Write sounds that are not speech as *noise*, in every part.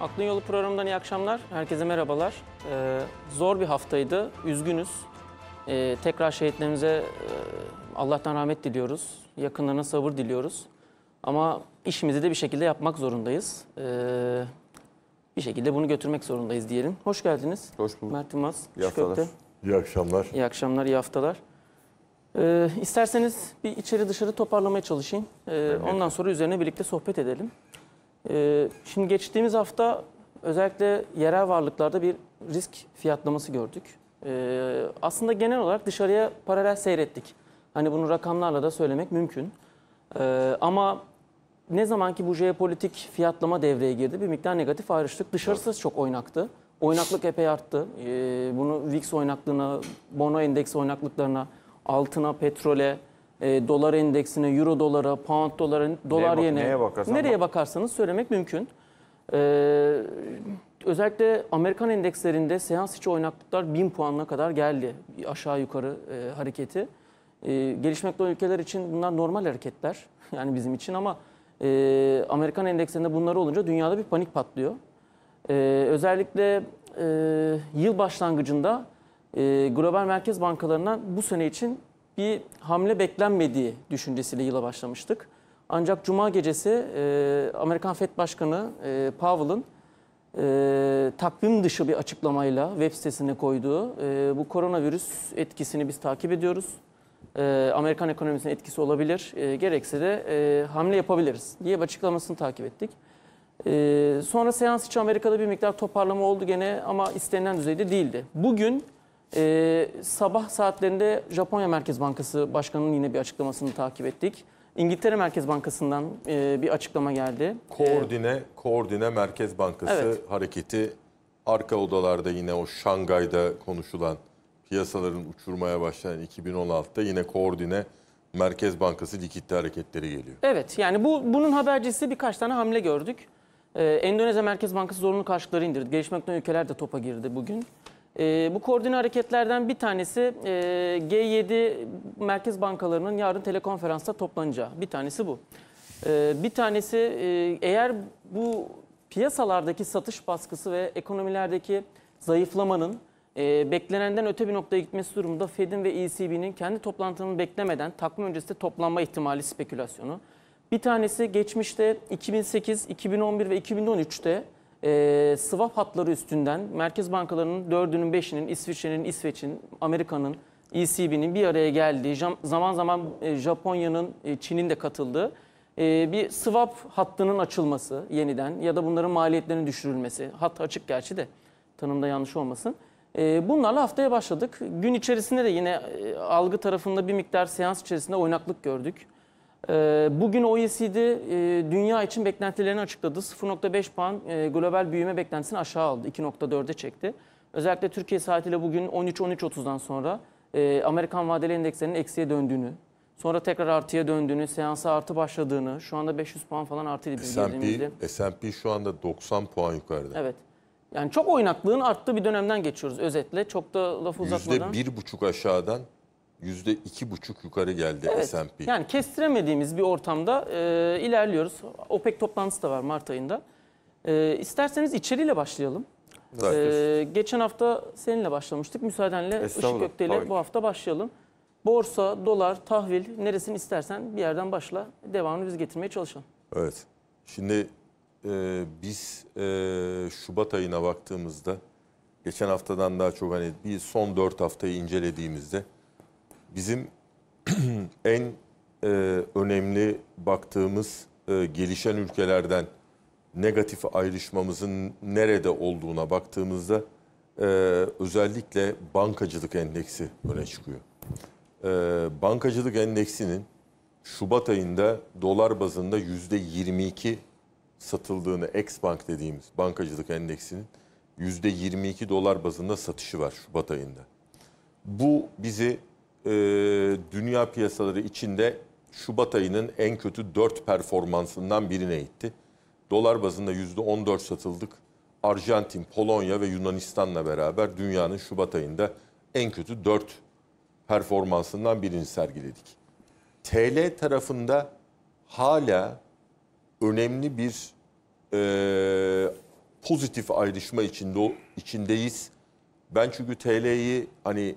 Aklın Yolu programından iyi akşamlar. Herkese merhabalar. Ee, zor bir haftaydı. Üzgünüz. Ee, tekrar şehitlerimize e, Allah'tan rahmet diliyoruz. Yakınlarına sabır diliyoruz. Ama işimizi de bir şekilde yapmak zorundayız. Ee, bir şekilde bunu götürmek zorundayız diyelim. Hoş geldiniz. Hoş bulduk. Mert Yılmaz, İyi haftalar. İyi akşamlar. İyi akşamlar, iyi haftalar. Ee, isterseniz bir içeri dışarı toparlamaya çalışayım. Ee, ondan sonra üzerine birlikte sohbet edelim. Ee, şimdi geçtiğimiz hafta özellikle yerel varlıklarda bir risk fiyatlaması gördük. Ee, aslında genel olarak dışarıya paralel seyrettik. Hani bunu rakamlarla da söylemek mümkün. Ee, ama ne zaman ki bu jeopolitik fiyatlama devreye girdi bir miktar negatif ayrıştık. Dışarısı çok oynaktı. Oynaklık epey arttı. Ee, bunu VIX oynaklığına, bono endeks oynaklıklarına, altına, petrole, e, dolar endeksine, euro dolara, pound dolara, dolar bak- yene. neye bakarsan nereye bak. bakarsanız söylemek mümkün. Ee, özellikle Amerikan endekslerinde seans içi oynaklıklar 1000 puanına kadar geldi. Aşağı yukarı e, hareketi. E, gelişmekte olan ülkeler için bunlar normal hareketler. *laughs* Yani bizim için ama e, Amerikan endekslerinde bunlar olunca dünyada bir panik patlıyor. E, özellikle e, yıl başlangıcında e, global merkez bankalarından bu sene için bir hamle beklenmediği düşüncesiyle yıla başlamıştık. Ancak Cuma gecesi e, Amerikan FED Başkanı e, Powell'ın e, takvim dışı bir açıklamayla web sitesine koyduğu e, bu koronavirüs etkisini biz takip ediyoruz. E, Amerikan ekonomisine etkisi olabilir. E, gerekse de e, hamle yapabiliriz diye açıklamasını takip ettik. E, sonra seans içi Amerika'da bir miktar toparlama oldu gene ama istenilen düzeyde değildi. Bugün e, sabah saatlerinde Japonya Merkez Bankası Başkanı'nın yine bir açıklamasını takip ettik. İngiltere Merkez Bankası'ndan e, bir açıklama geldi. Koordine, Koordine Merkez Bankası Evet. hareketi arka odalarda yine o Şangay'da konuşulan piyasaların uçurmaya başlayan 2016'da yine Koordine Merkez Bankası likitte hareketleri geliyor. Evet yani bu bunun habercisi birkaç tane hamle gördük. Ee, Endonezya Merkez Bankası zorunlu karşılıkları indirdi. Gelişmekte ülkeler de topa girdi bugün. Ee, bu koordine hareketlerden bir tanesi e, G7 merkez bankalarının yarın telekonferansta toplanacağı. Bir tanesi bu. Ee, bir tanesi e, eğer bu piyasalardaki satış baskısı ve ekonomilerdeki zayıflamanın e, beklenenden öte bir noktaya gitmesi durumunda Fed'in ve ECB'nin kendi toplantılarını beklemeden takvim öncesinde toplanma ihtimali spekülasyonu. Bir tanesi geçmişte 2008, 2011 ve 2013'te e, swap hatları üstünden merkez bankalarının dördünün beşinin İsviçre'nin, İsveç'in, Amerika'nın, ECB'nin bir araya geldiği, zaman zaman e, Japonya'nın, e, Çin'in de katıldığı e, bir swap hattının açılması yeniden ya da bunların maliyetlerinin düşürülmesi. Hat açık gerçi de tanımda yanlış olmasın. Bunlarla haftaya başladık. Gün içerisinde de yine algı tarafında bir miktar seans içerisinde oynaklık gördük. E, Bugün OECD e, dünya için beklentilerini açıkladı. 0.5 puan e, global büyüme beklentisini aşağı aldı. 2.4'e çekti. Özellikle Türkiye saatiyle bugün 13-13.30'dan sonra e, Amerikan vadeli endekslerinin eksiye döndüğünü, sonra tekrar artıya döndüğünü, seansa artı başladığını, şu anda 500 puan falan artıydı girdiğimizde. S&P, şu anda 90 puan yukarıda. Evet. Yani çok oynaklığın arttığı bir dönemden geçiyoruz özetle. Çok da lafı uzatmadan. Yüzde bir buçuk aşağıdan yüzde iki buçuk yukarı geldi Evet. S&P. Yani kestiremediğimiz bir ortamda e, ilerliyoruz. OPEC toplantısı da var Mart ayında. E, isterseniz içeriyle başlayalım. E, geçen hafta seninle başlamıştık. Müsaadenle Işık Estağfurullah, Gökte ile tabii ki. bu hafta başlayalım. Borsa, dolar, tahvil neresini istersen bir yerden başla. Devamını biz getirmeye çalışalım. Evet. Şimdi e, biz e, Şubat ayına baktığımızda geçen haftadan daha çok hani bir son 4 haftayı incelediğimizde bizim *clears throat* en e, önemli baktığımız e, gelişen ülkelerden negatif ayrışmamızın nerede olduğuna baktığımızda e, özellikle bankacılık endeksi öne çıkıyor. E, bankacılık endeksinin Şubat ayında dolar bazında yüzde 22 satıldığını ex-bank dediğimiz bankacılık endeksinin yüzde 22 dolar bazında satışı var Şubat ayında. Bu bizi e, dünya piyasaları içinde Şubat ayının en kötü 4 performansından birine itti. Dolar bazında yüzde 14 satıldık. Arjantin, Polonya ve Yunanistan'la beraber dünyanın Şubat ayında en kötü 4 performansından birini sergiledik. TL tarafında hala önemli bir e, pozitif ayrışma içinde içindeyiz. Ben çünkü TL'yi hani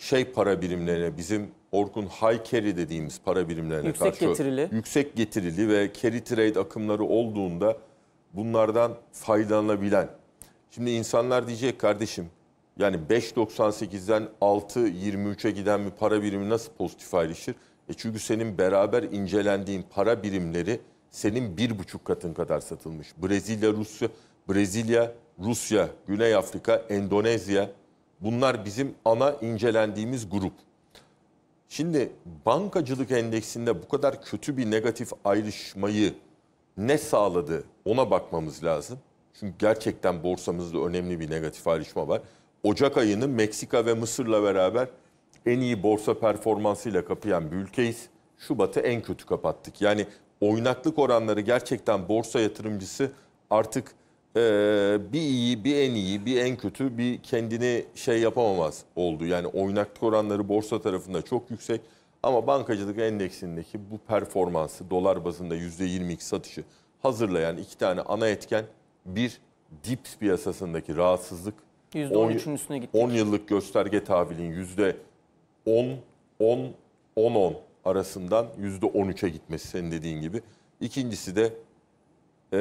şey para birimlerine bizim Orkun high carry dediğimiz para birimlerine Yüksek karşı getirili. yüksek getirili ve carry trade akımları olduğunda bunlardan faydalanabilen. Şimdi insanlar diyecek kardeşim yani 5.98'den 6.23'e giden bir para birimi nasıl pozitif ayrışır? E çünkü senin beraber incelendiğin para birimleri senin bir buçuk katın kadar satılmış. Brezilya, Rusya, Brezilya, Rusya, Güney Afrika, Endonezya bunlar bizim ana incelendiğimiz grup. Şimdi bankacılık endeksinde bu kadar kötü bir negatif ayrışmayı ne sağladı ona bakmamız lazım. Çünkü gerçekten borsamızda önemli bir negatif ayrışma var. Ocak ayını Meksika ve Mısır'la beraber en iyi borsa performansıyla kapayan bir ülkeyiz. Şubat'ı en kötü kapattık. Yani oynaklık oranları gerçekten borsa yatırımcısı artık eee, bir iyi, bir en iyi, bir en kötü bir kendini şey yapamamaz oldu. Yani oynaklık oranları borsa tarafında çok yüksek. Ama bankacılık endeksindeki bu performansı dolar bazında %22 satışı hazırlayan iki tane ana etken bir dips piyasasındaki rahatsızlık %13'ün üstüne gittik. 10 yıllık gösterge tahvilin yüzde 10, 10, 10, 10 arasından yüzde 13'e gitmesi senin dediğin gibi. İkincisi de e,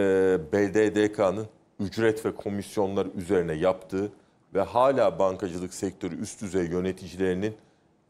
BDDK'nın ücret ve komisyonlar üzerine yaptığı ve hala bankacılık sektörü üst düzey yöneticilerinin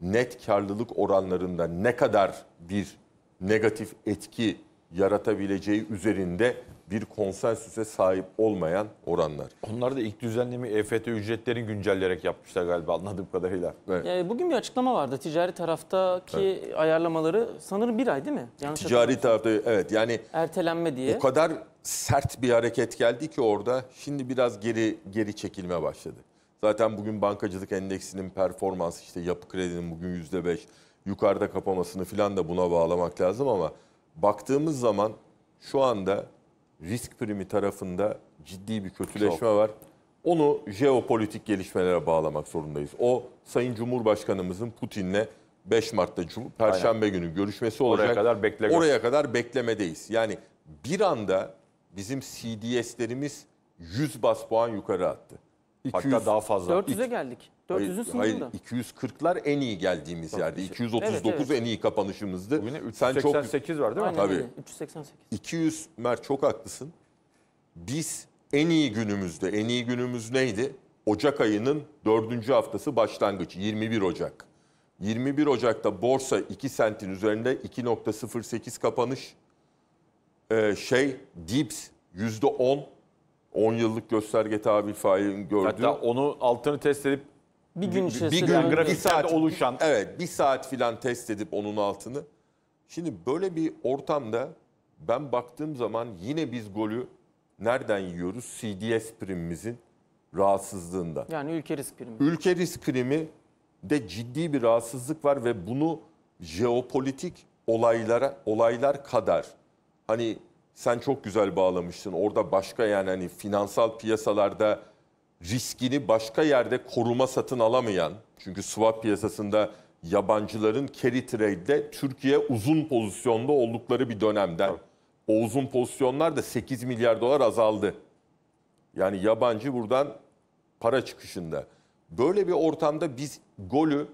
net karlılık oranlarında ne kadar bir negatif etki yaratabileceği üzerinde bir konsensüse sahip olmayan oranlar. Onlar da ilk düzenlemi EFT ücretlerini güncelleyerek yapmışlar galiba anladığım kadarıyla. Evet. Yani bugün bir açıklama vardı. Ticari taraftaki ayarlamaları sanırım bir ay değil mi? Yanlış Ticari tarafta evet yani Ertelenme diye. o kadar sert bir hareket geldi ki orada şimdi biraz geri geri çekilme başladı. Zaten bugün bankacılık endeksinin performansı işte yapı kredinin bugün yüzde beş yukarıda kapamasını filan da buna bağlamak lazım ama baktığımız zaman şu anda risk primi tarafında ciddi bir kötüleşme Çok. var. Onu jeopolitik gelişmelere bağlamak zorundayız. O Sayın Cumhurbaşkanımızın Putin'le 5 Mart'ta Cum- Perşembe günü görüşmesi olacak. kadar bekle gör. Oraya kadar beklemedeyiz. Yani bir anda bizim CDS'lerimiz 100 bas puan yukarı attı. 200, Hatta daha fazla. 400'e geldik. 400'ün hayır, sınırında. 240'lar en iyi geldiğimiz yerde. 239 Evet, evet. en iyi kapanışımızdı. Bugün Sen çok 388 var değil mi? Aynen Tabii. öyle. 388. 200 Mert çok haklısın. Biz en iyi günümüzde, en iyi günümüz neydi? Ocak ayının dördüncü haftası başlangıç 21 Ocak. 21 Ocak'ta borsa 2 sentin üzerinde 2.08 kapanış. Ee, şey Dips %10, 10 yıllık gösterge tahvil failin gördüğü. Hatta onu altını test edip Bir gün bir içerisinde gün bir ediyoruz. grafiklerde saat oluşan Evet, bir saat filan test edip onun altını. Şimdi böyle bir ortamda ben baktığım zaman yine biz golü nereden yiyoruz? CDS primimizin rahatsızlığından. Yani ülke risk primi. Ülke risk primi de ciddi bir rahatsızlık var ve bunu jeopolitik olaylara olaylar kadar hani sen çok güzel bağlamıştın. Orada başka yani hani finansal piyasalarda riskini başka yerde koruma satın alamayan çünkü swap piyasasında yabancıların carry trade'de Türkiye uzun pozisyonda oldukları bir dönemden o uzun pozisyonlar da 8 milyar dolar azaldı. Yani yabancı buradan para çıkışında. Böyle bir ortamda biz golü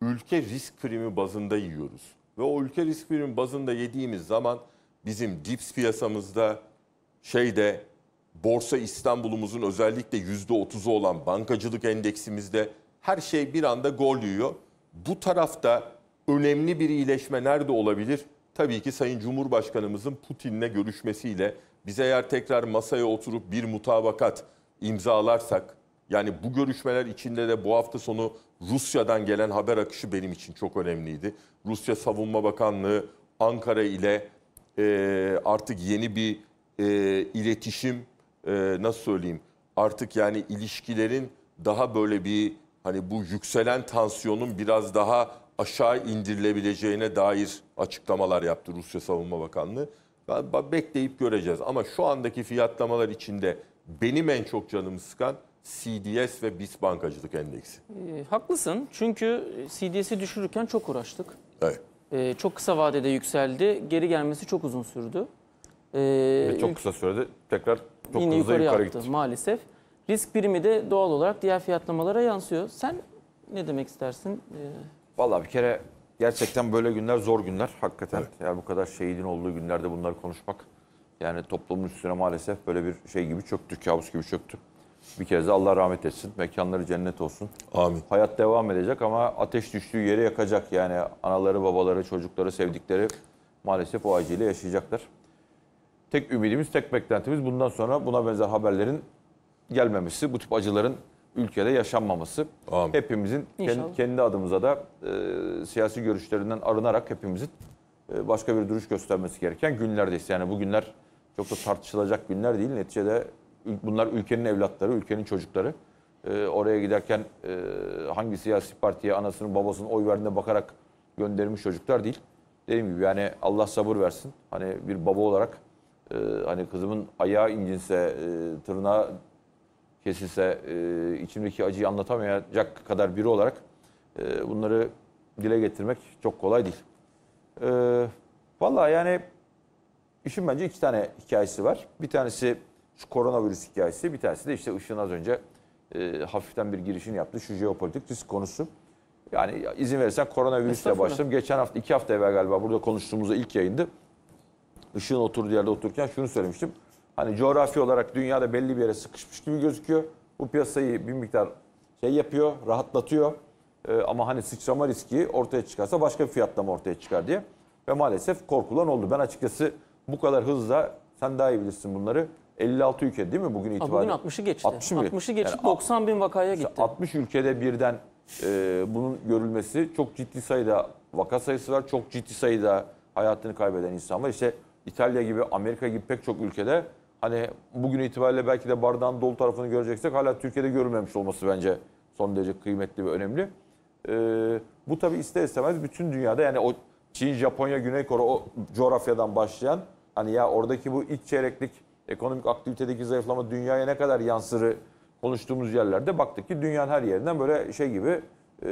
ülke risk primi bazında yiyoruz. Ve o ülke risk primi bazında yediğimiz zaman bizim dips piyasamızda şeyde Borsa İstanbul'umuzun özellikle %30'u olan bankacılık endeksimizde her şey bir anda gol yiyor. Bu tarafta önemli bir iyileşme nerede olabilir? Tabii ki Sayın Cumhurbaşkanımızın Putin'le görüşmesiyle biz eğer tekrar masaya oturup bir mutabakat imzalarsak yani bu görüşmeler içinde de bu hafta sonu Rusya'dan gelen haber akışı benim için çok önemliydi. Rusya Savunma Bakanlığı Ankara ile e, artık yeni bir e, iletişim e, nasıl söyleyeyim artık yani ilişkilerin daha böyle bir hani bu yükselen tansiyonun biraz daha aşağı indirilebileceğine dair açıklamalar yaptı Rusya Savunma Bakanlığı. Bekleyip göreceğiz ama şu andaki fiyatlamalar içinde benim en çok canımı sıkan CDS ve BIST bankacılık endeksi. Ee, haklısın. Çünkü CDS'i düşürürken çok uğraştık. Evet. Ee, çok kısa vadede yükseldi. Geri gelmesi çok uzun sürdü. Ee, ve çok kısa sürede tekrar Çok yine hızlı yukarı yukarı yaptı gitti. maalesef. Risk primi de doğal olarak diğer fiyatlamalara yansıyor. Sen ne demek istersin? Ee, Vallahi bir kere gerçekten böyle günler zor günler hakikaten. Yani bu kadar şehidin olduğu günlerde bunları konuşmak yani toplumun üstüne maalesef böyle bir şey gibi çöktü, kabus gibi çöktü. Bir kez de Allah rahmet etsin. Mekanları cennet olsun. Amin. Hayat devam edecek ama ateş düştüğü yeri yakacak. Yani anaları, babaları, çocukları, sevdikleri maalesef o acıyla yaşayacaklar. Tek ümidimiz, tek beklentimiz bundan sonra buna benzer haberlerin gelmemesi, bu tip acıların ülkede yaşanmaması. Amin. Hepimizin kendi, İnşallah. kendi adımıza da e, siyasi görüşlerinden arınarak hepimizin e, başka bir duruş göstermesi gereken günlerdeyiz. Yani bu günler çok da tartışılacak günler değil. Neticede bunlar ülkenin evlatları, ülkenin çocukları. E, oraya giderken e, hangi siyasi partiye anasının babasının oy verdiğine bakarak gönderilmiş çocuklar değil. Dediğim gibi yani Allah sabır versin. Hani bir baba olarak e, hani kızımın ayağı incinse, e, tırnağı kesilse e, içimdeki acıyı anlatamayacak kadar biri olarak e, bunları dile getirmek çok kolay değil. E, Vallahi yani işin bence iki tane hikayesi var. Bir tanesi şu koronavirüs hikayesi, bir tanesi de işte Işın az önce e, hafiften bir girişini yaptı. Şu jeopolitik risk konusu. Yani izin verirsen koronavirüsle başladım. Geçen hafta, iki hafta evvel galiba burada konuştuğumuzda ilk yayındı. Işığın oturduğu yerde otururken şunu söylemiştim. Hani coğrafi olarak dünyada belli bir yere sıkışmış gibi gözüküyor. Bu piyasayı bir miktar şey yapıyor, rahatlatıyor. Ee, ama hani sıçrama riski ortaya çıkarsa başka bir fiyatlama ortaya çıkar diye. Ve maalesef korkulan oldu. Ben açıkçası bu kadar hızla, sen daha iyi bilirsin bunları. 56 ülke değil mi bugün itibariyle? Bugün 60'ı geçti. 60'ı mı geçti? 60'ı geçti. Yani 90 bin vakaya gitti. 60 ülkede birden e, bunun görülmesi çok ciddi sayıda vaka sayısı var. Çok ciddi sayıda hayatını kaybeden insan var. İşte İtalya gibi, Amerika gibi pek çok ülkede hani bugün itibariyle belki de bardağın dolu tarafını göreceksek hala Türkiye'de görülmemiş olması bence son derece kıymetli ve önemli. E, bu tabii ister istemez bütün dünyada yani o Çin, Japonya, Güney Kore o coğrafyadan başlayan hani ya oradaki bu iç çeyreklik ekonomik aktivitedeki zayıflama dünyaya ne kadar yansırı konuştuğumuz yerlerde baktık ki dünyanın her yerinden böyle şey gibi e,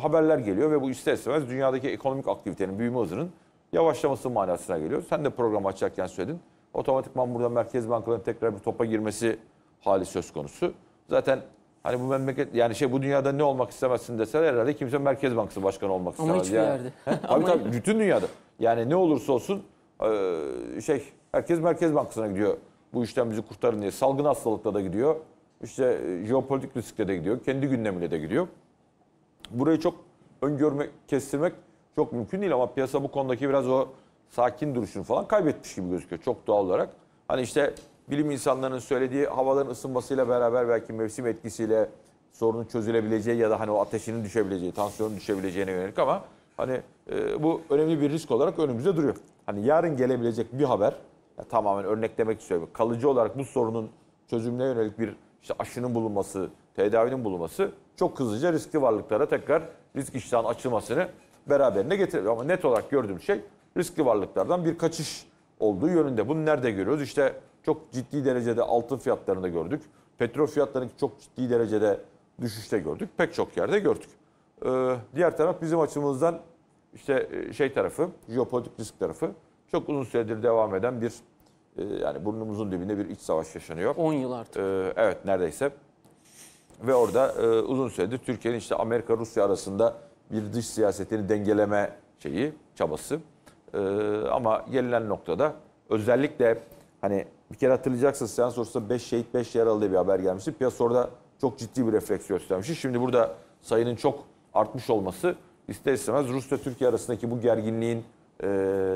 haberler geliyor ve bu ister istemez dünyadaki ekonomik aktivitenin büyüme hızının yavaşlaması manasına geliyor. Sen de programı açarken söyledin. Otomatikman burada Merkez Bankalarının tekrar bir topa girmesi hali söz konusu. Zaten hani bu memleket yani şey bu dünyada ne olmak istemezsin deseler herhalde kimse Merkez Bankası Başkanı olmak Ama istemez. hiçbir yani. yerde. He? Tabii Ama- tabii bütün dünyada. Yani ne olursa olsun e, şey herkes Merkez Bankası'na gidiyor. Bu işten bizi kurtarın diye. Salgın hastalıkta da gidiyor. İşte e, jeopolitik riskle de gidiyor. Kendi gündemiyle de gidiyor. Burayı çok öngörmek, kestirmek çok mümkün değil ama piyasa bu konudaki biraz o sakin duruşunu falan kaybetmiş gibi gözüküyor çok doğal olarak. Hani işte bilim insanlarının söylediği havaların ısınmasıyla beraber belki mevsim etkisiyle sorunun çözülebileceği ya da hani o ateşinin düşebileceği, tansiyonun düşebileceğine yönelik ama hani e, bu önemli bir risk olarak önümüzde duruyor. Hani yarın gelebilecek bir haber ya tamamen örneklemek istiyorum. Kalıcı olarak bu sorunun çözümüne yönelik bir işte aşının bulunması, tedavinin bulunması çok hızlıca riskli varlıklara tekrar risk iştahının açılmasını beraberinde getirir. Ama net olarak gördüğüm şey riskli varlıklardan bir kaçış olduğu yönünde. Bunu nerede görüyoruz? İşte çok ciddi derecede altın fiyatlarında gördük. Petrol fiyatlarını çok ciddi derecede düşüşte gördük. Pek çok yerde gördük. Ee, diğer taraf bizim açımızdan işte e, şey tarafı, jeopolitik risk tarafı çok uzun süredir devam eden bir e, yani burnumuzun dibinde bir iç savaş yaşanıyor. 10 yıl artık. Ee, evet neredeyse. Ve orada e, uzun süredir Türkiye'nin işte Amerika Rusya arasında bir dış siyasetini dengeleme şeyi, çabası. Ee, ama gelinen noktada özellikle hani bir kere hatırlayacaksınız seans sonrasında 5 şehit 5 yaralı diye bir haber gelmişti. Piyasa orada çok ciddi bir refleks göstermişti. Şimdi burada sayının çok artmış olması ister istemez Rusya Türkiye arasındaki bu gerginliğin e,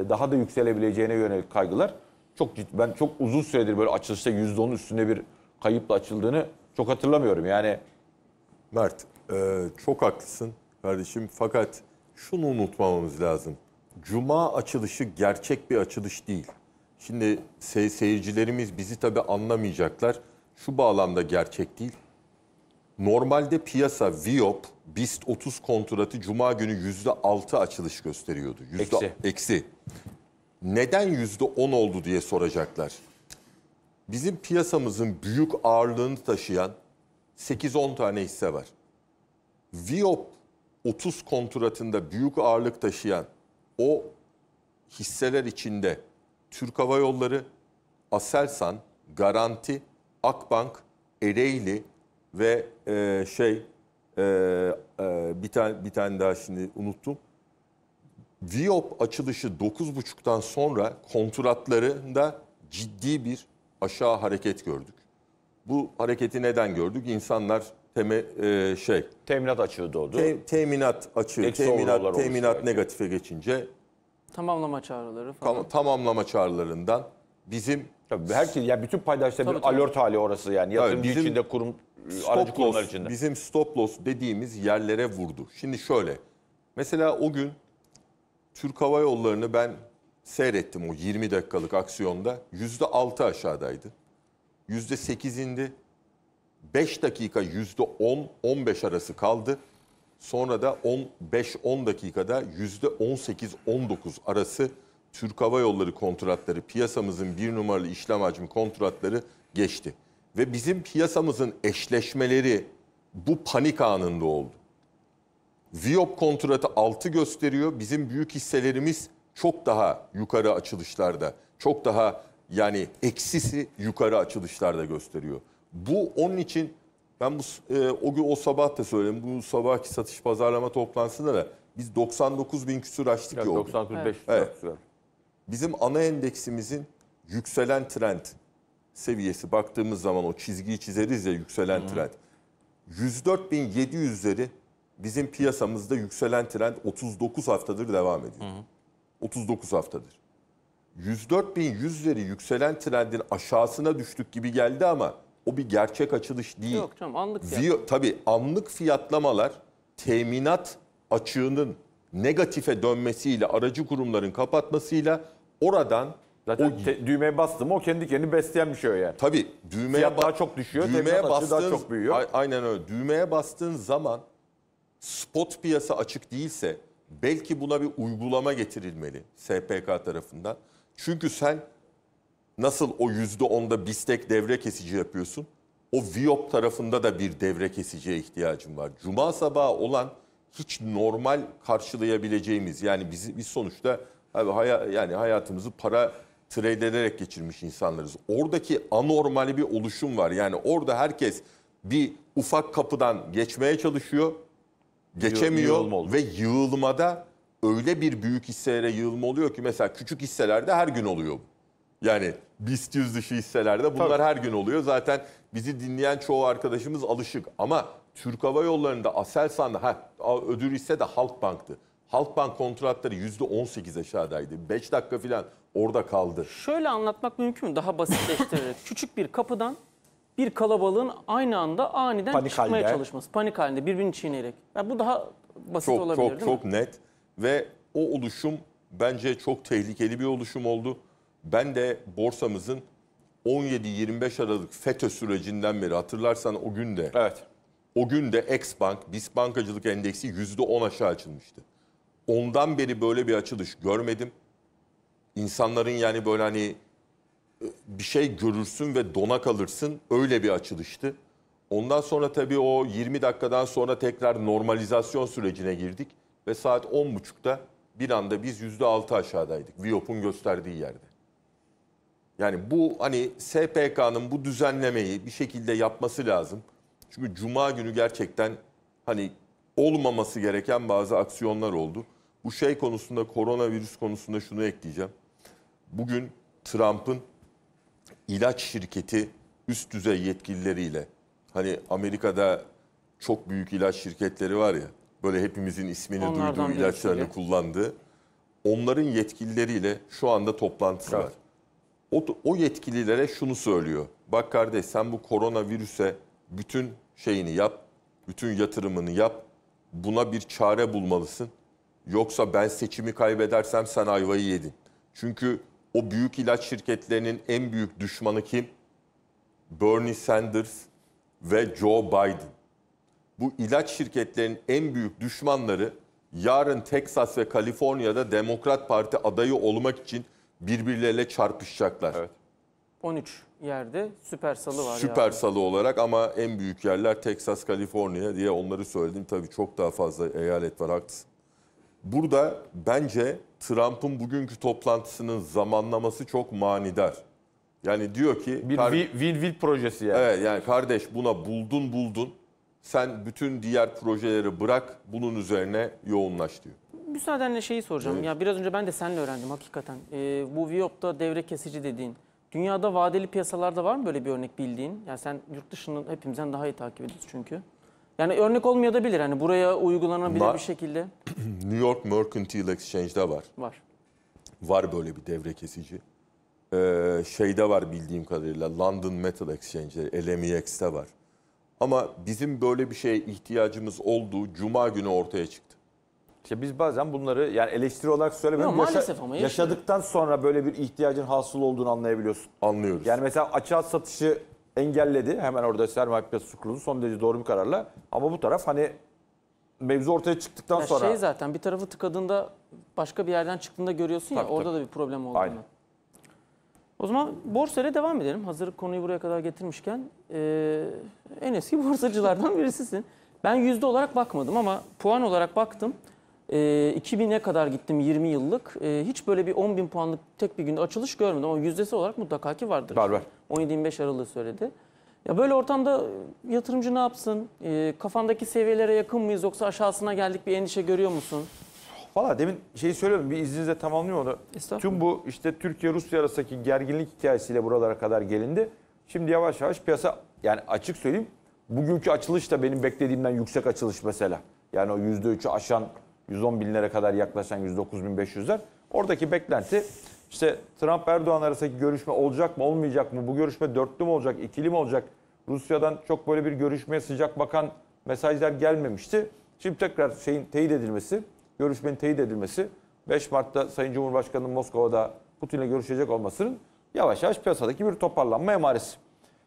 daha da yükselebileceğine yönelik kaygılar çok ciddi. Ben çok uzun süredir böyle açılışta %10'un üstünde bir kayıpla açıldığını çok hatırlamıyorum. Yani Mert, e, çok haklısın kardeşim. Fakat şunu unutmamamız lazım. Cuma açılışı gerçek bir açılış değil. Şimdi se- seyircilerimiz bizi tabii anlamayacaklar. Şu bağlamda gerçek değil. Normalde piyasa Viop BIST 30 kontratı Cuma günü %6 açılış gösteriyordu. Yüzde- Eksi. Eksi. Neden %10 oldu diye soracaklar. Bizim piyasamızın büyük ağırlığını taşıyan 8-10 tane hisse var. Viop 30 kontratında büyük ağırlık taşıyan o hisseler içinde Türk Hava Yolları, Aselsan, Garanti, Akbank, Ereğli ve e, şey e, e, bir tane bir tane daha şimdi unuttum. Viyop açılışı 9.30'dan sonra kontratlarında ciddi bir aşağı hareket gördük. Bu hareketi neden gördük? İnsanlar teme, e, şey Teminat açığı doğdu. te- teminat açığı, Eksi teminat, teminat belki. negatife geçince Tamamlama çağrıları falan. tam- tamamlama çağrılarından bizim Tabii herkes yani bütün paydaşlar Tabii, bir tabii. alert hali orası yani. Yatırımcı bizim içinde kurum aracı kurumlar içinde. bizim stop loss dediğimiz yerlere vurdu. Şimdi şöyle. Mesela o gün Türk Hava Yolları'nı ben seyrettim o 20 dakikalık aksiyonda. %6 aşağıdaydı. %8 indi. 5 dakika %10-15 arası kaldı. Sonra da 15-10 dakikada %18-19 arası Türk Hava Yolları kontratları, piyasamızın bir numaralı işlem hacmi kontratları geçti. Ve bizim piyasamızın eşleşmeleri bu panik anında oldu. Viyop kontratı 6 gösteriyor. Bizim büyük hisselerimiz çok daha yukarı açılışlarda. Çok daha yani eksisi yukarı açılışlarda gösteriyor. Bu onun için ben bu e, o gün o sabah da söyledim. Bu sabahki satış pazarlama toplantısında da biz 99 bin küsur açtık ya gün. 95 Evet. evet. Bizim ana endeksimizin yükselen trend seviyesi baktığımız zaman o çizgiyi çizeriz ya yükselen trend. 104.700'leri bizim piyasamızda yükselen trend 39 haftadır devam ediyor. 39 haftadır. 104.100'leri yükselen trendin aşağısına düştük gibi geldi ama o bir gerçek açılış değil. Yok canım anlık fiyat. Tabii anlık fiyatlamalar teminat açığının negatife dönmesiyle aracı kurumların kapatmasıyla oradan Zaten o te- düğmeye bastım o kendi kendini besleyen bir şey o yani. tabii düğmeye Fiyat daha çok düşüyor, Düğmeye teminat açığı daha bastığın- çok büyüyor. A- aynen öyle. Düğmeye bastığın zaman spot piyasa açık değilse belki buna bir uygulama getirilmeli SPK tarafından. Çünkü sen nasıl o yüzde onda bistek devre kesici yapıyorsun? O Viop tarafında da bir devre kesiciye ihtiyacım var. Cuma sabahı olan hiç normal karşılayabileceğimiz yani biz, biz sonuçta abi haya, yani hayatımızı para trade ederek geçirmiş insanlarız. Oradaki anormal bir oluşum var. Yani orada herkes bir ufak kapıdan geçmeye çalışıyor. Geçemiyor yığılma oldu. ve yığılmada öyle bir büyük hisselere yığılma oluyor ki mesela küçük hisselerde her gün oluyor bu. Yani BIST 100 dışı hisselerde bunlar Tabii. her gün oluyor. Zaten bizi dinleyen çoğu arkadaşımız alışık. Ama Türk Hava Yolları'nda Aselsan'da ha, ödül hisse de Halkbank'tı. Halkbank kontratları %18 aşağıdaydı. 5 dakika falan orada kaldı. Şöyle anlatmak mümkün mü? Daha basitleştirerek. *laughs* Küçük bir kapıdan bir kalabalığın aynı anda aniden Panik çıkmaya halde. çalışması. Panik halinde birbirini çiğneyerek. Ya bu daha basit Çok olabilir çok değil mi? çok net ve o oluşum bence çok tehlikeli bir oluşum oldu. Ben de borsamızın 17-25 Aralık FETÖ sürecinden beri hatırlarsan o gün de Evet. O gün de X-Bank, BIST Bankacılık Endeksi %10 aşağı açılmıştı. Ondan beri böyle bir açılış görmedim. İnsanların yani böyle hani bir şey görürsün ve dona kalırsın öyle bir açılıştı. Ondan sonra tabii o 20 dakikadan sonra tekrar normalizasyon sürecine girdik ve saat 10.30'da bir anda biz %6 aşağıdaydık. Viyop'un gösterdiği yerde. Yani bu hani SPK'nın bu düzenlemeyi bir şekilde yapması lazım. Çünkü cuma günü gerçekten hani olmaması gereken bazı aksiyonlar oldu. Bu şey konusunda koronavirüs konusunda şunu ekleyeceğim. Bugün Trump'ın ilaç şirketi üst düzey yetkilileriyle hani Amerika'da çok büyük ilaç şirketleri var ya böyle hepimizin ismini Onlardan duyduğu ilaçlarını birisiyle. kullandığı onların yetkilileriyle şu anda toplantısı Evet. var. O, o yetkililere şunu söylüyor. Bak kardeş sen bu koronavirüse bütün şeyini yap, bütün yatırımını yap. Buna bir çare bulmalısın. Yoksa ben seçimi kaybedersem sen ayvayı yedin. Çünkü o büyük ilaç şirketlerinin en büyük düşmanı kim? Bernie Sanders ve Joe Biden. Bu ilaç şirketlerinin en büyük düşmanları yarın Texas ve Kaliforniya'da Demokrat Parti adayı olmak için birbirleriyle çarpışacaklar. Evet. 13 yerde süper salı var Süper ya. salı olarak ama en büyük yerler Texas, Kaliforniya diye onları söyledim. Tabii çok daha fazla eyalet var haklısın. Burada bence Trump'ın bugünkü toplantısının zamanlaması çok manidar. Yani diyor ki Bir win-win projesi yani. evet yani kardeş buna buldun buldun. Sen bütün diğer projeleri bırak bunun üzerine yoğunlaş diyor. Müsaadenle şeyi soracağım. Ya biraz önce ben de seninle öğrendim hakikaten. Ee, bu Viop'ta devre kesici dediğin. Dünyada vadeli piyasalarda var mı böyle bir örnek bildiğin? Yani sen yurt dışını hepimizden daha iyi takip ediyorsun çünkü. Yani örnek olmuyor da bilir. Hani buraya uygulanabilir Var. bir şekilde *clears throat* New York Mercantile Exchange'de var. var. Var böyle bir devre kesici. Ee, şeyde var bildiğim kadarıyla London Metal Exchange'de, LMEX'te var. Ama bizim böyle bir şeye ihtiyacımız olduğu Cuma günü ortaya çıktı. İşte biz bazen bunları yani eleştiri olarak söylemiyorum. Yok, maalesef ama yaşadıktan sonra böyle bir ihtiyacın hasıl olduğunu anlayabiliyorsun. Anlıyoruz. Yani mesela açığa satışı engelledi. Hemen orada sermaye piyasası kurulu son derece doğru bir kararla. Ama bu taraf hani mevzu ortaya çıktıktan Ya sonra şey zaten bir tarafı tıkadığında başka bir yerden çıktığında görüyorsun ya Tabii, orada tabii. da bir problem olduğunu. Aynen. O zaman borsayla devam edelim. Hazır konuyu buraya kadar getirmişken ee, en eski *laughs* borsacılardan birisisin. Ben yüzde olarak bakmadım ama puan olarak baktım. E, 2000'e kadar gittim 20 yıllık. E, hiç böyle bir 10 bin puanlık tek bir günde açılış görmedim ama yüzdesi olarak mutlaka ki vardır. Var, var. 17-25 Aralık'ı söyledi. Ya böyle ortamda yatırımcı ne yapsın? E, kafandaki seviyelere yakın mıyız yoksa aşağısına geldik bir endişe görüyor musun? Valla demin şeyi söylüyorum bir izninizle tamamlayayım onu. Tüm bu işte Türkiye-Rusya arasındaki gerginlik hikayesiyle buralara kadar gelindi. Şimdi yavaş yavaş piyasa yani açık söyleyeyim bugünkü açılış da benim beklediğimden yüksek açılış mesela. Yani o %3'ü aşan 110 binlere kadar yaklaşan 109.500'ler. Oradaki beklenti işte Trump-Erdoğan arasındaki görüşme olacak mı olmayacak mı? Bu görüşme dörtlü mü olacak, ikili mi olacak? Rusya'dan çok böyle bir görüşmeye sıcak bakan mesajlar gelmemişti. Şimdi tekrar şeyin teyit edilmesi, görüşmenin teyit edilmesi 5 Mart'ta Sayın Cumhurbaşkanı'nın Moskova'da Putin'le görüşecek olmasının yavaş yavaş piyasadaki bir toparlanma emaresi.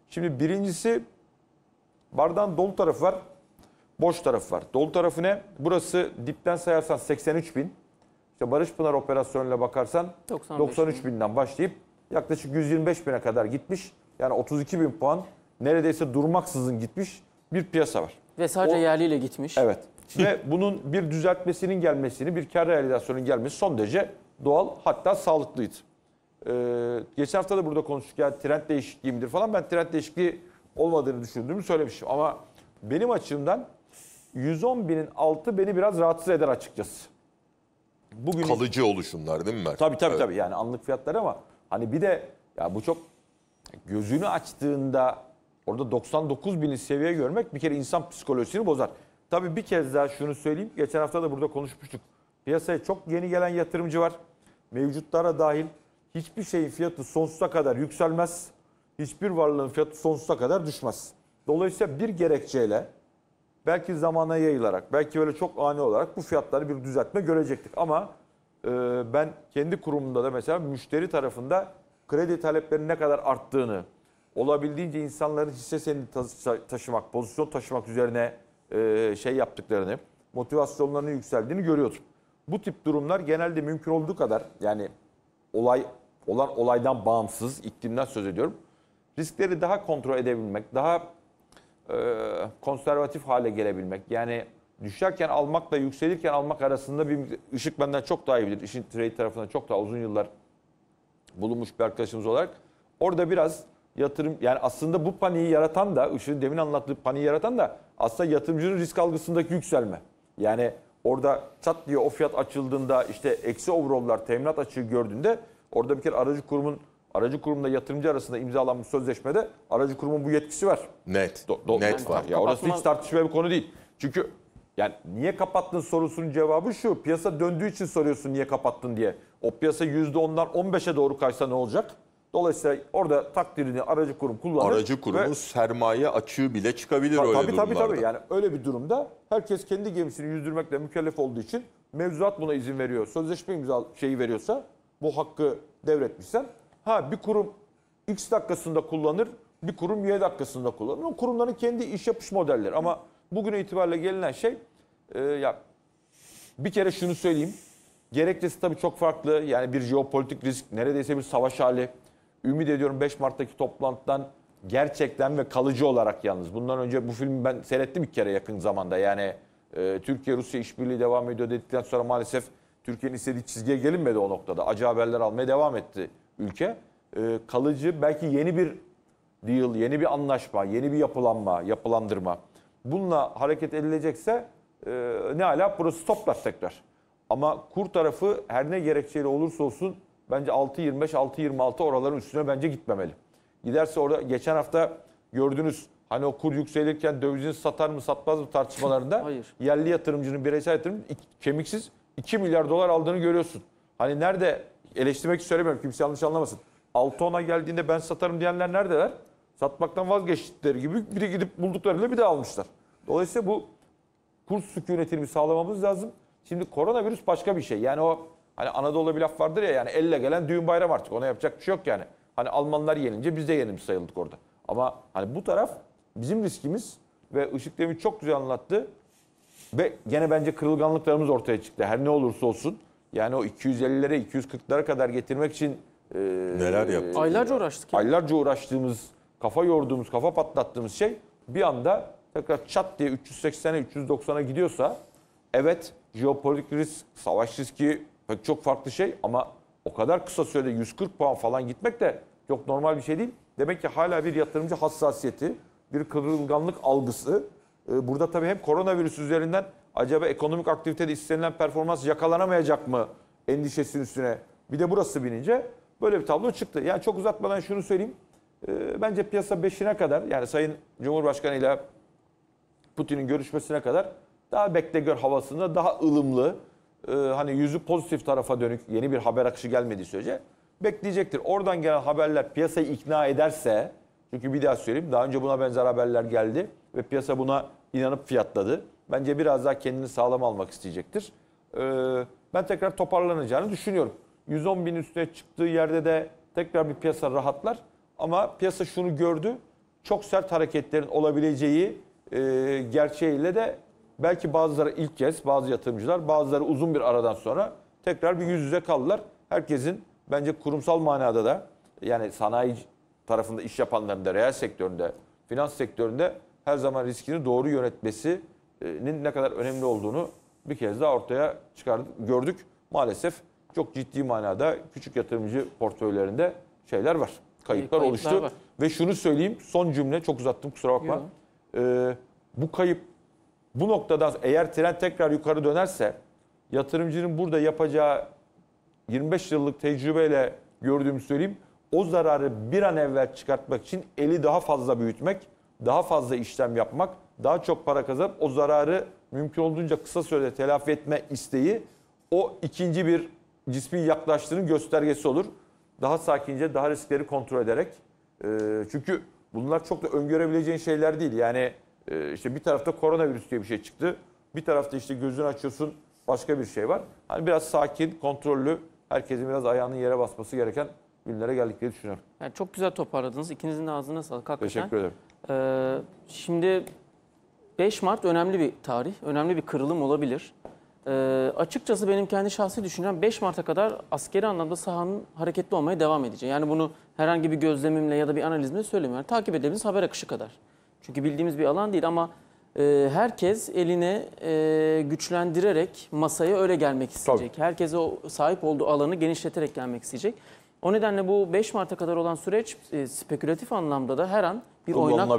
Şimdi birincisi bardağın dolu tarafı var, boş tarafı var. Dolu tarafı ne? Burası dipten sayarsan 83 bin. İşte Barış Pınar operasyonuyla bakarsan 95 93 binden başlayıp yaklaşık 125 bine kadar gitmiş. Yani 32 bin puan neredeyse durmaksızın gitmiş bir piyasa var. Ve sadece O- yerliyle gitmiş. Evet. Ve bunun bir düzeltmesinin gelmesini, bir kar realizasyonunun gelmesi son derece doğal hatta sağlıklıydı. Ee, geçen hafta da burada konuştuk ya trend değişikliği midir falan. Ben trend değişikliği olmadığını düşündüğümü söylemiştim. Ama benim açımdan 110 binin altı beni biraz rahatsız eder açıkçası. Bugün Kalıcı oluşumlar değil mi Mert? Tabii tabii Evet. tabii yani anlık fiyatları ama hani bir de ya bu çok gözünü açtığında orada 99 bini seviye görmek bir kere insan psikolojisini bozar. Tabii bir kez daha şunu söyleyeyim. Geçen hafta da burada konuşmuştuk. Piyasaya çok yeni gelen yatırımcı var. Mevcutlara dahil hiçbir şeyin fiyatı sonsuza kadar yükselmez. Hiçbir varlığın fiyatı sonsuza kadar düşmez. Dolayısıyla bir gerekçeyle belki zamana yayılarak, belki böyle çok ani olarak bu fiyatları bir düzeltme görecektik. Ama e, ben kendi kurumumda da mesela müşteri tarafında kredi taleplerinin ne kadar arttığını, olabildiğince insanların hisse senedi ta- taşımak, pozisyon taşımak üzerine e, şey yaptıklarını, motivasyonlarının yükseldiğini görüyordum. Bu tip durumlar genelde mümkün olduğu kadar yani olay olan olaydan bağımsız, iklimden söz ediyorum. Riskleri daha kontrol edebilmek, daha konservatif hale gelebilmek. Yani düşerken almakla yükselirken almak arasında bir ışık benden çok daha iyi bilir. İşin trade tarafında çok daha uzun yıllar bulunmuş bir arkadaşımız olarak. Orada biraz yatırım yani aslında bu paniği yaratan da Işık'ın demin anlattığı paniği yaratan da aslında yatırımcının risk algısındaki yükselme. Yani orada çat diye o fiyat açıldığında işte eksi overall'lar teminat açığı gördüğünde orada bir kere aracı kurumun aracı kurumla yatırımcı arasında imzalanmış sözleşmede aracı kurumun bu yetkisi var. Net. Do- do- Net var. Ya orası Kapatma- hiç tartışmalı bir konu değil. Çünkü yani niye kapattın sorusunun cevabı şu. Piyasa döndüğü için soruyorsun niye kapattın diye. O piyasa %10'dan 15'e doğru kaysa ne olacak? Dolayısıyla orada takdirini aracı kurum kullanır. Aracı kurumun ve- sermaye açığı bile çıkabilir Ta- öyle tabii tabii durumlarda. tabii. Yani öyle bir durumda herkes kendi gemisini yüzdürmekle mükellef olduğu için mevzuat buna izin veriyor. Sözleşme imza şeyi veriyorsa bu hakkı devretmişsen ha bir kurum X dakikasında kullanır, bir kurum Y dakikasında kullanır. O kurumların kendi iş yapış modelleri ama bugün itibariyle gelinen şey e, ya bir kere şunu söyleyeyim. Gerekçesi tabii çok farklı. Yani bir jeopolitik risk, neredeyse bir savaş hali. Ümit ediyorum 5 Mart'taki toplantıdan gerçekten ve kalıcı olarak yalnız. Bundan önce bu filmi ben seyrettim bir kere yakın zamanda. Yani e, Türkiye-Rusya işbirliği devam ediyor dedikten sonra maalesef Türkiye'nin istediği çizgiye gelinmedi o noktada. Acı haberler almaya devam etti ülke. e, kalıcı belki yeni bir deal, yeni bir anlaşma, yeni bir yapılanma, yapılandırma bununla hareket edilecekse e, ne ala burası toplar tekrar. Ama kur tarafı her ne gerekçeyle olursa olsun bence 6.25, 6.26 oraların üstüne bence gitmemeli. Giderse orada geçen hafta gördünüz hani o kur yükselirken dövizini satar mı satmaz mı tartışmalarında *laughs* Hayır. yerli yatırımcının bireysel iki- kemiksiz 2 milyar dolar aldığını görüyorsun. Hani nerede eleştirmek söylemiyorum kimse yanlış anlamasın. 6-10'a geldiğinde ben satarım diyenler neredeler? Satmaktan vazgeçtikleri gibi biri gidip bulduklarıyla bir daha almışlar. Dolayısıyla bu kurs sükunetini sağlamamız lazım. Şimdi koronavirüs başka bir şey. Yani o hani Anadolu'da bir laf vardır ya yani elle gelen düğün bayram artık. Ona yapacak bir şey yok yani. Hani Almanlar yenince biz de yenilmiş sayıldık orada. Ama hani bu taraf bizim riskimiz ve Işık Demir çok güzel anlattı. Ve gene bence kırılganlıklarımız ortaya çıktı. Her ne olursa olsun. Yani o 250'lere 240'lara kadar getirmek için e, Neler yaptık? Aylarca uğraştık. ya. aylarca uğraştığımız, kafa yorduğumuz, kafa patlattığımız şey bir anda tekrar çat diye 380'e 390'a gidiyorsa evet jeopolitik risk, savaş riski pek çok farklı şey ama o kadar kısa sürede 140 puan falan gitmek de çok normal bir şey değil. Demek ki hala bir yatırımcı hassasiyeti, bir kırılganlık algısı. Ee, Burada tabii hem koronavirüs üzerinden acaba ekonomik aktivitede istenilen performans yakalanamayacak mı endişesinin üstüne bir de burası binince böyle bir tablo çıktı. Yani çok uzatmadan şunu söyleyeyim. Ee, Bence piyasa 5'ine kadar yani Sayın Cumhurbaşkanı ile Putin'in görüşmesine kadar daha bekle gör havasında daha ılımlı e, hani yüzü pozitif tarafa dönük yeni bir haber akışı gelmediği sürece bekleyecektir. Oradan gelen haberler piyasayı ikna ederse çünkü bir daha söyleyeyim daha önce buna benzer haberler geldi ve piyasa buna inanıp fiyatladı. Bence biraz daha kendini sağlam almak isteyecektir. Ee, ben tekrar toparlanacağını düşünüyorum. 110 bin üstüne çıktığı yerde de tekrar bir piyasa rahatlar. Ama piyasa şunu gördü. Çok sert hareketlerin olabileceği e, gerçeğiyle de belki bazıları ilk kez, bazı yatırımcılar, bazıları uzun bir aradan sonra tekrar bir yüz yüze kaldılar. Herkesin bence kurumsal manada da yani sanayi tarafında iş yapanların da reel sektöründe, finans sektöründe her zaman riskini doğru yönetmesinin ne kadar önemli olduğunu bir kez daha ortaya çıkardık, gördük. Maalesef çok ciddi manada küçük yatırımcı portföylerinde şeyler var. Kayıplar, Kayıplar oluştu. var. Ve şunu söyleyeyim, son cümle çok uzattım kusura bakma. Yok. Ee, bu kayıp bu noktadan eğer trend tekrar yukarı dönerse yatırımcının burada yapacağı 25 yıllık tecrübeyle gördüğümü söyleyeyim. O zararı bir an evvel çıkartmak için eli daha fazla büyütmek, daha fazla işlem yapmak, daha çok para kazanıp o zararı mümkün olduğunca kısa sürede telafi etme isteği o ikinci bir cismi yaklaştığının göstergesi olur. Daha sakince, daha riskleri kontrol ederek. e, çünkü bunlar çok da öngörebileceğin şeyler değil. Yani e, işte bir tarafta koronavirüs diye bir şey çıktı. Bir tarafta işte gözünü açıyorsun başka bir şey var. Hani biraz sakin, kontrollü, herkesin biraz ayağının yere basması gereken günlere geldik diye düşünüyorum. Yani çok güzel toparladınız. İkinizin de ağzına sağlık hakikaten. Teşekkür ederim. Ee, şimdi 5 Mart önemli bir tarih, önemli bir kırılım olabilir. Ee, açıkçası benim kendi şahsi düşüncem 5 Mart'a kadar askeri anlamda sahanın hareketli olmaya devam edeceği. Yani bunu herhangi bir gözlemimle ya da bir analizimle söylemiyorum. Yani takip edebiliriz haber akışı kadar. Çünkü bildiğimiz bir alan değil ama e, herkes eline e, güçlendirerek masaya öyle gelmek isteyecek. Herkes o sahip olduğu alanı genişleterek gelmek isteyecek. O nedenle bu 5 Mart'a kadar olan süreç e, spekülatif anlamda da her an bir oynak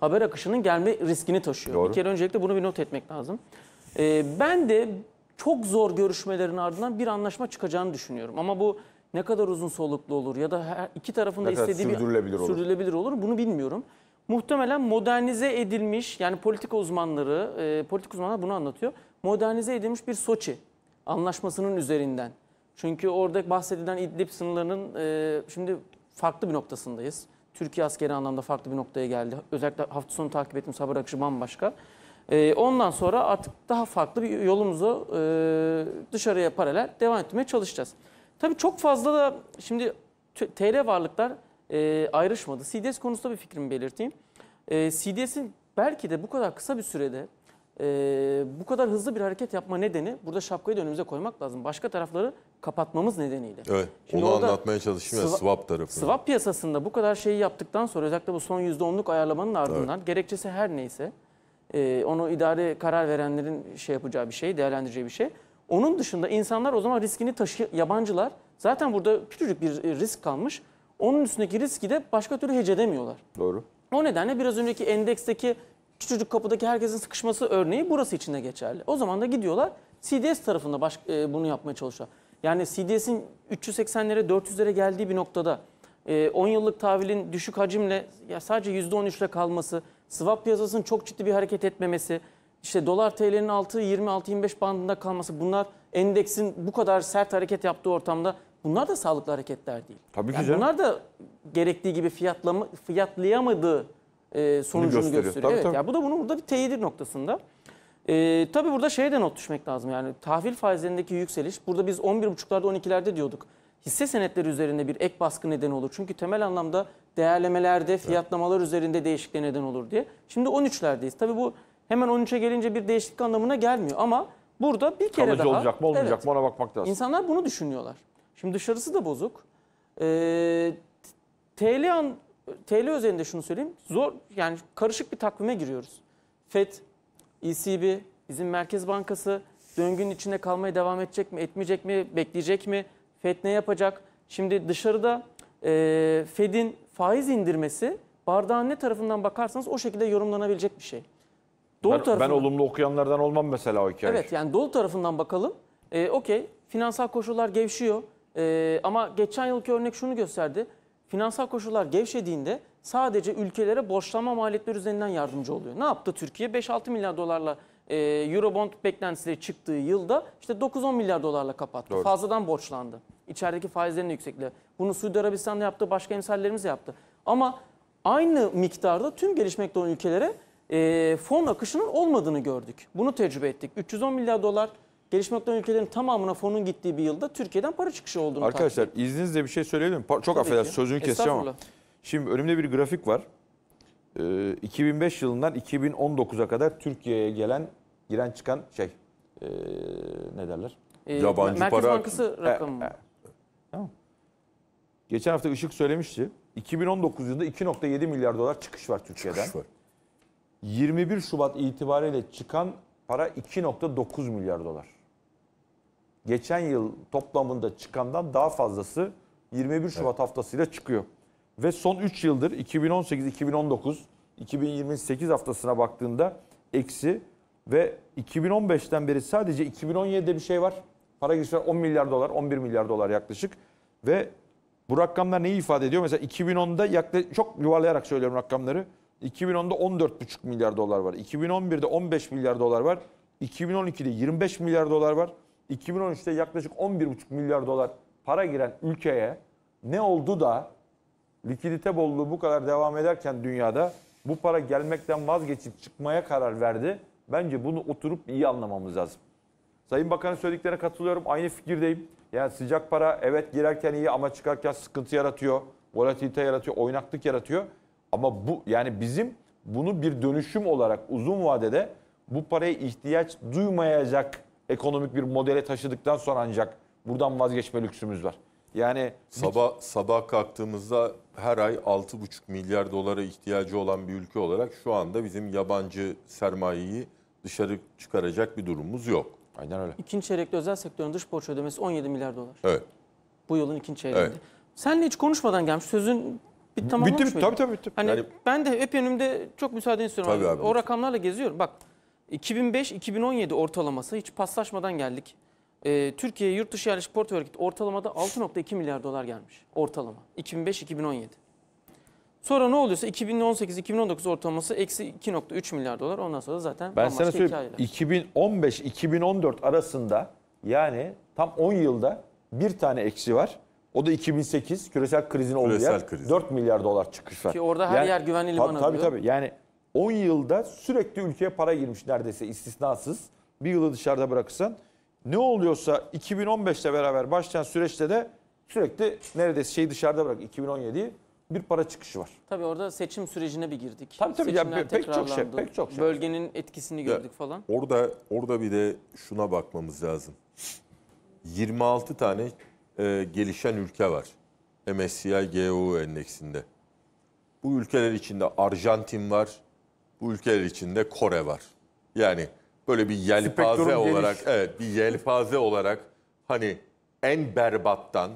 haber akışının gelme riskini taşıyor. Doğru. Bir kere öncelikle bunu bir not etmek lazım. Ee, ben de çok zor görüşmelerin ardından bir anlaşma çıkacağını düşünüyorum. Ama bu ne kadar uzun soluklu olur ya da her iki tarafın da istediği sürdürülebilir bir olur. sürdürülebilir olur bunu bilmiyorum. Muhtemelen modernize edilmiş yani politika uzmanları, e, politik uzmanlar bunu anlatıyor. Modernize edilmiş bir Soçi anlaşmasının üzerinden. Çünkü orada bahsedilen İdlib sınırlarının e, şimdi farklı bir noktasındayız. Türkiye askeri anlamda farklı bir noktaya geldi. Özellikle hafta sonu takip ettiğimiz haber akışı bambaşka. E, ondan sonra artık daha farklı bir yolumuzu e, dışarıya paralel devam etmeye çalışacağız. Tabii çok fazla da şimdi TL varlıklar e, ayrışmadı. CDS konusunda bir fikrimi belirteyim. E, CDS'in belki de bu kadar kısa bir sürede e, bu kadar hızlı bir hareket yapma nedeni burada şapkayı da önümüze koymak lazım. Başka tarafları kapatmamız nedeniyle. Evet. Şimdi onu anlatmaya çalıştım ya swa- swap tarafını. Swap piyasasında bu kadar şeyi yaptıktan sonra özellikle bu son %10'luk ayarlamanın ardından gerekçesi her neyse e, onu idare karar verenlerin şey yapacağı bir şey, değerlendireceği bir şey. Onun dışında insanlar o zaman riskini taşı yabancılar zaten burada küçücük bir e, risk kalmış. onun üstündeki riski de başka türlü hece edemiyorlar. Doğru. O nedenle biraz önceki endeksteki küçücük kapıdaki herkesin sıkışması örneği burası için de geçerli. O zaman da gidiyorlar CDS tarafında baş, e, bunu yapmaya çalışıyor. Yani CDS'in 380'lere 400'lere geldiği bir noktada e, 10 yıllık tahvilin düşük hacimle ya sadece %13'le kalması, swap piyasasının çok ciddi bir hareket etmemesi, işte dolar TL'nin 6 26-25 bandında kalması bunlar endeksin bu kadar sert hareket yaptığı ortamda bunlar da sağlıklı hareketler değil. Tabii ki Yani canım. bunlar da gerektiği gibi fiyatlama, fiyatlayamadığı e, sonucunu gösteriyor. gösteriyor. Tabii, evet, tabii. Ya bu da bunun burada bir teyidi noktasında. E, tabii burada şeye de not düşmek lazım. Yani tahvil faizlerindeki yükseliş. Burada biz 11,5'larda 12'lerde diyorduk. Hisse senetleri üzerinde bir ek baskı neden olur. Çünkü temel anlamda değerlemelerde, fiyatlamalar üzerinde değişikliğe neden olur diye. Şimdi 13'lerdeyiz. Tabii bu hemen 13'e gelince bir değişiklik anlamına gelmiyor. Ama burada bir kere Kalıcı daha... olacak mı olmayacak Evet. mı ona bakmak lazım. İnsanlar bunu düşünüyorlar. Şimdi dışarısı da bozuk. Ee, TL an, TL üzerinde şunu söyleyeyim. Zor yani karışık bir takvime giriyoruz. FED, ECB, bizim Merkez Bankası döngünün içinde kalmaya devam edecek mi, etmeyecek mi, bekleyecek mi? FED ne yapacak? Şimdi dışarıda e, FED'in faiz indirmesi bardağın ne tarafından bakarsanız o şekilde yorumlanabilecek bir şey. Dolu Ben, ben tarafından- olumlu okuyanlardan olmam mesela o hikaye. Evet yani dolu tarafından bakalım. Ee, Okey finansal koşullar gevşiyor. Ee, ama geçen yılki örnek şunu gösterdi. Finansal koşullar gevşediğinde sadece ülkelere borçlanma maliyetleri üzerinden yardımcı oluyor. Ne yaptı Türkiye? 5-6 milyar dolarla e, Eurobond beklentileri çıktığı yılda işte 9-10 milyar dolarla kapattı. Doğru. Fazladan borçlandı. İçerideki faizlerin yüksekliği. Bunu Suudi Arabistan'da yaptı, başka emsallerimiz yaptı. Ama aynı miktarda tüm gelişmekte olan ülkelere e, fon akışının olmadığını gördük. Bunu tecrübe ettik. 310 milyar dolar gelişmekte olan ülkelerin tamamına fonun gittiği bir yılda Türkiye'den para çıkışı olduğunu takip Arkadaşlar ettik. izninizle bir şey söyleyebilir miyim? Pa- Çok Tabii affedersiniz ki. sözünü keseceğim ama. Estağfurullah. Şimdi önümde bir grafik var. Ee, 2005 yılından 2019'a kadar Türkiye'ye gelen, giren çıkan şey ee, ne derler? E, Yabancı Merkez para Bankası rakamı. mı? E, e, Tamam. Geçen hafta Işık söylemişti. 2019 yılında 2.7 milyar dolar çıkış var Türkiye'den. Çıkış var. 21 Şubat itibariyle çıkan para 2.9 milyar dolar. Geçen yıl toplamında çıkandan daha fazlası 21 Şubat haftasıyla çıkıyor. Ve son 3 yıldır 2018, 2019, 2028 haftasına baktığında eksi ve 2015'ten beri sadece 2017'de bir şey var. Para girişi var 10 milyar dolar, 11 milyar dolar yaklaşık. Ve bu rakamlar neyi ifade ediyor? Mesela 2010'da yaklaşık çok yuvarlayarak söylüyorum rakamları. 2010'da 14,5 milyar dolar var. 2011'de 15 milyar dolar var. 2012'de 25 milyar dolar var. 2013'te yaklaşık 11,5 milyar dolar para giren ülkeye ne oldu da likidite bolluğu bu kadar devam ederken dünyada bu para gelmekten vazgeçip çıkmaya karar verdi. Bence bunu oturup iyi anlamamız lazım. Sayın Bakan'ın söylediklerine katılıyorum. Aynı fikirdeyim. Yani sıcak para evet girerken iyi ama çıkarken sıkıntı yaratıyor. Volatilite yaratıyor, oynaklık yaratıyor. Ama bu yani bizim bunu bir dönüşüm olarak uzun vadede bu paraya ihtiyaç duymayacak ekonomik bir modele taşıdıktan sonra ancak buradan vazgeçme lüksümüz var. Yani Sabah sabah kalktığımızda her ay 6,5 milyar dolara ihtiyacı olan bir ülke olarak şu anda bizim yabancı sermayeyi dışarı çıkaracak bir durumumuz yok. aynen öyle. İkinci çeyrekte özel sektörün dış borç ödemesi 17 milyar dolar. Evet. Bu yılın ikinci çeyreğinde. Evet. Senle hiç konuşmadan gelmiş. Sözün bir tamamlamış bitti bitti mıydın? tabii tabii bitti. Hani Yani- ben de hep önümde çok müsaade istiyorum. Tabii abi, o rakamlarla geziyorum. Bak 2005-2017 ortalaması hiç paslaşmadan geldik. Ee, Türkiye yurt dışı yerleşik portföy hareketi ortalamada 6.2 milyar dolar gelmiş. Ortalama. 2005-2017. Sonra ne oluyorsa 2018-2019 ortalaması eksi 2.3 milyar dolar. Ondan sonra zaten Ben bambaşka sana söyleyeyim. hikayeler. 2015-2014 arasında yani tam 10 yılda bir tane eksi var. O da 2008 küresel krizin olduğu Küresel yer. kriz. 4 milyar dolar çıkış var. Ki orada her yer güvenli liman tabii, tabii alıyor. tabii. Yani 10 yılda sürekli ülkeye para girmiş neredeyse istisnasız. Bir yılı dışarıda bırakırsan. Ne oluyorsa 2015'te beraber başlayan süreçte de sürekli neredeyse şey dışarıda bırak 2017'yi bir para çıkışı var. Tabii orada seçim sürecine bir girdik. Tabii tabii, ya Seçimler pek çok şey, pek çok şey. Bölgenin etkisini Ya, gördük falan. Orada orada bir de şuna bakmamız lazım. 26 tane e, gelişen ülke var. MSCI GEO endeksinde. Bu ülkeler içinde Arjantin var. Bu ülkeler içinde Kore var. Yani böyle bir yelpaze Spektrum olarak geniş. evet bir yelpaze olarak hani en berbattan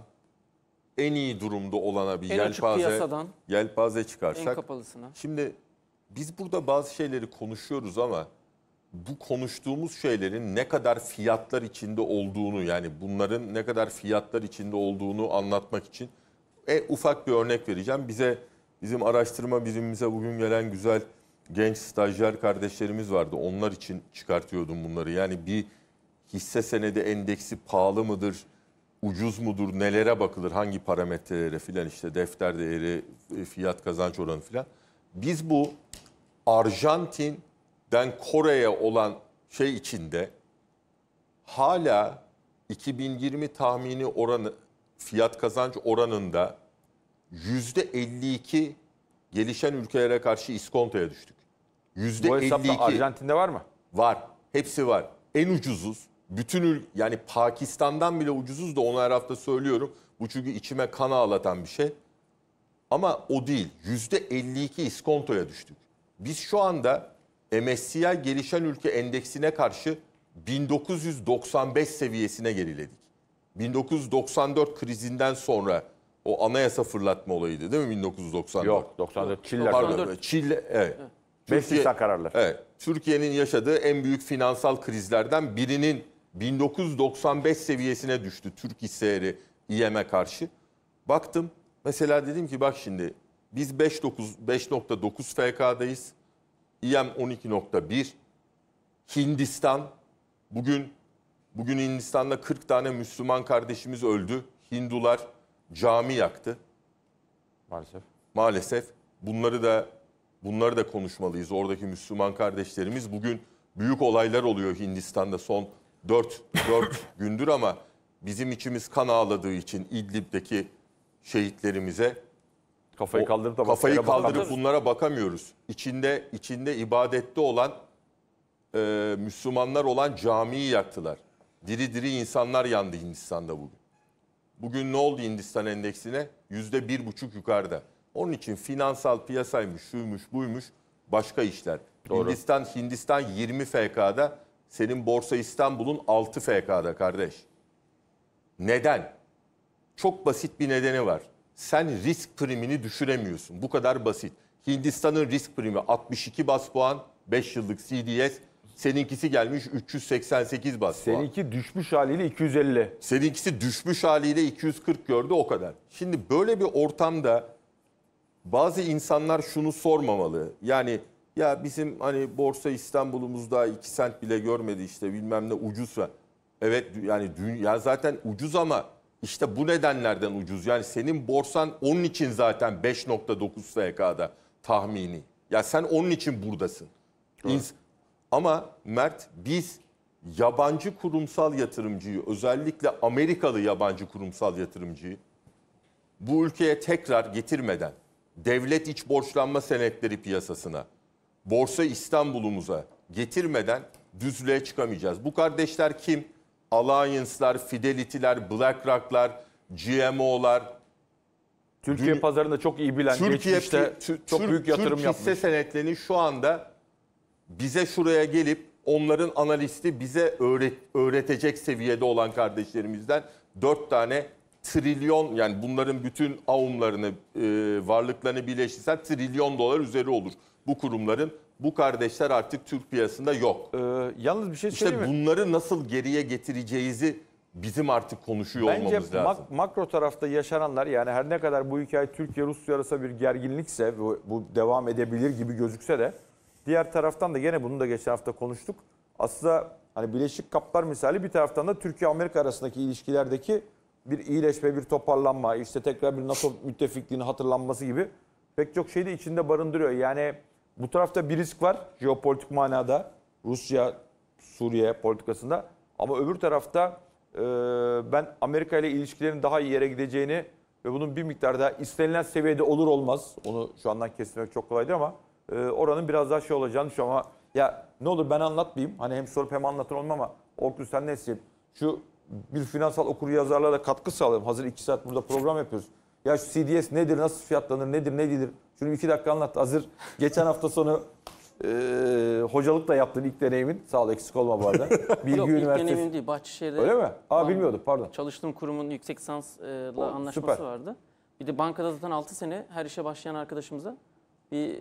en iyi durumda olana bir En yelpaze, piyasadan yelpaze en çıkarsak. kapalısına. Şimdi biz burada bazı şeyleri konuşuyoruz ama bu konuştuğumuz şeylerin ne kadar fiyatlar içinde olduğunu yani bunların ne kadar fiyatlar içinde olduğunu anlatmak için e, ufak bir örnek vereceğim. Bize bizim araştırma birimimize bugün gelen güzel genç stajyer kardeşlerimiz vardı. Onlar için çıkartıyordum bunları. Yani bir hisse senedi endeksi pahalı mıdır, ucuz mudur, nelere bakılır, hangi parametrelere filan işte defter değeri, fiyat kazanç oranı filan. Biz bu Arjantin'den Kore'ye olan şey içinde hala 2020 tahmini oranı fiyat kazanç oranında %52 gelişen ülkelere karşı iskontoya düştük. Bu hesapta %52 Arjantin'de var mı? var. Hepsi var. En ucuzuz. Bütün ül- yani Pakistan'dan bile ucuzuz da onu her hafta söylüyorum. Bu çünkü içime kan ağlatan bir şey. Ama o değil. %52 iskontoya düştük. Biz şu anda MSCI gelişen ülke endeksine karşı 1995 seviyesine geriledik. 1994 krizinden sonra o anayasa fırlatma olayıydı değil mi 1994? Yok 94 Çiller. Pardon. 94. Çile, evet. 5 Türkiye- Nisan kararları. Evet. Türkiye'nin yaşadığı en büyük finansal krizlerden birinin 1995 seviyesine düştü Türk hisseleri İYM'e karşı. Baktım mesela dedim ki bak şimdi biz 5.9 5.9 FK'dayız. İYM 12.1. Hindistan bugün bugün Hindistan'da 40 tane Müslüman kardeşimiz öldü. Hindular cami yaktı Maalesef. maalesef bunları da bunları da konuşmalıyız. Oradaki Müslüman kardeşlerimiz bugün büyük olaylar oluyor Hindistan'da son 4 4 *laughs* gündür ama bizim içimiz kan ağladığı için İdlib'deki şehitlerimize Kafayı o kaldırıp da kafayı kaldırıp bakamıyoruz. bunlara bakamıyoruz. İçinde içinde ibadette olan e, Müslümanlar olan camiyi yaktılar. Diri diri insanlar yandı Hindistan'da bugün. Bugün ne oldu Hindistan endeksine? Yüzde bir buçuk yukarıda. Onun için finansal piyasaymış, şuymuş, buymuş başka işler. Doğru. Hindistan Hindistan 20 FK'da, senin Borsa İstanbul'un 6 FK'da kardeş. Neden? Çok basit bir nedeni var. Sen risk primini düşüremiyorsun. Bu kadar basit. Hindistan'ın risk primi 62 bas puan, 5 yıllık CDS. Seninkisi gelmiş 388 bas puan. Seninki düşmüş haliyle 250. Seninkisi düşmüş haliyle 240 gördü o kadar. Şimdi böyle bir ortamda bazı insanlar şunu sormamalı. Yani ya bizim hani Borsa İstanbul'umuzda 2 sent bile görmedi işte bilmem ne ucuzsa. Evet yani dünya zaten ucuz ama işte bu nedenlerden ucuz. Yani senin borsan onun için zaten 5.9 FK'da tahmini. Ya sen onun için buradasın. İns- ama Mert biz yabancı kurumsal yatırımcıyı özellikle Amerikalı yabancı kurumsal yatırımcıyı bu ülkeye tekrar getirmeden devlet iç borçlanma senetleri piyasasına, Borsa İstanbul'umuza getirmeden düzlüğe çıkamayacağız. Bu kardeşler kim? Alliance'lar, Fidelity'ler, BlackRock'lar, GMO'lar, Türkiye Dünya- pazarında çok iyi bilen, Türkiye geçmişte çok Türk- büyük yatırım Türk yapmış. hisse senetlerini şu anda bize şuraya gelip onların analisti bize öğret, öğretecek seviyede olan kardeşlerimizden dört tane trilyon yani bunların bütün avumlarını, e, varlıklarını birleştirsen trilyon dolar üzeri olur bu kurumların. Bu kardeşler artık Türk piyasasında yok. Ee, yalnız bir şey söyleyeyim İşte mi? bunları nasıl geriye getireceğizi bizim artık konuşuyor Bence olmamız lazım. mak- makro tarafta yaşananlar yani her ne kadar bu hikaye Türkiye-Rusya arasında bir gerginlikse bu, bu devam edebilir gibi gözükse de diğer taraftan da gene bunu da geçen hafta konuştuk. Aslında hani Birleşik Kaplar misali bir taraftan da Türkiye-Amerika arasındaki ilişkilerdeki bir iyileşme, bir toparlanma, işte tekrar bir NATO müttefikliğinin hatırlanması gibi pek çok şeyi de içinde barındırıyor. Yani bu tarafta bir risk var jeopolitik manada Rusya, Suriye politikasında ama öbür tarafta e, ben Amerika ile ilişkilerin daha iyi yere gideceğini ve bunun bir miktar daha istenilen seviyede olur olmaz. Onu şu andan kestirmek çok kolay değil ama e, oranın biraz daha şey olacağını şu ama ya ne olur ben anlatmayayım. Hani hem sorup hem anlatan olmam ama Orkun sen ne istiyorsun? Şu bir finansal okur yazarlara da katkı sağlayalım. Hazır iki saat burada program yapıyoruz. Ya şu CDS nedir, nasıl fiyatlanır, nedir, ne değildir? Şunu iki dakika anlat. Hazır geçen hafta sonu Ee, hocalık da yaptın ilk deneyimin. Sağ ol eksik olma bu arada. *laughs* Bilgi Yok ilk Üniversitesi. deneyimim değil. Bahçeşehir'de Öyle mi? Aa bilmiyordum pardon. çalıştığım kurumun yüksek lisansla O, anlaşması süper. vardı. Bir de bankada zaten 6 sene her işe başlayan arkadaşımıza bir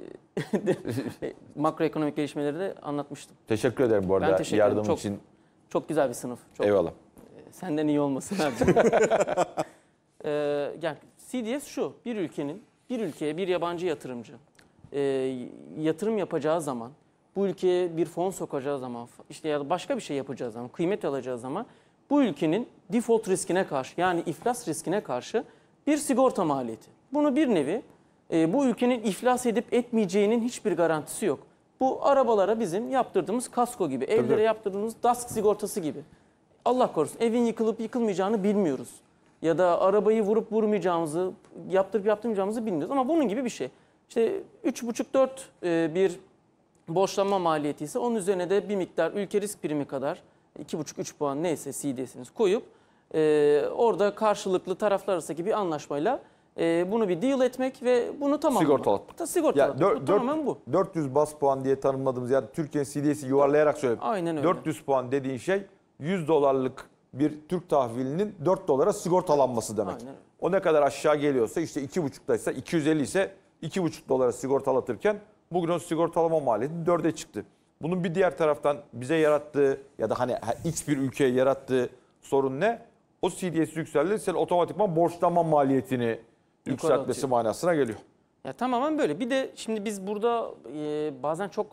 *laughs* makroekonomik gelişmeleri de anlatmıştım. Teşekkür ederim bu arada Ben teşekkür yardım. Çok- için. Çok güzel bir sınıf. Çok Eyvallah. Senden iyi olmasın abi. *laughs* ee, yani CDS şu, bir ülkenin, bir ülkeye bir yabancı yatırımcı e, yatırım yapacağı zaman, bu ülkeye bir fon sokacağı zaman, işte ya da başka bir şey yapacağı zaman, kıymet alacağı zaman bu ülkenin default riskine karşı yani iflas riskine karşı bir sigorta maliyeti. Bunu bir nevi e, bu ülkenin iflas edip etmeyeceğinin hiçbir garantisi yok. Bu arabalara bizim yaptırdığımız kasko gibi, evlere tabii. yaptırdığımız DASK sigortası gibi. Allah korusun evin yıkılıp yıkılmayacağını bilmiyoruz. Ya da arabayı vurup vurmayacağımızı, yaptırıp yaptırmayacağımızı bilmiyoruz. Ama bunun gibi bir şey. İşte 3,5-4 e, bir borçlanma maliyeti ise onun üzerine de bir miktar ülke risk primi kadar 2,5-3 puan neyse CDS'iniz koyup e, orada karşılıklı taraflar arasındaki bir anlaşmayla e, bunu bir deal etmek ve bunu tamamlamak. Sigortalatmak. Ta- Ya Sigortalatmak. dör- bu tamamen bu. 400 bas puan diye tanımladığımız yani Türkiye'nin CDS'i yuvarlayarak söyledim. Aynen öyle. 400 puan dediğin şey 100 dolarlık bir Türk tahvilinin 4 dolara sigortalanması demek. Aynen. O ne kadar aşağı geliyorsa işte 2,5'daysa 250 ise 2,5 dolara sigortalatırken bugün o sigortalama maliyeti 4'e çıktı. Bunun bir diğer taraftan bize yarattığı ya da hani X bir ülkeye yarattığı sorun ne? O CDS yükseldi sen otomatikman borçlanma maliyetini yükseltmesi atıyor. manasına geliyor. Ya tamamen böyle. Bir de şimdi biz burada e, bazen çok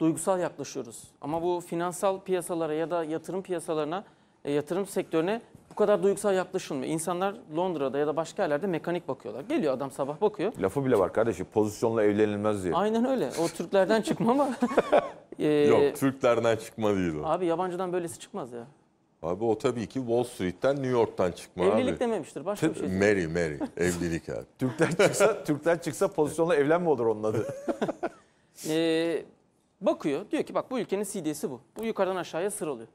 duygusal yaklaşıyoruz. Ama bu finansal piyasalara ya da yatırım piyasalarına, e, yatırım sektörüne bu kadar duygusal yaklaşılmıyor. İnsanlar Londra'da ya da başka yerlerde mekanik bakıyorlar. Geliyor adam sabah bakıyor. Lafı bile var kardeşim pozisyonla evlenilmez diye. Aynen öyle. O Türklerden çıkma ama. *laughs* e, Yok Türklerden çıkma değil o. Abi yabancıdan böylesi çıkmaz ya. Abi o tabii ki Wall Street'ten New York'tan çıkma Evlilik abi. dememiştir. Başka bir şey. Mary Mary *laughs* evlilik abi. Türkler çıksa Türkler çıksa pozisyonla evlenme olur onun adı. *laughs* Ee, bakıyor diyor ki bak bu ülkenin CDS'i bu. Bu yukarıdan aşağıya sıralıyor.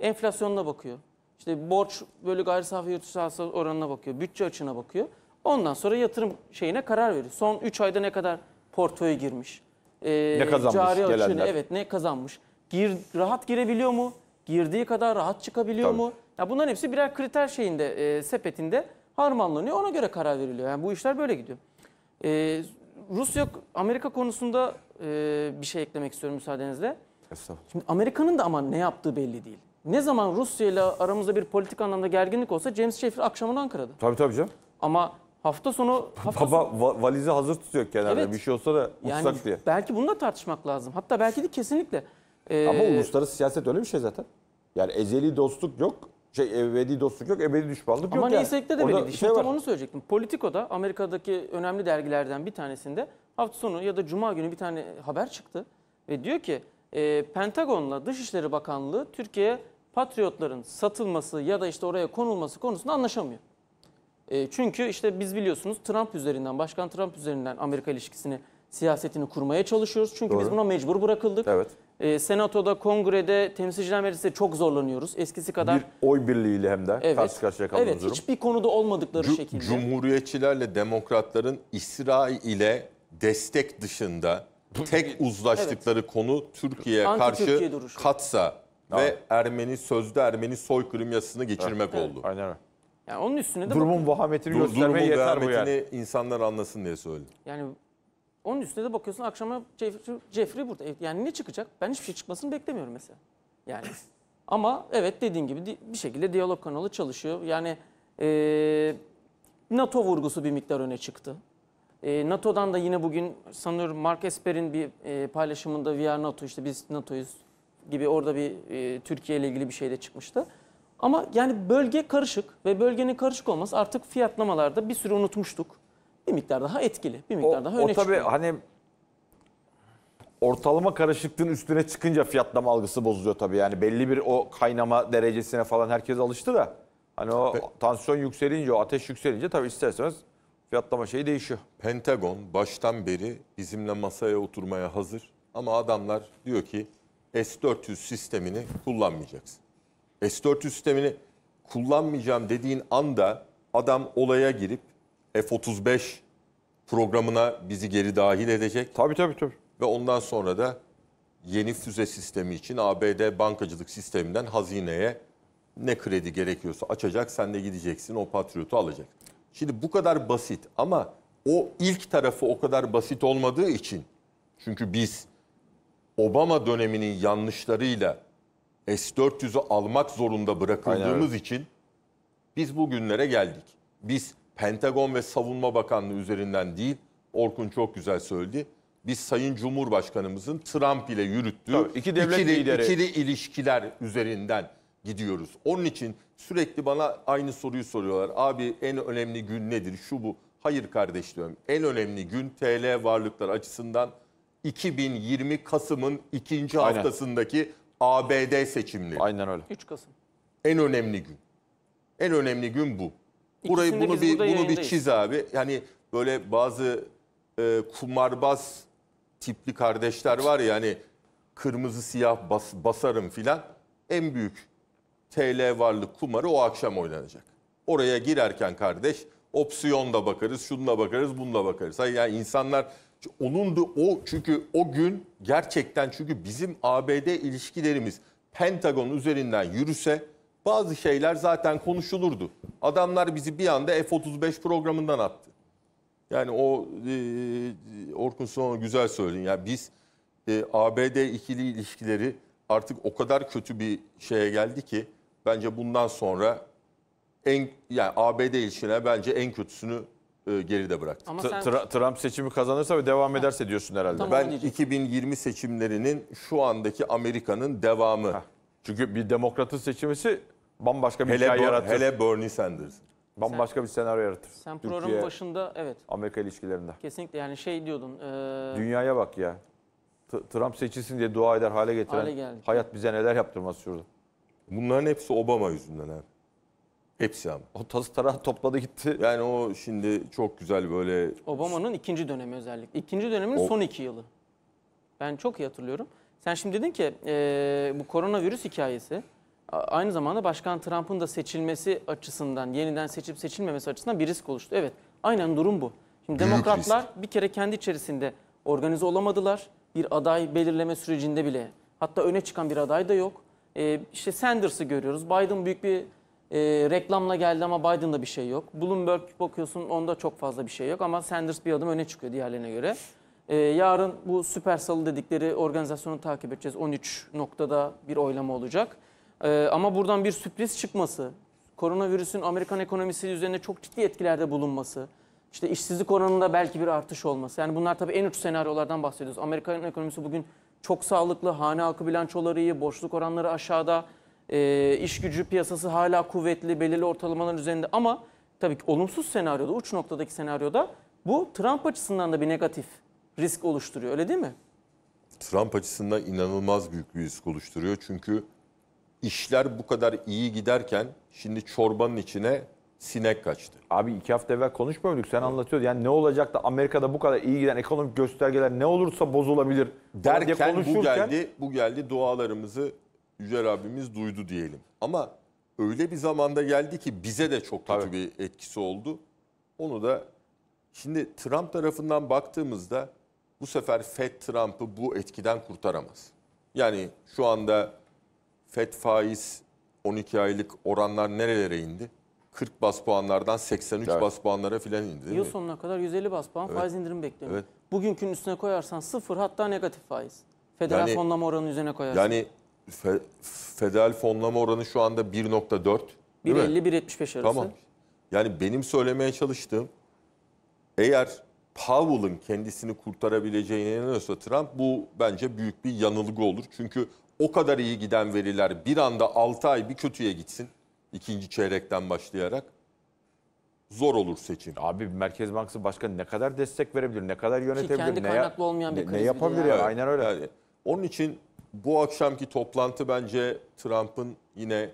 Enflasyonuna bakıyor. İşte borç böyle gayri safi yurt dışı hasıla oranına bakıyor. Bütçe açığına bakıyor. Ondan sonra yatırım şeyine karar veriyor. Son 3 ayda ne kadar portföy girmiş. Ee, Ne kazanmış cari açığını, gelenler. evet ne kazanmış. Gir, rahat girebiliyor mu? Girdiği kadar rahat çıkabiliyor Tabii. mu? Ya bunların hepsi birer kriter şeyinde, e, sepetinde harmanlanıyor. Ona göre karar veriliyor. Yani bu işler böyle gidiyor. Ee, Rusya Amerika konusunda e, bir şey eklemek istiyorum müsaadenizle. Şimdi Amerika'nın da ama ne yaptığı belli değil. Ne zaman Rusya ile aramızda bir politik anlamda gerginlik olsa James Sheffield akşamını Ankara'da. Tabii tabii canım. Ama hafta sonu hafta Baba va- valizi hazır tutuyor kenarda. Evet. Bir şey olsa da yani uçsak diye. belki bunu da tartışmak lazım. Hatta belki de kesinlikle. Ee, Ama uluslararası siyaset öyle bir şey zaten. Yani ezeli dostluk yok. Şey ebedi dostluk yok, ebedi düşmanlık Ama yok. yani. neyselikle de Orada belliydi. şey tam onu söyleyecektim. Politico'da Amerika'daki önemli dergilerden bir tanesinde hafta sonu ya da cuma günü bir tane haber çıktı. Ve diyor ki e, Pentagon'la Dışişleri Bakanlığı Türkiye'ye patriotların satılması ya da işte oraya konulması konusunda anlaşamıyor. E, çünkü işte biz biliyorsunuz Trump üzerinden, Başkan Trump üzerinden Amerika ilişkisini, siyasetini kurmaya çalışıyoruz. Çünkü biz Doğru. buna mecbur bırakıldık. Evet. E, Senato'da, Kongrede, Temsilciler Meclisi'nde çok zorlanıyoruz. Eskisi kadar Bir oy birliğiyle hem de Evet. karşı karşıya kaldığımız Evet, durum. hiçbir konuda olmadıkları Cu- şekilde. Cumhuriyetçilerle demokratların İsrail'e destek dışında tek uzlaştıkları konu Türkiye'ye Anti karşı Türkiye katsa Evet. ve Ermeni sözde Ermeni soykırım yasasını geçirmek oldu. Aynen öyle. Yani onun üstüne de Durumun vahametini Dur- Durumun göstermeye yeter bu yani. insanlar anlasın diye söyledim. yani onun üstüne de bakıyorsun akşama Jeffrey, Jeffrey burada. Yani ne çıkacak? Ben hiçbir şey çıkmasını beklemiyorum mesela. Yani *laughs* ama evet dediğin gibi bir şekilde diyalog kanalı çalışıyor. Yani e, NATO vurgusu bir miktar öne çıktı. E, NATO'dan da yine bugün sanıyorum Mark Esper'in bir e, paylaşımında We are NATO işte biz NATO'yuz gibi orada bir e, Türkiye ile ilgili bir şey de çıkmıştı. Ama yani bölge karışık ve bölgenin karışık olması artık fiyatlamalarda bir süre unutmuştuk. Bir miktar daha etkili, bir O, miktar daha o öne tabii çıkıyor. hani ortalama karışıklığın üstüne çıkınca fiyatlama algısı bozuluyor tabii. Yani belli bir o kaynama derecesine falan herkes alıştı da hani o tansiyon yükselince, o ateş yükselince tabii isterseniz fiyatlama şeyi değişiyor. Pentagon baştan beri bizimle masaya oturmaya hazır ama adamlar diyor ki S-400 sistemini kullanmayacaksın. S-400 sistemini kullanmayacağım dediğin anda adam olaya girip F-35 programına bizi geri dahil edecek Tabii tabii tabii. ve ondan sonra da yeni füze sistemi için ABD bankacılık sisteminden hazineye ne kredi gerekiyorsa açacak. Sen de gideceksin o Patriot'u alacak. Şimdi bu kadar basit ama o ilk tarafı o kadar basit olmadığı için çünkü biz Obama döneminin yanlışlarıyla S-400'ü almak zorunda bırakıldığımız Aynen için biz bugünlere geldik. Biz Pentagon ve Savunma Bakanlığı üzerinden değil, Orkun çok güzel söyledi. Biz Sayın Cumhurbaşkanımızın Trump ile yürüttüğü Tabii, iki devlet ikili, lideri. ikili ilişkiler üzerinden gidiyoruz. Onun için sürekli bana aynı soruyu soruyorlar. Abi en önemli gün nedir? Şu bu. Hayır kardeş diyorum. En önemli gün TL varlıklar açısından 2020 Kasım'ın ikinci Aynen. haftasındaki ABD seçimleri. Aynen öyle. 3 Kasım. En önemli gün. En önemli gün bu. Burayı bunu bir bunu bir çiz abi. Yani böyle bazı e, kumarbaz tipli kardeşler var ya hani kırmızı siyah bas, basarım filan. En büyük TL varlık kumarı o akşam oynanacak. Oraya girerken kardeş opsiyonda bakarız, şununla bakarız, bununla bakarız. Yani insanlar onun da o çünkü o gün gerçekten çünkü bizim ABD ilişkilerimiz Pentagon üzerinden yürüse bazı şeyler zaten konuşulurdu. Adamlar bizi bir anda F-35 programından attı. Yani o e, Orkun sonra güzel söyledin. Yani biz e, ABD ikili ilişkileri artık o kadar kötü bir şeye geldi ki bence bundan sonra en yani ABD ilişkilerine bence en kötüsünü e, geride bıraktı. Ama sen Tra- Trump seçimi kazanırsa ve devam ederse diyorsun herhalde. Tamam. Ben diyecek. 2020 seçimlerinin şu andaki Amerika'nın devamı. Çünkü bir demokratın seçilmesi bambaşka bir Hele, hikaye Ber- yaratır. hele Bernie Sanders. bambaşka bir senaryo yaratır. sen Türkiye, programın başında evet Amerika ilişkilerinde. kesinlikle yani şey diyordun. e, Dünyaya bak ya. T- Trump seçilsin diye dua eder hale getiren Hale geldik. hayat bize neler yaptırmaz şurada. Bunların hepsi Obama yüzünden abi. Hepsi ama. O tası tarağı topladı gitti. Yani o şimdi çok güzel böyle Obama'nın ikinci dönemi özellikle. İkinci dönemin O- son iki yılı. Ben çok iyi hatırlıyorum. Sen şimdi dedin ki e, bu koronavirüs hikayesi aynı zamanda Başkan Trump'ın da seçilmesi açısından, yeniden seçip seçilmemesi açısından bir risk oluştu. Evet, aynen durum bu. Şimdi Büyük demokratlar bir kere kendi içerisinde organize olamadılar. Bir aday belirleme sürecinde bile. Hatta öne çıkan bir aday da yok. E, işte Sanders'ı görüyoruz. Biden büyük bir e, reklamla geldi ama Biden'da bir şey yok. Bloomberg bakıyorsun onda çok fazla bir şey yok ama Sanders bir adım öne çıkıyor diğerlerine göre. E, yarın bu süper salı dedikleri organizasyonu takip edeceğiz. 13 noktada bir oylama olacak. E, ama buradan bir sürpriz çıkması, koronavirüsün Amerikan ekonomisi üzerinde çok ciddi etkilerde bulunması, işte işsizlik oranında belki bir artış olması. Yani bunlar tabii en uç senaryolardan bahsediyoruz. Amerikan ekonomisi bugün çok sağlıklı, hane halkı bilançoları iyi, borçluk oranları aşağıda, e, iş gücü piyasası hala kuvvetli, belirli ortalamaların üzerinde. Ama tabii ki olumsuz senaryoda, uç noktadaki senaryoda bu Trump açısından da bir negatif risk oluşturuyor. Öyle değil mi? Trump açısından inanılmaz büyük bir risk oluşturuyor. Çünkü işler bu kadar iyi giderken şimdi çorbanın içine sinek kaçtı. Abi iki hafta evvel konuşmuyorduk sen anlatıyordun. Yani ne olacak da Amerika'da bu kadar iyi giden ekonomik göstergeler ne olursa bozulabilir Derken bu konuşurken- geldi, bu geldi dualarımızı Yüce Rabbimiz duydu diyelim. Ama öyle bir zamanda geldi ki bize de çok kötü Tabii. bir etkisi oldu. Onu da şimdi Trump tarafından baktığımızda bu sefer Fed Trump'ı bu etkiden kurtaramaz. Yani şu anda Fed faiz 12 aylık oranlar nerelere indi? 40 bas puanlardan 83 Evet. bas puanlara filan indi. değil Yıl mi? sonuna kadar 150 bas puan faiz indirim bekleniyor. Evet. Bugünkünün üstüne koyarsan sıfır hatta negatif faiz. Federal Yani- fonlama oranının üzerine koyarsan. Yani fe- federal fonlama oranı şu anda 1.4. değil mi? 1.50-1.75 arası. Tamam. Yani benim söylemeye çalıştığım eğer Powell'ın kendisini kurtarabileceğine inanıyorsa Trump bu bence büyük bir yanılgı olur. Çünkü o kadar iyi giden veriler bir anda 6 ay bir kötüye gitsin ikinci çeyrekten başlayarak zor olur seçim. Abi Merkez Bankası Başkanı ne kadar destek verebilir, ne kadar yönetebilir, kendi ne, kaynaklı olmayan bir ne, kriz ne yapabilir yani. ya? Evet, Aynen öyle. Yani onun için bu akşamki toplantı bence Trump'ın yine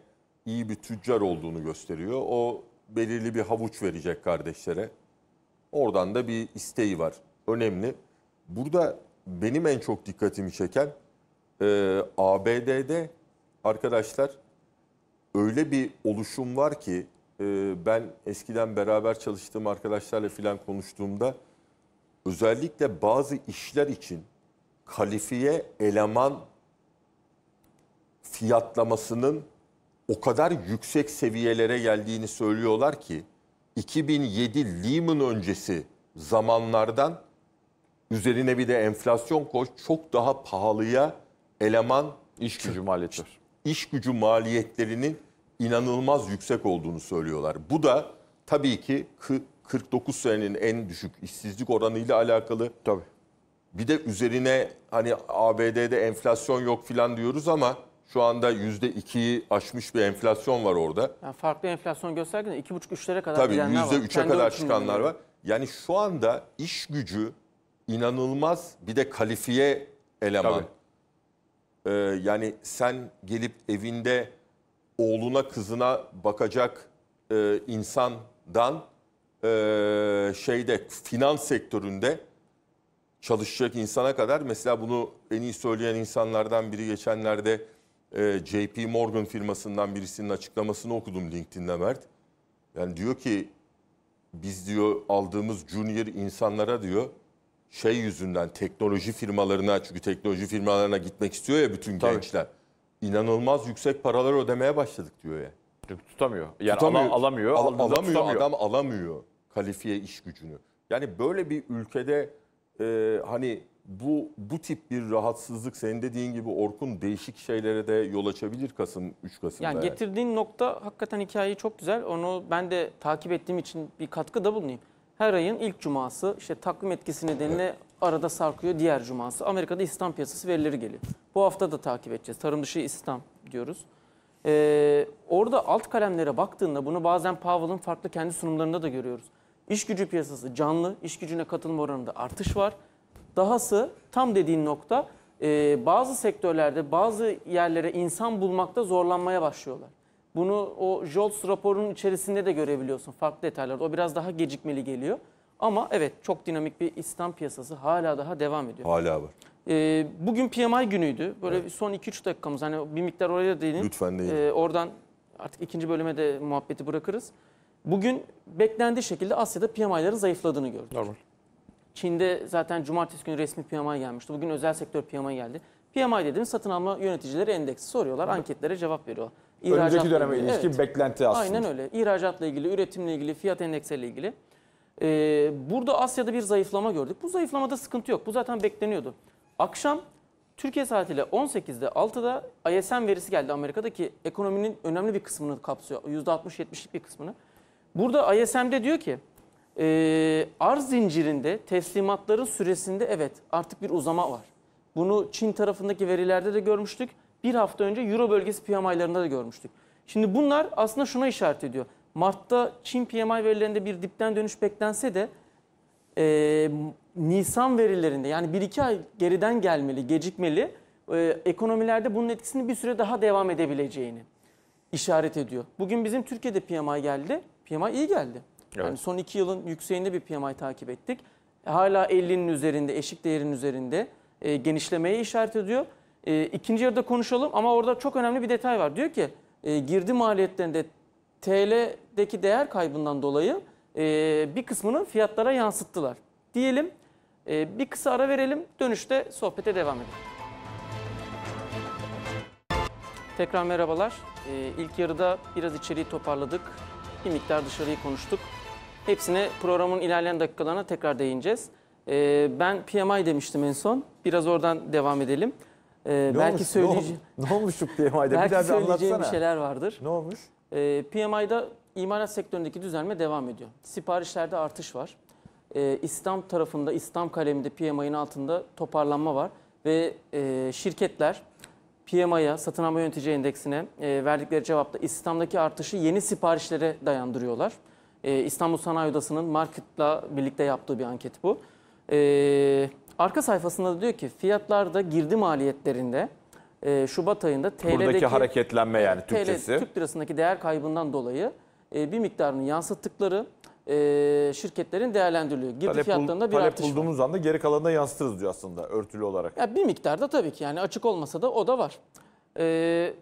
iyi bir tüccar olduğunu gösteriyor. O belirli bir havuç verecek kardeşlere. Oradan da bir isteği var. Önemli. Burada benim en çok dikkatimi çeken e, ABD'de arkadaşlar öyle bir oluşum var ki e, ben eskiden beraber çalıştığım arkadaşlarla filan konuştuğumda özellikle bazı işler için kalifiye eleman fiyatlamasının o kadar yüksek seviyelere geldiğini söylüyorlar ki 2007 Lehman öncesi zamanlardan üzerine bir de enflasyon koy çok daha pahalıya eleman İş gücü maliyeti. iş gücü maliyetlerinin inanılmaz yüksek olduğunu söylüyorlar. Bu da tabii ki kı- 49 senenin en düşük işsizlik oranıyla alakalı. Tabii. Bir de üzerine hani ABD'de enflasyon yok filan diyoruz ama şu anda %2'yi aşmış bir enflasyon var orada. Yani farklı enflasyon göstergende 2,5-3'lere kadar Tabii gidenler var. %3'e Kendi kadar çıkanlar var. Yani şu anda iş gücü inanılmaz bir de kalifiye eleman. Tabii. Ee, yani sen gelip evinde oğluna kızına bakacak e, insandan e, şeyde finans sektöründe çalışacak insana kadar mesela bunu en iyi söyleyen insanlardan biri geçenlerde e, JP Morgan firmasından birisinin açıklamasını okudum LinkedIn'de Mert. Yani diyor ki biz diyor aldığımız junior insanlara diyor şey yüzünden teknoloji firmalarına çünkü teknoloji firmalarına gitmek istiyor ya bütün Tabii. gençler. İnanılmaz yüksek paralar ödemeye başladık diyor ya. Çünkü tutamıyor. Yani Tutamıyor. ala- alamıyor. Al- alamıyor tutamıyor. adam alamıyor kalifiye iş gücünü. Yani böyle bir ülkede e, hani bu bu tip bir rahatsızlık senin dediğin gibi Orkun değişik şeylere de yol açabilir Kasım 3 Kasım'da. Yani yani. getirdiğin nokta hakikaten hikayeyi çok güzel. Onu ben de takip ettiğim için bir katkıda bulunayım. Her ayın ilk cuması işte takvim etkisi nedeniyle arada sarkıyor diğer cuması. Amerika'da istihdam piyasası verileri geliyor. Bu hafta da takip edeceğiz. Tarım dışı istihdam diyoruz. Ee, orada alt kalemlere baktığında bunu bazen Powell'ın farklı kendi sunumlarında da görüyoruz. İş gücü piyasası canlı, iş gücüne katılma oranında artış var. Dahası tam dediğin nokta e, bazı sektörlerde bazı yerlere insan bulmakta zorlanmaya başlıyorlar. Bunu o JOLTS raporunun içerisinde de görebiliyorsun farklı detaylarda. O biraz daha gecikmeli geliyor. Ama evet çok dinamik bir İslam piyasası hala daha devam ediyor. Hala var. Ee, bugün PMI günüydü. Böyle bir son 2-3 dakikamız hani bir miktar oraya da değineyim. Lütfen değil. Ee, oradan artık ikinci bölüme de muhabbeti bırakırız. Bugün beklendiği şekilde Asya'da PMI'ların zayıfladığını gördük. Normal. Çin'de zaten cumartesi günü resmi PMI gelmişti. Bugün özel sektör PMI geldi. PMI dediğimiz satın alma yöneticileri endeksi soruyorlar. Anketlere cevap veriyor. Önceki İhracatla döneme ilgili- ilişkin Evet. beklenti aslında. Aynen öyle. İhracatla ilgili, üretimle ilgili, fiyat endeksiyle ilgili. Ee, burada Asya'da bir zayıflama gördük. Bu zayıflamada sıkıntı yok. Bu zaten bekleniyordu. Akşam Türkiye saatiyle 18'de 6'da ISM verisi geldi Amerika'da ki ekonominin önemli bir kısmını kapsıyor. %60-70'lik bir kısmını. Burada ISM'de diyor ki e, arz zincirinde teslimatların süresinde evet artık bir uzama var. Bunu Çin tarafındaki verilerde de görmüştük. Bir hafta önce Euro bölgesi PMI'larında da görmüştük. Şimdi bunlar aslında şuna işaret ediyor. Mart'ta Çin PMI verilerinde bir dipten dönüş beklense de e, Nisan verilerinde yani 1-2 ay geriden gelmeli, gecikmeli e, ekonomilerde bunun etkisini bir süre daha devam edebileceğini işaret ediyor. Bugün bizim Türkiye'de PMI geldi. PMI iyi geldi. Yani Evet. son 2 yılın yükseğinde bir PMI takip ettik. Hala 50'nin üzerinde, eşik değerin üzerinde e, genişlemeye işaret ediyor. E, ikinci yarıda konuşalım ama orada çok önemli bir detay var. Diyor ki e, girdi maliyetlerinde TL'deki değer kaybından dolayı e, bir kısmını fiyatlara yansıttılar. Diyelim e, bir kısa ara verelim dönüşte sohbete devam edelim. Tekrar merhabalar. Ee, ilk yarıda biraz içeriği toparladık. Bir miktar dışarıyı konuştuk. Hepsine programın ilerleyen dakikalarına tekrar değineceğiz. Ee, ben PMI demiştim en son. Biraz oradan devam edelim. Ee, Ne belki olmuş, söyleyeceğim, Ne, ol- ne olmuş şu *laughs* PMI'de? Bir belki daha bir söyleyeceğim anlatsana. bir şeyler vardır. Ne olmuş? Ee, PMI'da imalat sektöründeki düzelme devam ediyor. Siparişlerde artış var. Ee, İslam tarafında, İslam kaleminde PMI'nin altında toparlanma var. Ve e, şirketler PMI'ya, satın alma yönetici endeksine e, verdikleri cevapta İslam'daki artışı yeni siparişlere dayandırıyorlar. E, İstanbul Sanayi Odası'nın Market'la birlikte yaptığı bir anket bu. E, arka sayfasında da diyor ki fiyatlarda girdi maliyetlerinde e, Şubat ayında TL'deki Buradaki hareketlenme yani TL, Türkçesi. Türk lirasındaki değer kaybından dolayı e, bir miktarını yansıttıkları e, şirketlerin değerlendiriliyor. Girdi Talep, fiyatlarında bir talep artış var. bulduğumuz anda geri kalanını yansıtırız diyor aslında örtülü olarak. Ya bir miktarda tabii ki yani açık olmasa da o da var. Ee,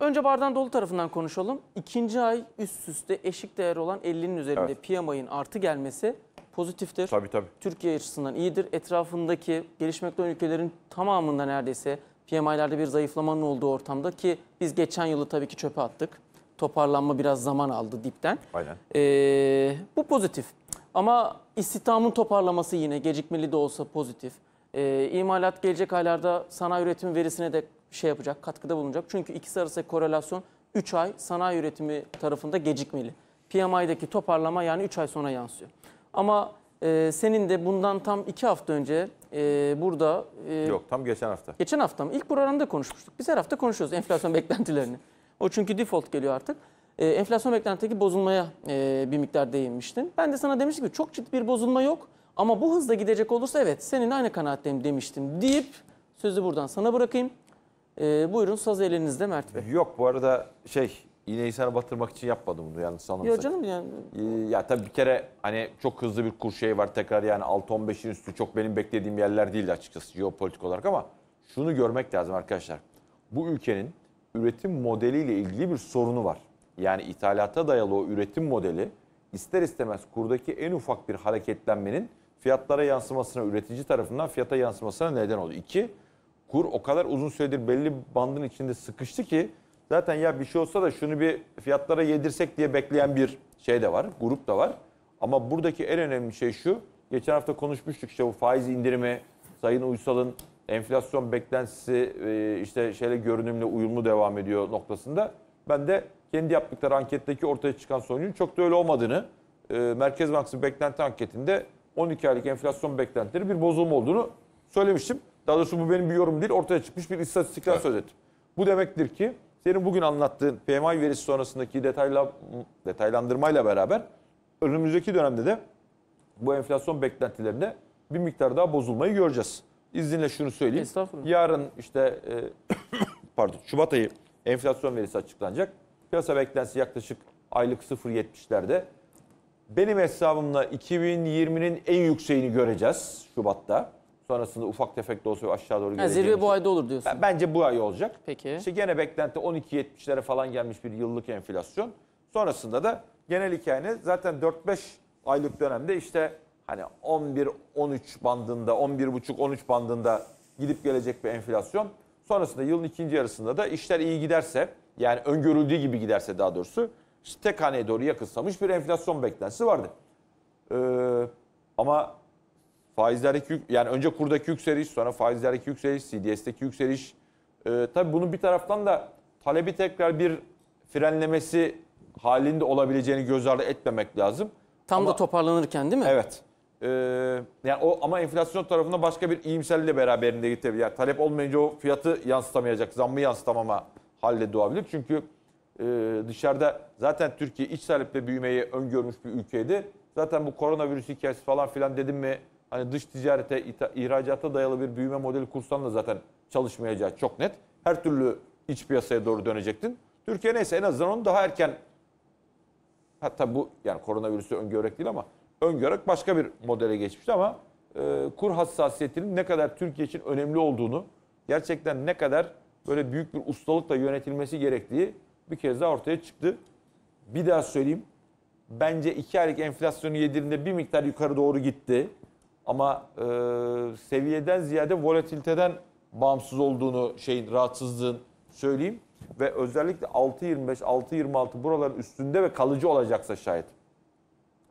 önce bardağın dolu tarafından konuşalım. İkinci ay üst üste eşik değer olan 50'nin üzerinde Evet. PMI'nin artı gelmesi pozitiftir. Tabii tabii. Türkiye açısından iyidir. Etrafındaki gelişmekte olan ülkelerin tamamında neredeyse PMI'lerde bir zayıflamanın olduğu ortamda ki biz geçen yılı tabii ki çöpe attık. Toparlanma biraz zaman aldı dipten. Aynen. Ee, bu pozitif. Ama istihdamın toparlaması yine gecikmeli de olsa pozitif. Ee, imalat gelecek aylarda sanayi üretimi verisine de şey yapacak, katkıda bulunacak. Çünkü ikisi arasındaki korelasyon 3 ay sanayi üretimi tarafında gecikmeli. PMI'deki toparlama yani 3 ay sonra yansıyor. Ama e, senin de bundan tam 2 hafta önce e, burada e, Yok tam geçen hafta. Geçen hafta mı? İlk programda konuşmuştuk. Biz her hafta konuşuyoruz enflasyon beklentilerini. O çünkü default geliyor artık. Ee, enflasyon beklentideki bozulmaya e, bir miktar değinmiştin. Ben de sana demiştim ki çok ciddi bir bozulma yok. Ama bu hızla gidecek olursa evet senin aynı kanaatteyim demiştim deyip sözü buradan sana bırakayım. Ee, buyurun saz elinizde Mert Bey. Yok bu arada şey iğneyi sana batırmak için yapmadım bunu yanlış anlamasın. Yok canım yani Ee, Ya tabii bir kere hani çok hızlı bir kur şey var tekrar yani 6-15'in üstü çok benim beklediğim yerler değildi açıkçası jeopolitik olarak ama şunu görmek lazım arkadaşlar. Bu ülkenin üretim modeliyle ilgili bir sorunu var. Yani ithalata dayalı o üretim modeli ister istemez kurdaki en ufak bir hareketlenmenin fiyatlara yansımasına, üretici tarafından fiyata yansımasına neden oluyor. İki, kur o kadar uzun süredir belli bandın içinde sıkıştı ki zaten ya bir şey olsa da şunu bir fiyatlara yedirsek diye bekleyen bir şey de var, grup da var. Ama buradaki en önemli şey şu. Geçen hafta konuşmuştuk işte bu faiz indirimi, Sayın Uysal'ın enflasyon beklentisi e, işte şeyle görünümle uyumlu devam ediyor noktasında. Ben de kendi yaptıkları anketteki ortaya çıkan sonucun çok da öyle olmadığını, e, Merkez Bankası beklenti anketinde 12 aylık enflasyon beklentileri bir bozulma olduğunu söylemiştim. Daha doğrusu bu benim bir yorum değil, ortaya çıkmış bir istatistikten Evet. söz ettim. Bu demektir ki senin bugün anlattığın PMI verisi sonrasındaki detayla, detaylandırmayla beraber önümüzdeki dönemde de bu enflasyon beklentilerinde bir miktar daha bozulmayı göreceğiz. İzninle şunu söyleyeyim. Yarın işte e, *coughs* pardon Şubat ayı enflasyon verisi açıklanacak. Piyasa beklentisi yaklaşık aylık 0.70'lerde. Benim hesabımla 2020'nin en yükseğini göreceğiz Şubat'ta. Sonrasında ufak tefek de olsa aşağı doğru geleceğini zirve bu ayda olur diyorsun. ben- Bence bu ay olacak. Peki. İşte gene beklenti 12.70'lere falan gelmiş bir yıllık enflasyon. Sonrasında da genel hikayene zaten 4-5 aylık dönemde işte hani 11-13 bandında, 11,5-13 bandında gidip gelecek bir enflasyon. Sonrasında yılın ikinci yarısında da işler iyi giderse yani öngörüldüğü gibi giderse daha doğrusu işte tek haneye doğru yakınsamış bir enflasyon beklentisi vardı. Ee, ama faizlerdeki yük- yani önce kurdaki yükseliş sonra faizlerdeki yükseliş, CDS'teki yükseliş. Ee, tabii bunun bir taraftan da talebi tekrar bir frenlemesi halinde olabileceğini göz ardı etmemek lazım. Tam Ama- da toparlanırken değil mi? Evet. Ee, yani o ama enflasyon tarafında başka bir iyimserliği beraberinde getirebilir. Yani talep olmayınca o fiyatı yansıtamayacak, zammı yansıtamama halde doğabilir. Çünkü e, dışarıda zaten Türkiye iç taleple büyümeyi öngörmüş bir ülkeydi. Zaten bu koronavirüs hikayesi falan filan dedim mi hani dış ticarete, ihracata dayalı bir büyüme modeli kursan da zaten çalışmayacağı çok net. Her türlü iç piyasaya doğru dönecektin. Türkiye neyse en azından onu daha erken Hatta bu yani koronavirüsü öngörerek değil ama öngörerek başka bir modele geçmişti ama e, kur hassasiyetinin ne kadar Türkiye için önemli olduğunu, gerçekten ne kadar böyle büyük bir ustalıkla yönetilmesi gerektiği bir kez daha ortaya çıktı. Bir daha söyleyeyim. Bence iki aylık enflasyonu yedirinde bir miktar yukarı doğru gitti. Ama e, seviyeden ziyade volatiliteden bağımsız olduğunu, şeyin rahatsızlığın söyleyeyim. Ve özellikle 6.25, 6.26 buraların üstünde ve kalıcı olacaksa şayet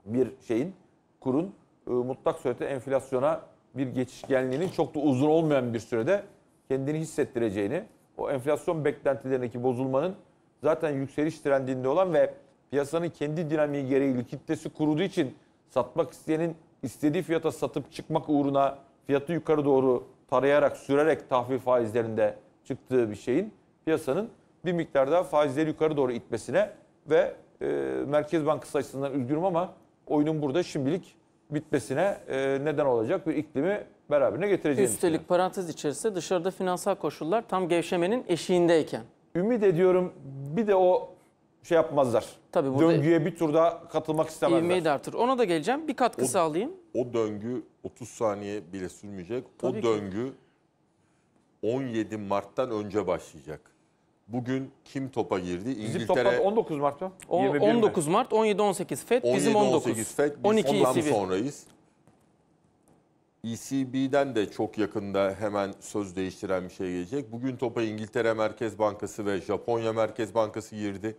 bir şeyin, kurun e, mutlak surette enflasyona bir geçişkenliğinin çok da uzun olmayan bir sürede kendini hissettireceğini, o enflasyon beklentilerindeki bozulmanın zaten yükseliş trendinde olan ve piyasanın kendi dinamiği gereği likiditesi kuruduğu için satmak isteyenin istediği fiyata satıp çıkmak uğruna fiyatı yukarı doğru tarayarak, sürerek tahvil faizlerinde çıktığı bir şeyin piyasanın bir miktar daha faizleri yukarı doğru itmesine ve e, Merkez Bankası açısından üzgünüm ama oyunun burada şimdilik bitmesine e, neden olacak bir iklimi beraberine getireceğini Üstelik parantez içerisinde dışarıda finansal koşullar tam gevşemenin eşiğindeyken. Ümit ediyorum bir de o şey yapmazlar. Tabii burada Döngüye bir tur daha katılmak istemezler. ivmeyi de artırır. Ona da geleceğim. Bir katkı O- sağlayayım. O döngü 30 saniye bile sürmeyecek. Tabii o ki. döngü 17 Mart'tan önce başlayacak. Bugün kim topa girdi? Bizim İngiltere toplantı 19 Mart'ta. O 21 mi? 19 Mart, 17-18 FED, bizim 19. 17-18 FED, biz 12 ondan ECB. sonrayız. ECB'den de çok yakında hemen söz değiştiren bir şey gelecek. Bugün topa İngiltere Merkez Bankası ve Japonya Merkez Bankası girdi.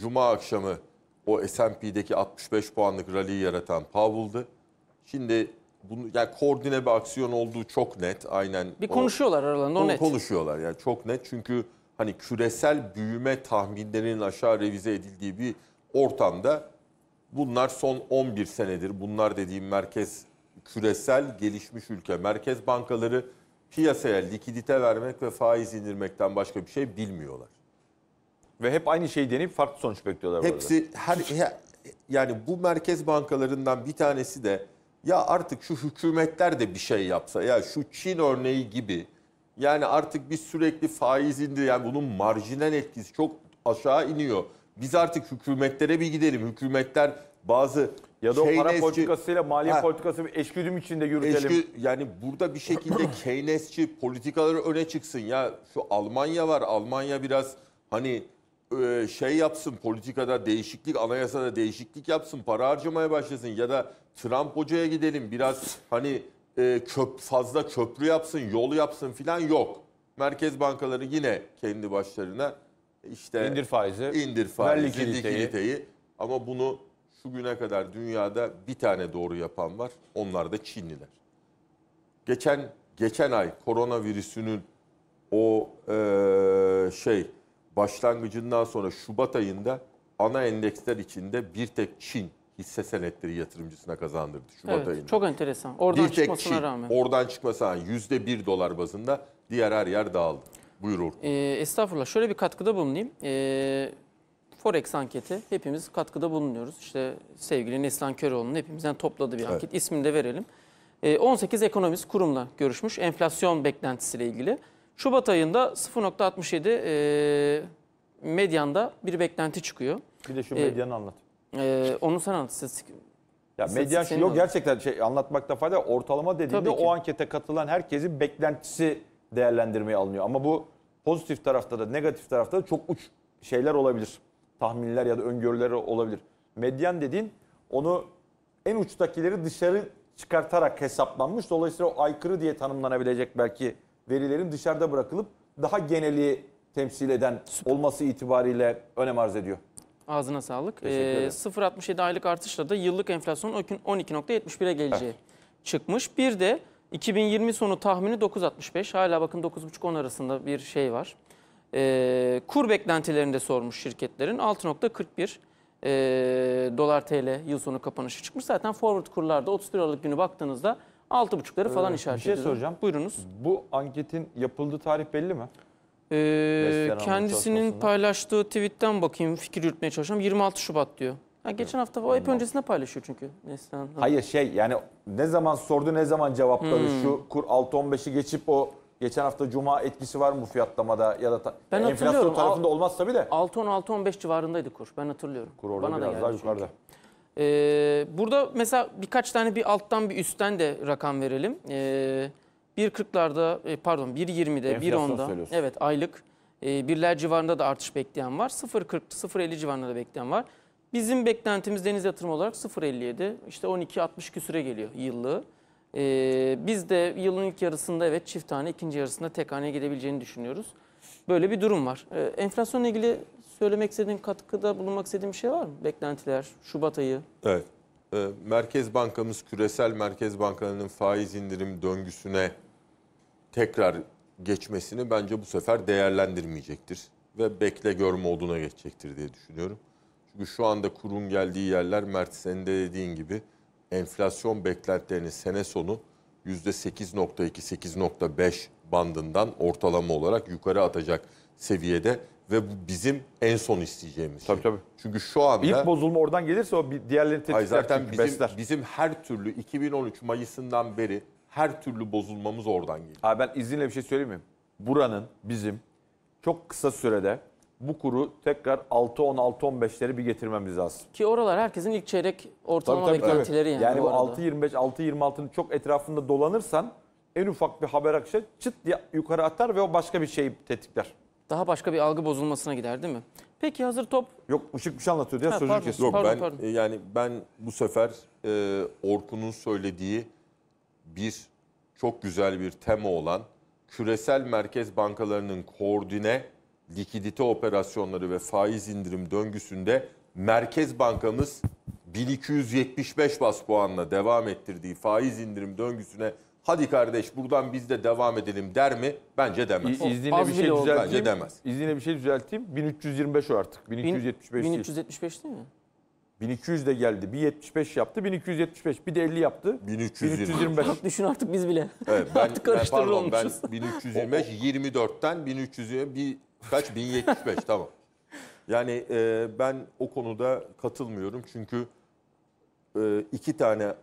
Cuma akşamı o S&P'deki 65 puanlık rally'i yaratan Powell'dı. Şimdi bunu yani koordine bir aksiyon olduğu çok net. Aynen. Bir o- konuşuyorlar aralarında o net. Konuşuyorlar yani çok net çünkü hani küresel büyüme tahminlerinin aşağı revize edildiği bir ortamda bunlar son 11 senedir bunlar dediğim merkez küresel gelişmiş ülke merkez bankaları piyasaya likidite vermek ve faiz indirmekten başka bir şey bilmiyorlar. Ve hep aynı şeyi deneyip farklı sonuç bekliyorlar. Hepsi her he- yani bu merkez bankalarından bir tanesi de ya artık şu hükümetler de bir şey yapsa ya şu Çin örneği gibi yani artık biz sürekli faiz indir yani bunun marjinal etkisi çok aşağı iniyor. Biz artık hükümetlere bir gidelim. Hükümetler bazı Ya da o para Keynesçi- politikasıyla maliye Ha. politikası bir eşgüdüm içinde yürütelim. Eşki, yani burada bir şekilde *clears throat* Keynesçi politikaları öne çıksın. Ya şu Almanya var. Almanya biraz hani e, şey yapsın politikada değişiklik, anayasada değişiklik yapsın, para harcamaya başlasın ya da Trump hocaya gidelim biraz hani e, köp, fazla köprü yapsın, yol yapsın filan yok. Merkez bankaları yine kendi başlarına işte İndir faizi. indir faizi, likiditeyi. likiditeyi. Ama bunu şu güne kadar dünyada bir tane doğru yapan var. Onlar da Çinliler. Geçen geçen ay koronavirüsünün o eee, şey başlangıcından sonra Şubat ayında ana endeksler içinde bir tek Çin hisse senetleri yatırımcısına kazandırdı Şubat Evet, ayında. çok enteresan. Oradan bir tek çıkmasına Çin. rağmen. Oradan çıkmasına yüzde bir dolar bazında diğer her yer dağıldı. Buyur Orkun. Ee, estağfurullah. Şöyle bir katkıda bulunayım. Ee, Forex anketi hepimiz katkıda bulunuyoruz. İşte sevgili Neslihan Köroğlu'nun hepimizden topladığı bir anket. İsmini de verelim. Ee, 18 ekonomist kurumla görüşmüş enflasyon beklentisiyle ilgili. Şubat ayında 0.67 e, medyanda bir beklenti çıkıyor. Bir de şu E, medyanı anlat. Ee, onu sen anlat. istatistik- Ya medyan şu yok gerçekten şey anlatmakta fayda ortalama dediğinde o ankete katılan herkesin beklentisi değerlendirmeye alınıyor. Ama bu pozitif tarafta da negatif tarafta da çok uç şeyler olabilir. Tahminler ya da öngörüleri olabilir. Medyan dediğin onu en uçtakileri dışarı çıkartarak hesaplanmış. Dolayısıyla o aykırı diye tanımlanabilecek belki verilerin dışarıda bırakılıp daha geneli temsil eden olması itibariyle önem arz ediyor. Ağzına sağlık. Ee, ederim. 0.67 aylık artışla da yıllık enflasyon 12.71'e geleceği çıkmış. Bir de 2020 sonu tahmini 9.65. Hala bakın 9.5-10 arasında bir şey var. Ee, kur beklentilerini de sormuş şirketlerin. 6.41 ee, dolar TL yıl sonu kapanışı çıkmış. Zaten forward kurlarda 31 Aralık günü baktığınızda 6.5'ları falan Ee, işaret bir şey ediyor. soracağım. Buyurunuz. Bu anketin yapıldığı tarih belli mi? Ee, Hanım'ın kendisinin çalışmasında. paylaştığı tweetten bakayım fikir yürütmeye çalışıyorum. 26 Şubat diyor. Ha, geçen hafta o hep öncesinde paylaşıyor çünkü Neslihan Hanım. Hayır şey yani ne zaman sordu ne zaman cevapladı Hmm. şu kur 6-15'i geçip o geçen hafta cuma etkisi var mı bu fiyatlamada ya da ta- Ben enflasyon hatırlıyorum. tarafında olmaz tabii de. 6-10-6-15 civarındaydı kur. Ben hatırlıyorum. Kur orada Bana da biraz geldi daha çünkü. yukarıda. Ee, burada mesela birkaç tane bir alttan bir üstten de rakam verelim. Ee, 1.40'larda e, pardon 1.20'de Enflasyon 1.10'da söylüyorsun. evet aylık e, birler civarında da artış bekleyen var. 0.40 0.50 civarında da bekleyen var. Bizim beklentimiz deniz yatırım olarak 0.57 işte 12.60 küsüre geliyor yıllığı. Ee, biz de yılın ilk yarısında evet çift tane ikinci yarısında tek haneye gidebileceğini düşünüyoruz. Böyle bir durum var. Ee, enflasyonla ilgili söylemek istediğin katkıda bulunmak istediğin bir şey var mı? Beklentiler, Şubat ayı. Evet. Ee, Merkez Bankamız küresel merkez bankalarının faiz indirim döngüsüne tekrar geçmesini bence bu sefer değerlendirmeyecektir. Ve bekle gör moduna geçecektir diye düşünüyorum. Çünkü şu anda kurun geldiği yerler Mert senin de dediğin gibi enflasyon beklentilerini sene sonu %8.2-8.5 bandından ortalama olarak yukarı atacak seviyede ve bu bizim en son isteyeceğimiz Tabii, şey. tabii. Çünkü şu anda İlk bozulma oradan gelirse o diğerlerini tetikler Ay zaten bizim, besler. bizim her türlü 2013 Mayıs'ından beri her türlü bozulmamız oradan geliyor. Abi ben izinle bir şey söyleyeyim mi? Buranın bizim çok kısa sürede bu kuru tekrar 6-10-6-15'leri bir getirmemiz lazım. Ki oralar herkesin ilk çeyrek ortalama beklentileri yani. Yani bu arada. 6.25, 6.26'nın çok etrafında dolanırsan en ufak bir haber akışı çıt diye yukarı atar ve o başka bir şeyi tetikler. Daha başka bir algı bozulmasına gider değil mi? Peki hazır top. Yok ışık bir şey anlatıyor diye pardon. kesiyor. Yok Pardon, ben pardon. e, yani ben bu sefer e, Orkun'un söylediği bir çok güzel bir tema olan küresel merkez bankalarının koordine likidite operasyonları ve faiz indirim döngüsünde Merkez Bankamız 1275 bas puanla devam ettirdiği faiz indirim döngüsüne hadi kardeş buradan biz de devam edelim der mi? Bence demez. İ- İzninle Az bir bile şey oldu. düzelteyim. Bence demez. İzninle bir şey düzelteyim. 1325 o artık. 1275 değil. 1375 değil mi? 1200 de geldi. Bir 75 yaptı. 1275. Bir de 50 yaptı. 1320. 1325. Bak düşün artık biz bile. Evet, ben, *laughs* Artık ben karıştırır pardon ben olmuşuz. 1325 24'ten 1320 bir kaç 1075 tamam. Yani e, ben o konuda katılmıyorum çünkü e, iki tane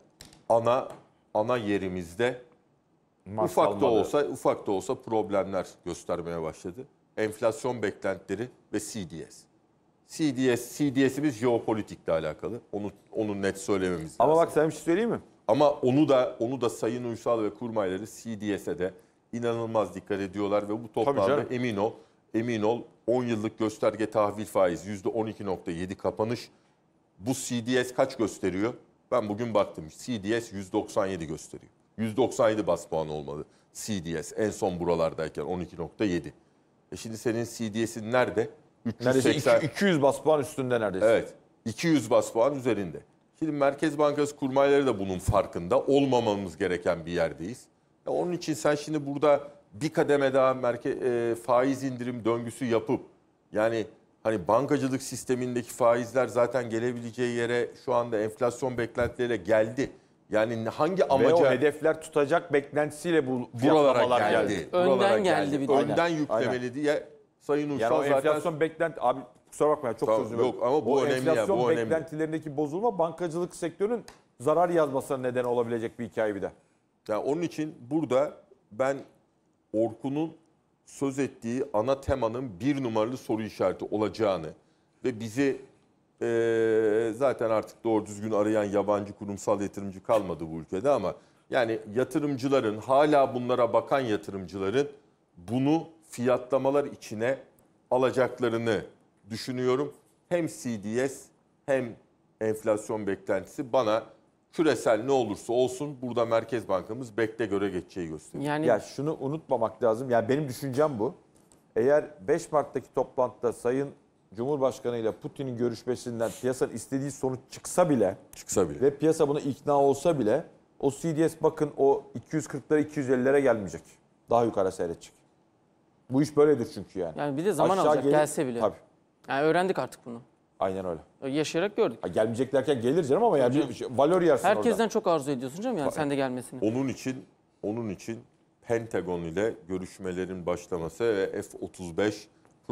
ana ana yerimizde Mars ufak da olsa ufak da olsa problemler göstermeye başladı. Enflasyon beklentileri ve CDS. CDS CDS'imiz jeopolitikle alakalı. Onu onu net söylememiz lazım. Ama bak sana bir şey söyleyeyim mi? Ama onu da onu da Sayın Uysal ve kurmayları CDS'e de inanılmaz dikkat ediyorlar ve bu toplamda emin ol emin ol 10 yıllık gösterge tahvil faiz %12.7 kapanış. Bu CDS kaç gösteriyor? Ben bugün baktım. CDS 197 gösteriyor. 197 bas puan olmalı CDS en son buralardayken 12.7. E şimdi senin CDS'in nerede? Neredeyse 380 iki- 200 bas puan üstünde neredeyse. Evet. 200 bas puan üzerinde. Şimdi Merkez Bankası kurmayları da bunun farkında. Olmamamız gereken bir yerdeyiz. Ya onun için sen şimdi burada bir kademe daha merke, e, faiz indirim döngüsü yapıp yani hani bankacılık sistemindeki faizler zaten gelebileceği yere şu anda enflasyon beklentileriyle geldi. Yani hangi Ve o amaca hedefler tutacak beklentisiyle bu buralara geldi. geldi. Önden buralara geldi bir de. Önden Aynen. yüklemeli diye Sayın Uysal Yani o zaten enflasyon beklenti abi kusura bakma ya, çok Tamam, sözüm yok ama bu o önemli ya, enflasyon bu önemli. beklentilerindeki bozulma bankacılık sektörünün zarar yazmasına neden olabilecek bir hikaye bir de. Yani onun için burada ben Orkun'un söz ettiği ana temanın bir numaralı soru işareti olacağını ve bizi eee, zaten artık doğru düzgün arayan yabancı kurumsal yatırımcı kalmadı bu ülkede ama yani yatırımcıların hala bunlara bakan yatırımcıların bunu fiyatlamalar içine alacaklarını düşünüyorum. Hem CDS hem enflasyon beklentisi bana küresel ne olursa olsun burada Merkez Bankamız bekle göre geçeceği gösteriyor. Yani Ya şunu unutmamak lazım. Yani benim düşüncem bu. Eğer 5 Mart'taki toplantıda Sayın Cumhurbaşkanı ile Putin'in görüşmesinden piyasanın istediği sonuç çıksa bile Çıksa bile. ve piyasa buna ikna olsa bile o CDS bakın o 240'lara 250'lere gelmeyecek. Daha yukarı seyredecek. Bu iş böyledir çünkü yani. yani bir de zaman Aşağı alacak gelir- gelse bile. Tabii. Yani öğrendik artık bunu. Aynen öyle. Yaşayarak gördük. Ha, gelmeyecek derken gelir canım ama yani bir şey, valör yersin orada. Herkesten çok arzu ediyorsun canım yani sen de gelmesini. Onun için onun için Pentagon ile görüşmelerin başlaması ve F-35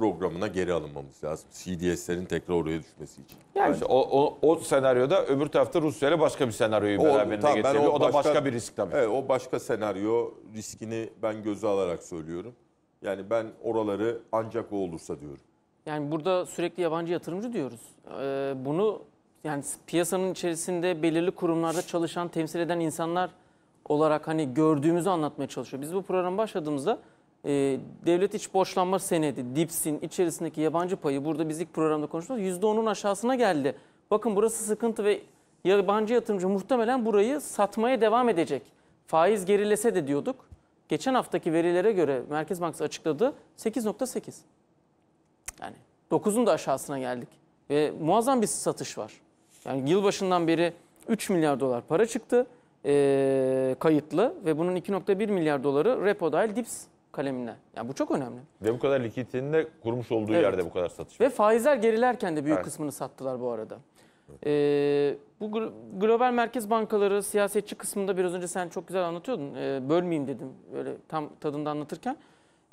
programına geri alınmamız lazım. CDS'lerin tekrar oraya düşmesi için. Yani işte o, o, o senaryoda öbür tarafta Rusya ile başka bir senaryoyu O- beraberinde tamam, getiriyor. o O, da başka, başka- bir risk tabii. Evet o başka senaryo riskini ben göze alarak söylüyorum. Yani ben oraları ancak o olursa diyorum. Yani burada sürekli yabancı yatırımcı diyoruz. Ee, bunu yani piyasanın içerisinde belirli kurumlarda çalışan, temsil eden insanlar olarak hani gördüğümüzü anlatmaya çalışıyor. Biz bu program başladığımızda e, devlet iç borçlanma senedi, DIPS'in içerisindeki yabancı payı burada biz ilk programda konuştuk. %10'un aşağısına geldi. Bakın burası sıkıntı ve yabancı yatırımcı muhtemelen burayı satmaya devam edecek. Faiz gerilese de diyorduk. Geçen haftaki verilere göre Merkez Bankası açıkladı 8.8. Yani 9'un da aşağısına geldik. Ve muazzam bir satış var. Yani yılbaşından beri 3 milyar dolar para çıktı eee, kayıtlı ve bunun 2.1 milyar doları repo dahil dips kalemine. Yani bu çok önemli. Ve bu kadar likiditenin de kurmuş olduğu Evet. yerde bu kadar satış. Ve faizler gerilerken de büyük Evet. kısmını sattılar bu arada. Ee, bu glo- global merkez bankaları siyasetçi kısmında biraz önce sen çok güzel anlatıyordun. Ee, bölmeyeyim dedim böyle tam tadında anlatırken.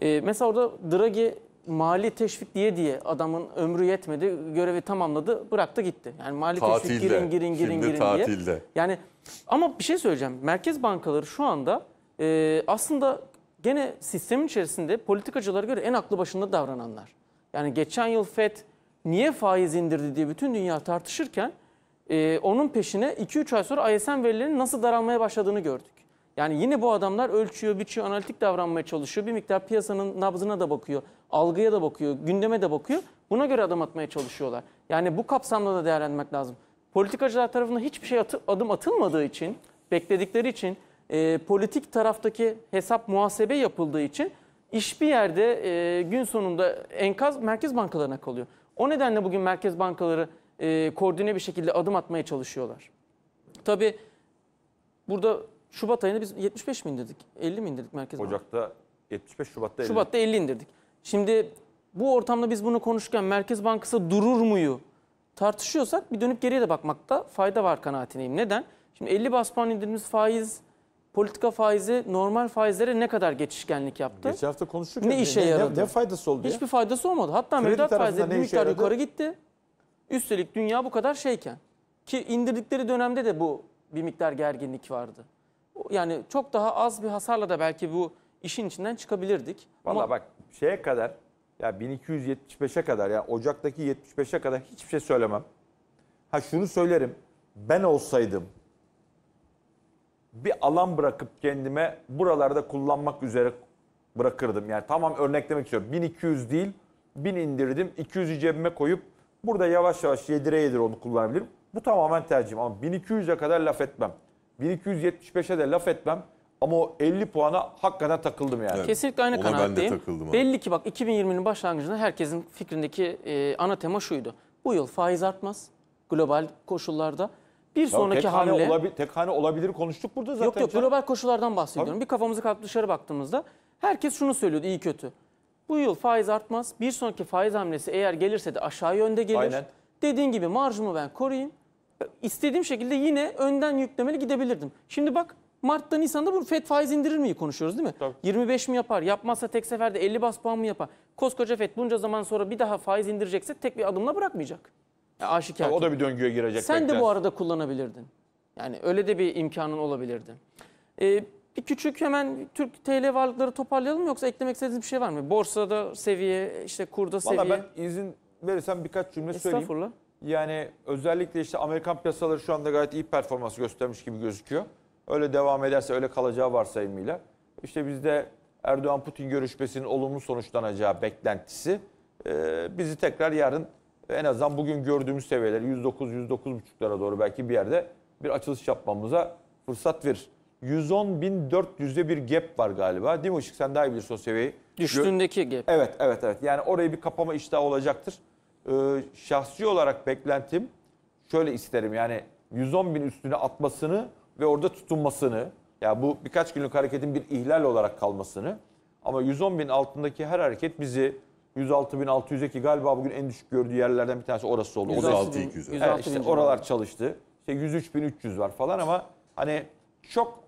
Ee, mesela orada Draghi mali teşvik diye diye adamın ömrü yetmedi, görevi tamamladı, bıraktı gitti. Yani mali teşvik Tatilde. girin girin girin Şimdi girin diye. tatilde. Yani ama bir şey söyleyeceğim. Merkez bankaları şu anda e, aslında gene sistemin içerisinde politikacılara göre en aklı başında davrananlar. Yani geçen yıl FED niye faiz indirdi diye bütün dünya tartışırken e, onun peşine 2-3 ay sonra ISM verilerinin nasıl daralmaya başladığını gördük. Yani yine bu adamlar ölçüyor, biçiyor, analitik davranmaya çalışıyor. Bir miktar piyasanın nabzına da bakıyor, algıya da bakıyor, gündeme de bakıyor. Buna göre adım atmaya çalışıyorlar. Yani bu kapsamda da değerlendirmek lazım. Politikacılar tarafından hiçbir şey atı- adım atılmadığı için, bekledikleri için e, politik taraftaki hesap muhasebe yapıldığı için iş bir yerde e, gün sonunda enkaz merkez bankalarına kalıyor. O nedenle bugün merkez bankaları e, koordine bir şekilde adım atmaya çalışıyorlar. Tabii burada Şubat ayında biz 75 mi indirdik? 50 mi indirdik merkez? Ocak'ta 75 Şubat'ta 50. Şubat'ta 50 indirdik. Şimdi bu ortamda biz bunu konuşurken Merkez Bankası durur muyu tartışıyorsak bir dönüp geriye de bakmakta fayda var kanaatindeyim. Neden? Şimdi 50 bas puan indirdiğimiz faiz, politika faizi normal faizlere ne kadar geçişkenlik yaptı? Geçen hafta konuştuk. Ne ya, işe yaradı? Ne, faydası oldu ya? Hiçbir faydası olmadı. Hatta Kredi mevduat faizleri ne bir miktar yaradı? yukarı gitti. Üstelik dünya bu kadar şeyken. Ki indirdikleri dönemde de bu bir miktar gerginlik vardı. O- Yani çok daha az bir hasarla da belki bu işin içinden çıkabilirdik. Valla Ama bak şeye kadar ya 1275'e kadar yani Ocak'taki 75'e kadar hiçbir şey söylemem. Ha şunu söylerim. Ben olsaydım bir alan bırakıp kendime buralarda kullanmak üzere bırakırdım. Yani tamam örneklemek istiyorum. 1200 değil 1000 indirdim. 200'ü cebime koyup burada yavaş yavaş yedire yedire onu kullanabilirim. Bu tamamen tercihim ama 1200'e kadar laf etmem. 1275'e de laf etmem. Ama o 50 puana hakikaten takıldım yani. Evet. Kesinlikle aynı Ona ben de kanaatteyim. Belli ki bak 2020'nin başlangıcında herkesin fikrindeki e, ana tema şuydu. Bu yıl faiz artmaz global koşullarda. Bir sonraki tek hamle olabi- tek hane olabilir konuştuk burada zaten. Yok yok global koşullardan bahsediyorum. Bir kafamızı kalkıp dışarı baktığımızda herkes şunu söylüyordu iyi kötü. Bu yıl faiz artmaz. Bir sonraki faiz hamlesi eğer gelirse de aşağı yönde gelir. Aynen. Dediğin gibi marjımı ben koruyayım. İstediğim şekilde yine önden yüklemeli gidebilirdim. Şimdi bak Mart'ta Nisan'da bu FED faiz indirir miyi konuşuyoruz değil mi? Tabii. 25 mi yapar? Yapmazsa tek seferde 50 bas puan mı yapar? Koskoca FED bunca zaman sonra bir daha faiz indirecekse tek bir adımla bırakmayacak. Ya aşikar. O ki. da bir döngüye girecek. Sen de bekler. bu arada kullanabilirdin. Yani öyle de bir imkanın olabilirdi. Ee, bir küçük hemen Türk TL varlıkları toparlayalım yoksa eklemek istediğiniz bir şey var mı? Borsada seviye, işte kurda seviye. Valla ben izin verirsem birkaç cümle söyleyeyim. Estağfurullah. Yani özellikle işte Amerikan piyasaları şu anda gayet iyi performans göstermiş gibi gözüküyor. Öyle devam ederse öyle kalacağı varsayımıyla. İşte bizde Erdoğan-Putin görüşmesinin olumlu sonuçlanacağı beklentisi e, bizi tekrar yarın en azından bugün gördüğümüz seviyeler 109-109,5'lara doğru belki bir yerde bir açılış yapmamıza fırsat verir. 110.400'de bir gap var galiba. Değil mi Işık? Sen daha iyi bilirsin o seviyeyi. Düştüğündeki gap. Evet, evet, evet. Yani orayı bir kapama iştahı olacaktır. Ee, şahsi olarak beklentim şöyle isterim yani 110 bin üstüne atmasını ve orada tutunmasını. Ya bu birkaç günlük hareketin bir ihlal olarak kalmasını. Ama 110 bin altındaki her hareket bizi 106 bin 600'e ki galiba bugün en düşük gördüğü yerlerden bir tanesi orası oldu. O da 106 200. bin- Evet, işte 106 bin oralar çalıştı. İşte 103.300 var falan ama hani çok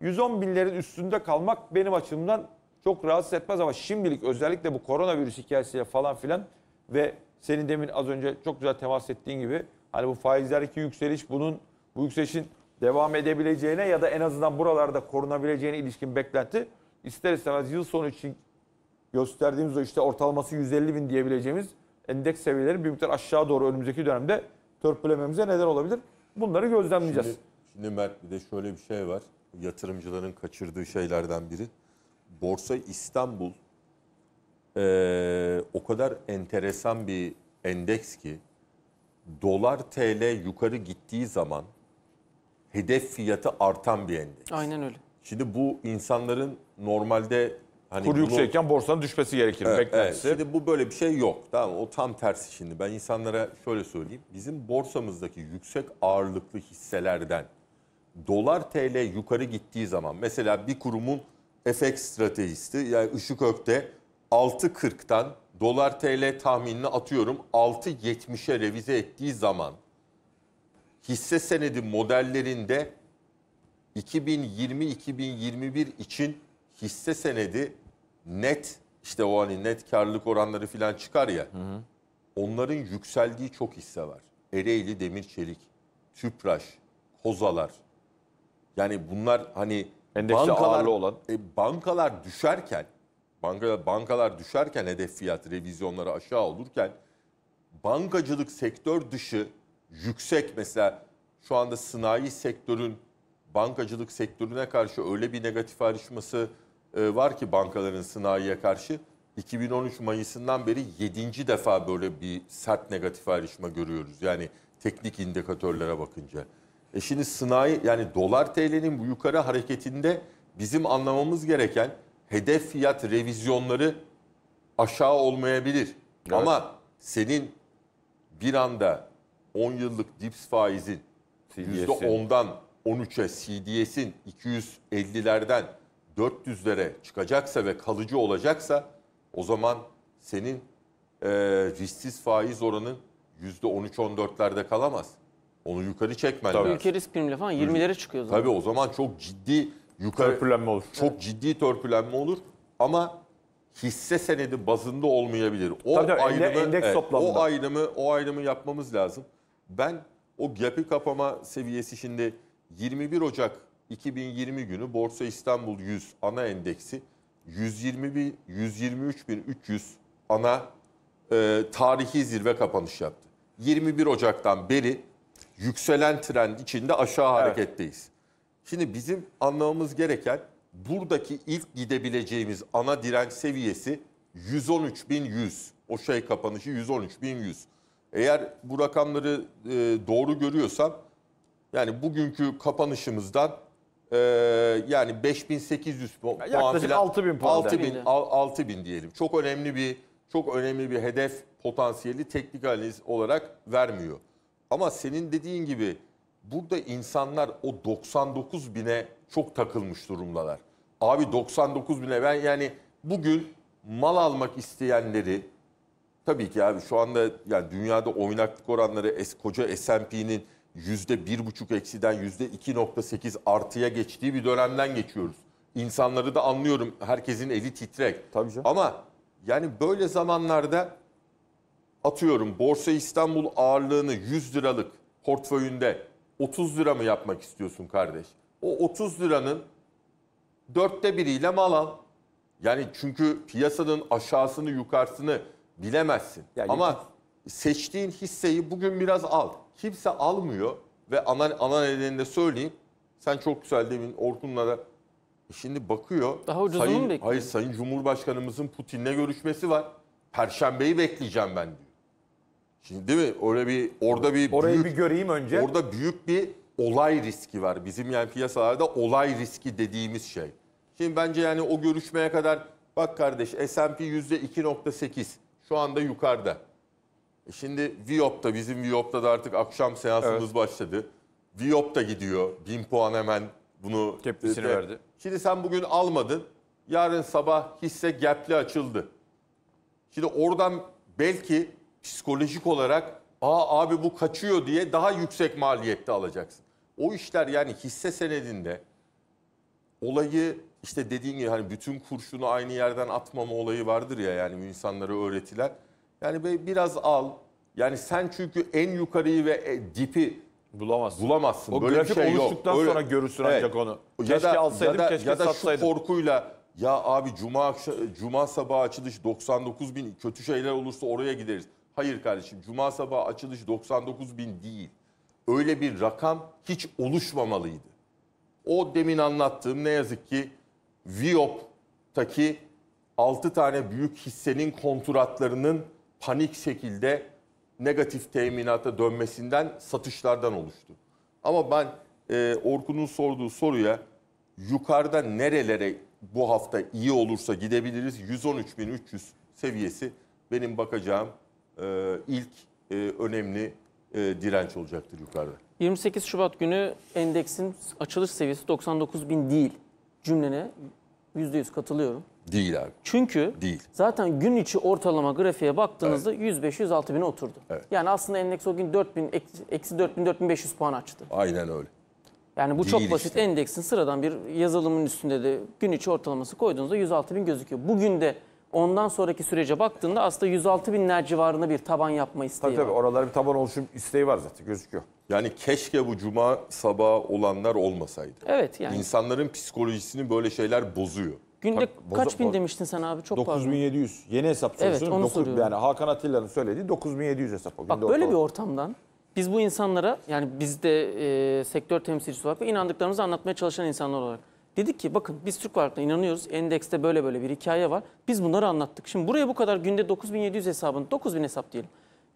110 binlerin üstünde kalmak benim açımdan çok rahatsız etmez ama şimdilik özellikle bu koronavirüs hikayesiyle falan filan ve senin demin az önce çok güzel temas ettiğin gibi hani bu faizlerdeki yükseliş bunun bu yükselişin devam edebileceğine ya da en azından buralarda korunabileceğine ilişkin beklenti ister istemez yıl sonu için gösterdiğimiz o işte ortalaması 150 bin diyebileceğimiz endeks seviyeleri bir miktar aşağı doğru önümüzdeki dönemde törpülememize neden olabilir. Bunları gözlemleyeceğiz. Şimdi, şimdi Mert bir de şöyle bir şey var. Yatırımcıların kaçırdığı şeylerden biri. Borsa İstanbul eee, o kadar enteresan bir endeks ki dolar TL yukarı gittiği zaman hedef fiyatı artan bir endeks. Aynen öyle. Şimdi bu insanların normalde hani Kur bunu- yükselirken borsanın düşmesi gerekir. Evet, beklentisi. evet. Şimdi bu böyle bir şey yok. Tamam? O tam tersi şimdi. Ben insanlara şöyle söyleyeyim. Bizim borsamızdaki yüksek ağırlıklı hisselerden dolar TL yukarı gittiği zaman mesela bir kurumun FX stratejisi yani Işık Ök'te 6.40'tan dolar TL tahminini atıyorum 6.70'e revize ettiği zaman hisse senedi modellerinde 2020-2021 için hisse senedi net işte o hani net karlılık oranları falan çıkar ya. Onların yükseldiği çok hisse var. Ereğli Demir Çelik, Tüpraş, Kozalar. Yani bunlar hani Endekste ağırlığı olan. e, bankalar düşerken bankalar bankalar düşerken hedef fiyat revizyonları aşağı olurken bankacılık sektör dışı yüksek mesela şu anda sanayi sektörün bankacılık sektörüne karşı öyle bir negatif ayrışması var ki bankaların sanayiye karşı 2013 Mayıs'ından beri 7. defa böyle bir sert negatif ayrışma görüyoruz. Yani teknik indikatörlere bakınca. E şimdi sınai yani dolar TL'nin bu yukarı hareketinde bizim anlamamız gereken hedef fiyat revizyonları aşağı olmayabilir. Evet. Ama senin bir anda 10 yıllık dips faizin CDS'in. %10'dan 13'e CDS'in 250'lerden 400'lere çıkacaksa ve kalıcı olacaksa o zaman senin e, risksiz faiz oranın %13-14'lerde kalamaz. Onu yukarı çekmen Tabii. lazım. Ülke risk primleri falan 20'lere çıkıyor zaten. Tabii o zaman çok ciddi yukarı Törpülenme olur. çok ciddi törpülenme olur ama hisse senedi bazında olmayabilir. O Tabii tabii, ayrımı endeks toplamında. o ayrımı o ayrımı yapmamız lazım. Ben o gap'i kapama seviyesi şimdi 21 Ocak 2020 günü Borsa İstanbul 100 ana endeksi 121 123.300 ana e, tarihi zirve kapanış yaptı. 21 Ocak'tan beri yükselen trend içinde aşağı hareketteyiz. Şimdi bizim anlamamız gereken buradaki ilk gidebileceğimiz ana direnç seviyesi 113.100. O şey kapanışı 113.100. Eğer bu rakamları e, doğru görüyorsam yani bugünkü kapanışımızdan e, yani 5800 pu- puan yaklaşık falan- 6000 puan 6000 demek. al- 6000 diyelim. Çok önemli bir çok önemli bir hedef potansiyeli teknik analiz olarak vermiyor. Ama senin dediğin gibi burada insanlar o 99 bine çok takılmış durumdalar. Abi 99 bine ben yani bugün mal almak isteyenleri Tabii ki abi şu anda yani dünyada oynaklık oranları es, koca S&P'nin yüzde bir buçuk eksiden yüzde 2.8 artıya geçtiği bir dönemden geçiyoruz. İnsanları da anlıyorum. Herkesin eli titrek. Tabii canım. Ama yani böyle zamanlarda atıyorum Borsa İstanbul ağırlığını 100 liralık portföyünde 30 lira mı yapmak istiyorsun kardeş? O 30 liranın dörtte biriyle mal al. Yani çünkü piyasanın aşağısını yukarısını bilemezsin. Yani Ama seçtiğin hisseyi bugün biraz al. Kimse almıyor ve ana, ana nedenini de söyleyeyim. Sen çok güzel demin Orkun'la da E şimdi bakıyor. Daha ucuzunu Sayın- mu bekliyor? Hayır Sayın Cumhurbaşkanımızın Putin'le görüşmesi var. Perşembeyi bekleyeceğim ben diyor. Şimdi değil mi? Orada bir orada bir Orayı büyük bir göreyim önce. Orada büyük bir olay riski var. Bizim yani piyasalarda olay riski dediğimiz şey. Şimdi bence yani o görüşmeye kadar bak kardeş S&P %2.8 şu anda yukarıda. E şimdi Viop'ta bizim Viop'ta da artık akşam seansımız başladı. Viop da gidiyor. 1000 puan hemen bunu Tepkisini de- verdi. Şimdi sen bugün almadın. Yarın sabah hisse gap'li açıldı. Şimdi oradan belki psikolojik olarak Aa abi bu kaçıyor diye daha yüksek maliyette alacaksın. O işler yani hisse senedinde olayı işte dediğin gibi hani bütün kurşunu aynı yerden atmama olayı vardır ya yani insanlara öğretilen. Yani biraz al. Yani sen çünkü en yukarıyı ve e, dipi Bulamazsın. bulamazsın. O Böyle grafik bir şey yok. oluştuktan Öyle- sonra görürsün Evet. ancak onu. Ya Keşke da, alsaydım, ya da, keşke ya da şu satsaydım. korkuyla ya abi cuma cuma sabahı açılış 99 bin kötü şeyler olursa oraya gideriz. Hayır kardeşim cuma sabahı açılış 99 bin değil. Öyle bir rakam hiç oluşmamalıydı. O demin anlattığım ne yazık ki Viop'taki 6 tane büyük hissenin kontratlarının panik şekilde negatif teminata dönmesinden satışlardan oluştu. Ama ben e, Orkun'un sorduğu soruya yukarıda nerelere bu hafta iyi olursa gidebiliriz 113.300 seviyesi benim bakacağım e, ilk e, önemli e, direnç olacaktır yukarıda. 28 Şubat günü endeksin açılış seviyesi 99.000 değil cümlene %100 katılıyorum. Değil abi. Çünkü Değil. zaten gün içi ortalama grafiğe baktığınızda 105-106 bine oturdu. Evet. Yani aslında endeks o gün 4000 eksi- eksi 4000-4500 puan açtı. Aynen öyle. Yani bu Değil çok basit işte. endeksin sıradan bir yazılımın üstünde de gün içi ortalaması koyduğunuzda 106 bin gözüküyor. Bugün de ondan sonraki sürece baktığında aslında 106 binler civarında bir taban yapma isteği Tabii tabii var. oralarda bir taban oluşum isteği var zaten gözüküyor. Yani keşke bu cuma sabahı olanlar olmasaydı. Evet yani İnsanların psikolojisini böyle şeyler bozuyor. Günde boza- kaç bin demiştin sen abi çok pardon. 9700 yeni hesap Evet, onu dokuz- soruyorum. yani Hakan Atilla'nın söylediği 9700 hesap. o. Bak Günde böyle bir ortalama. ortamdan biz bu insanlara yani biz de e, sektör temsilcisi olarak ve inandıklarımızı anlatmaya çalışan insanlar olarak dedik ki bakın biz Türk varlıklarına inanıyoruz. Endekste böyle böyle bir hikaye var. Biz bunları anlattık. Şimdi buraya bu kadar günde 9700 hesabını 9000 hesap diyelim.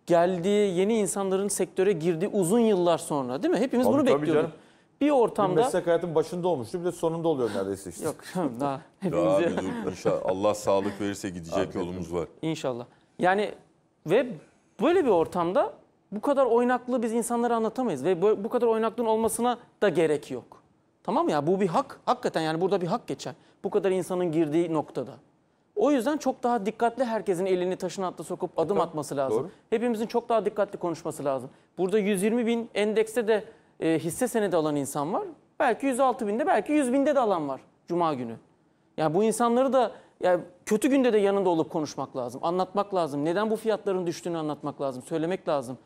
geldiği, yeni insanların sektöre girdiği uzun yıllar sonra değil mi? Hepimiz Tabii, bunu tabii bekliyorduk. canım. Bir Bir ortamda meslek hayatın başında olmuştu bir de sonunda oluyor neredeyse işte. yok daha Ya hepimiz abi dur inşallah Allah sağlık verirse gidecek yolumuz var. İnşallah. Yani ve böyle bir ortamda bu kadar oynaklığı biz insanlara anlatamayız ve bu bu kadar oynaklığın olmasına da gerek yok. Tamam mı ya bu bir hak. Hakikaten yani burada bir hak geçer. Bu kadar insanın girdiği noktada. O yüzden çok daha dikkatli herkesin elini taşın altına sokup adım atması lazım. doğru. Hepimizin çok daha dikkatli konuşması lazım. Burada 120 bin endekste de e, hisse senedi alan insan var. Belki 106 binde belki 100 binde de alan var Cuma günü. Yani bu insanları da yani kötü günde de yanında olup konuşmak lazım. Anlatmak lazım. Neden bu fiyatların düştüğünü anlatmak lazım. Söylemek lazım.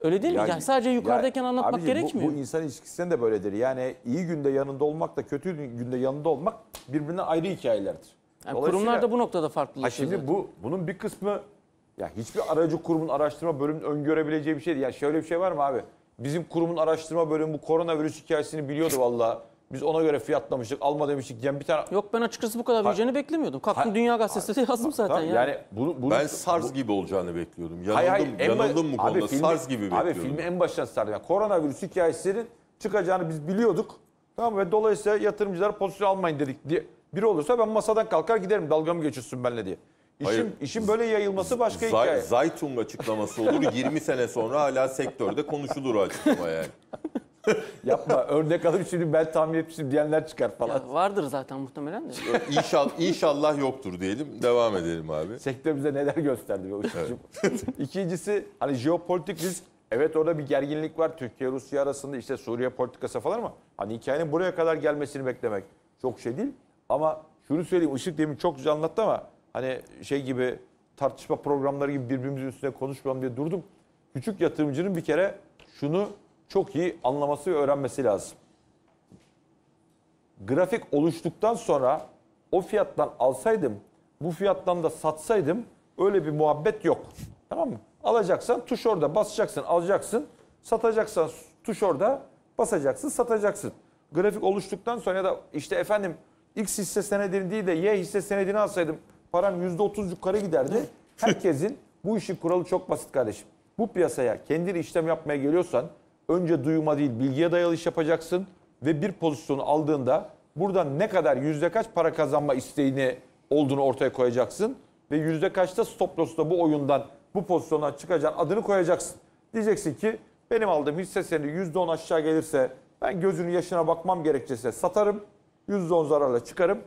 Öyle değil mi? Yani sadece yukarıdayken Ya anlatmak abiciğim, bu- gerekmiyor. Bu, insan ilişkisinde de böyledir. Yani iyi günde yanında olmakla kötü günde yanında olmak birbirinden ayrı hikayelerdir. Yani kurumlar da bu noktada Ha farklılaşıyor. şimdi bu bunun bir kısmı ya hiçbir aracı kurumun araştırma bölümünün öngörebileceği bir şey değil. Ya şöyle bir şey var mı abi? Bizim kurumun araştırma bölümü bu koronavirüs hikayesini biliyordu vallahi. Biz ona göre fiyatlamıştık, alma demiştik. Yani bir tane Yok ben açıkçası bu kadar büyüyeceğini beklemiyordum. Kalktım Ha- Dünya Gazetesi'nde yazdım zaten Tamam, ya. yani bunu, bunu Ben SARS gibi olacağını bekliyordum. Yanıldım, Hayır, hayır, en ba- yanıldım bu Abi konuda. filmi- SARS gibi bekliyordum. Abi filmi en baştan sardı. Yani koronavirüs hikayesinin çıkacağını biz biliyorduk. Tamam mı? ve dolayısıyla yatırımcılar pozisyon almayın dedik diye. Biri olursa ben masadan kalkar giderim dalga mı geçiyorsun benimle diye. İşin, Hayır. işin böyle yayılması başka Zay- hikaye. Zaytung açıklaması olur. *laughs* 20 sene sonra hala sektörde konuşulur o açıklama yani. *laughs* Yapma örnek alıp şimdi ben tahmin etmiştim diyenler çıkar falan. Ya vardır zaten muhtemelen de. İnşallah, inşallah yoktur diyelim. Devam edelim abi. Sektör bize neler gösterdi be Işık'cığım. *laughs* İkincisi hani jeopolitik risk. Evet orada bir gerginlik var. Türkiye-Rusya arasında işte Suriye politikası falan ama hani hikayenin buraya kadar gelmesini beklemek çok şey değil. Ama şunu söyleyeyim Işık demin çok güzel anlattı ama hani şey gibi tartışma programları gibi birbirimizin üstüne konuşmayalım diye durdum. Küçük yatırımcının bir kere şunu çok iyi anlaması ve öğrenmesi lazım. Grafik oluştuktan sonra o fiyattan alsaydım, bu fiyattan da satsaydım öyle bir muhabbet yok. Tamam mı? Alacaksan tuş orada basacaksın, alacaksın. Satacaksan tuş orada basacaksın, satacaksın. Grafik oluştuktan sonra ya da işte efendim X hisse senedini değil de Y hisse senedini alsaydım param %30 yukarı giderdi. Herkesin bu işin kuralı çok basit kardeşim. Bu piyasaya kendin işlem yapmaya geliyorsan önce duyuma değil bilgiye dayalı iş yapacaksın ve bir pozisyonu aldığında buradan ne kadar yüzde kaç para kazanma isteğini olduğunu ortaya koyacaksın ve yüzde kaçta stop loss'ta bu oyundan bu pozisyondan çıkacağın adını koyacaksın. Diyeceksin ki benim aldığım hisse yüzde on aşağı gelirse ben gözünün yaşına bakmam gerekçesi satarım. Yüzde on zararla çıkarım.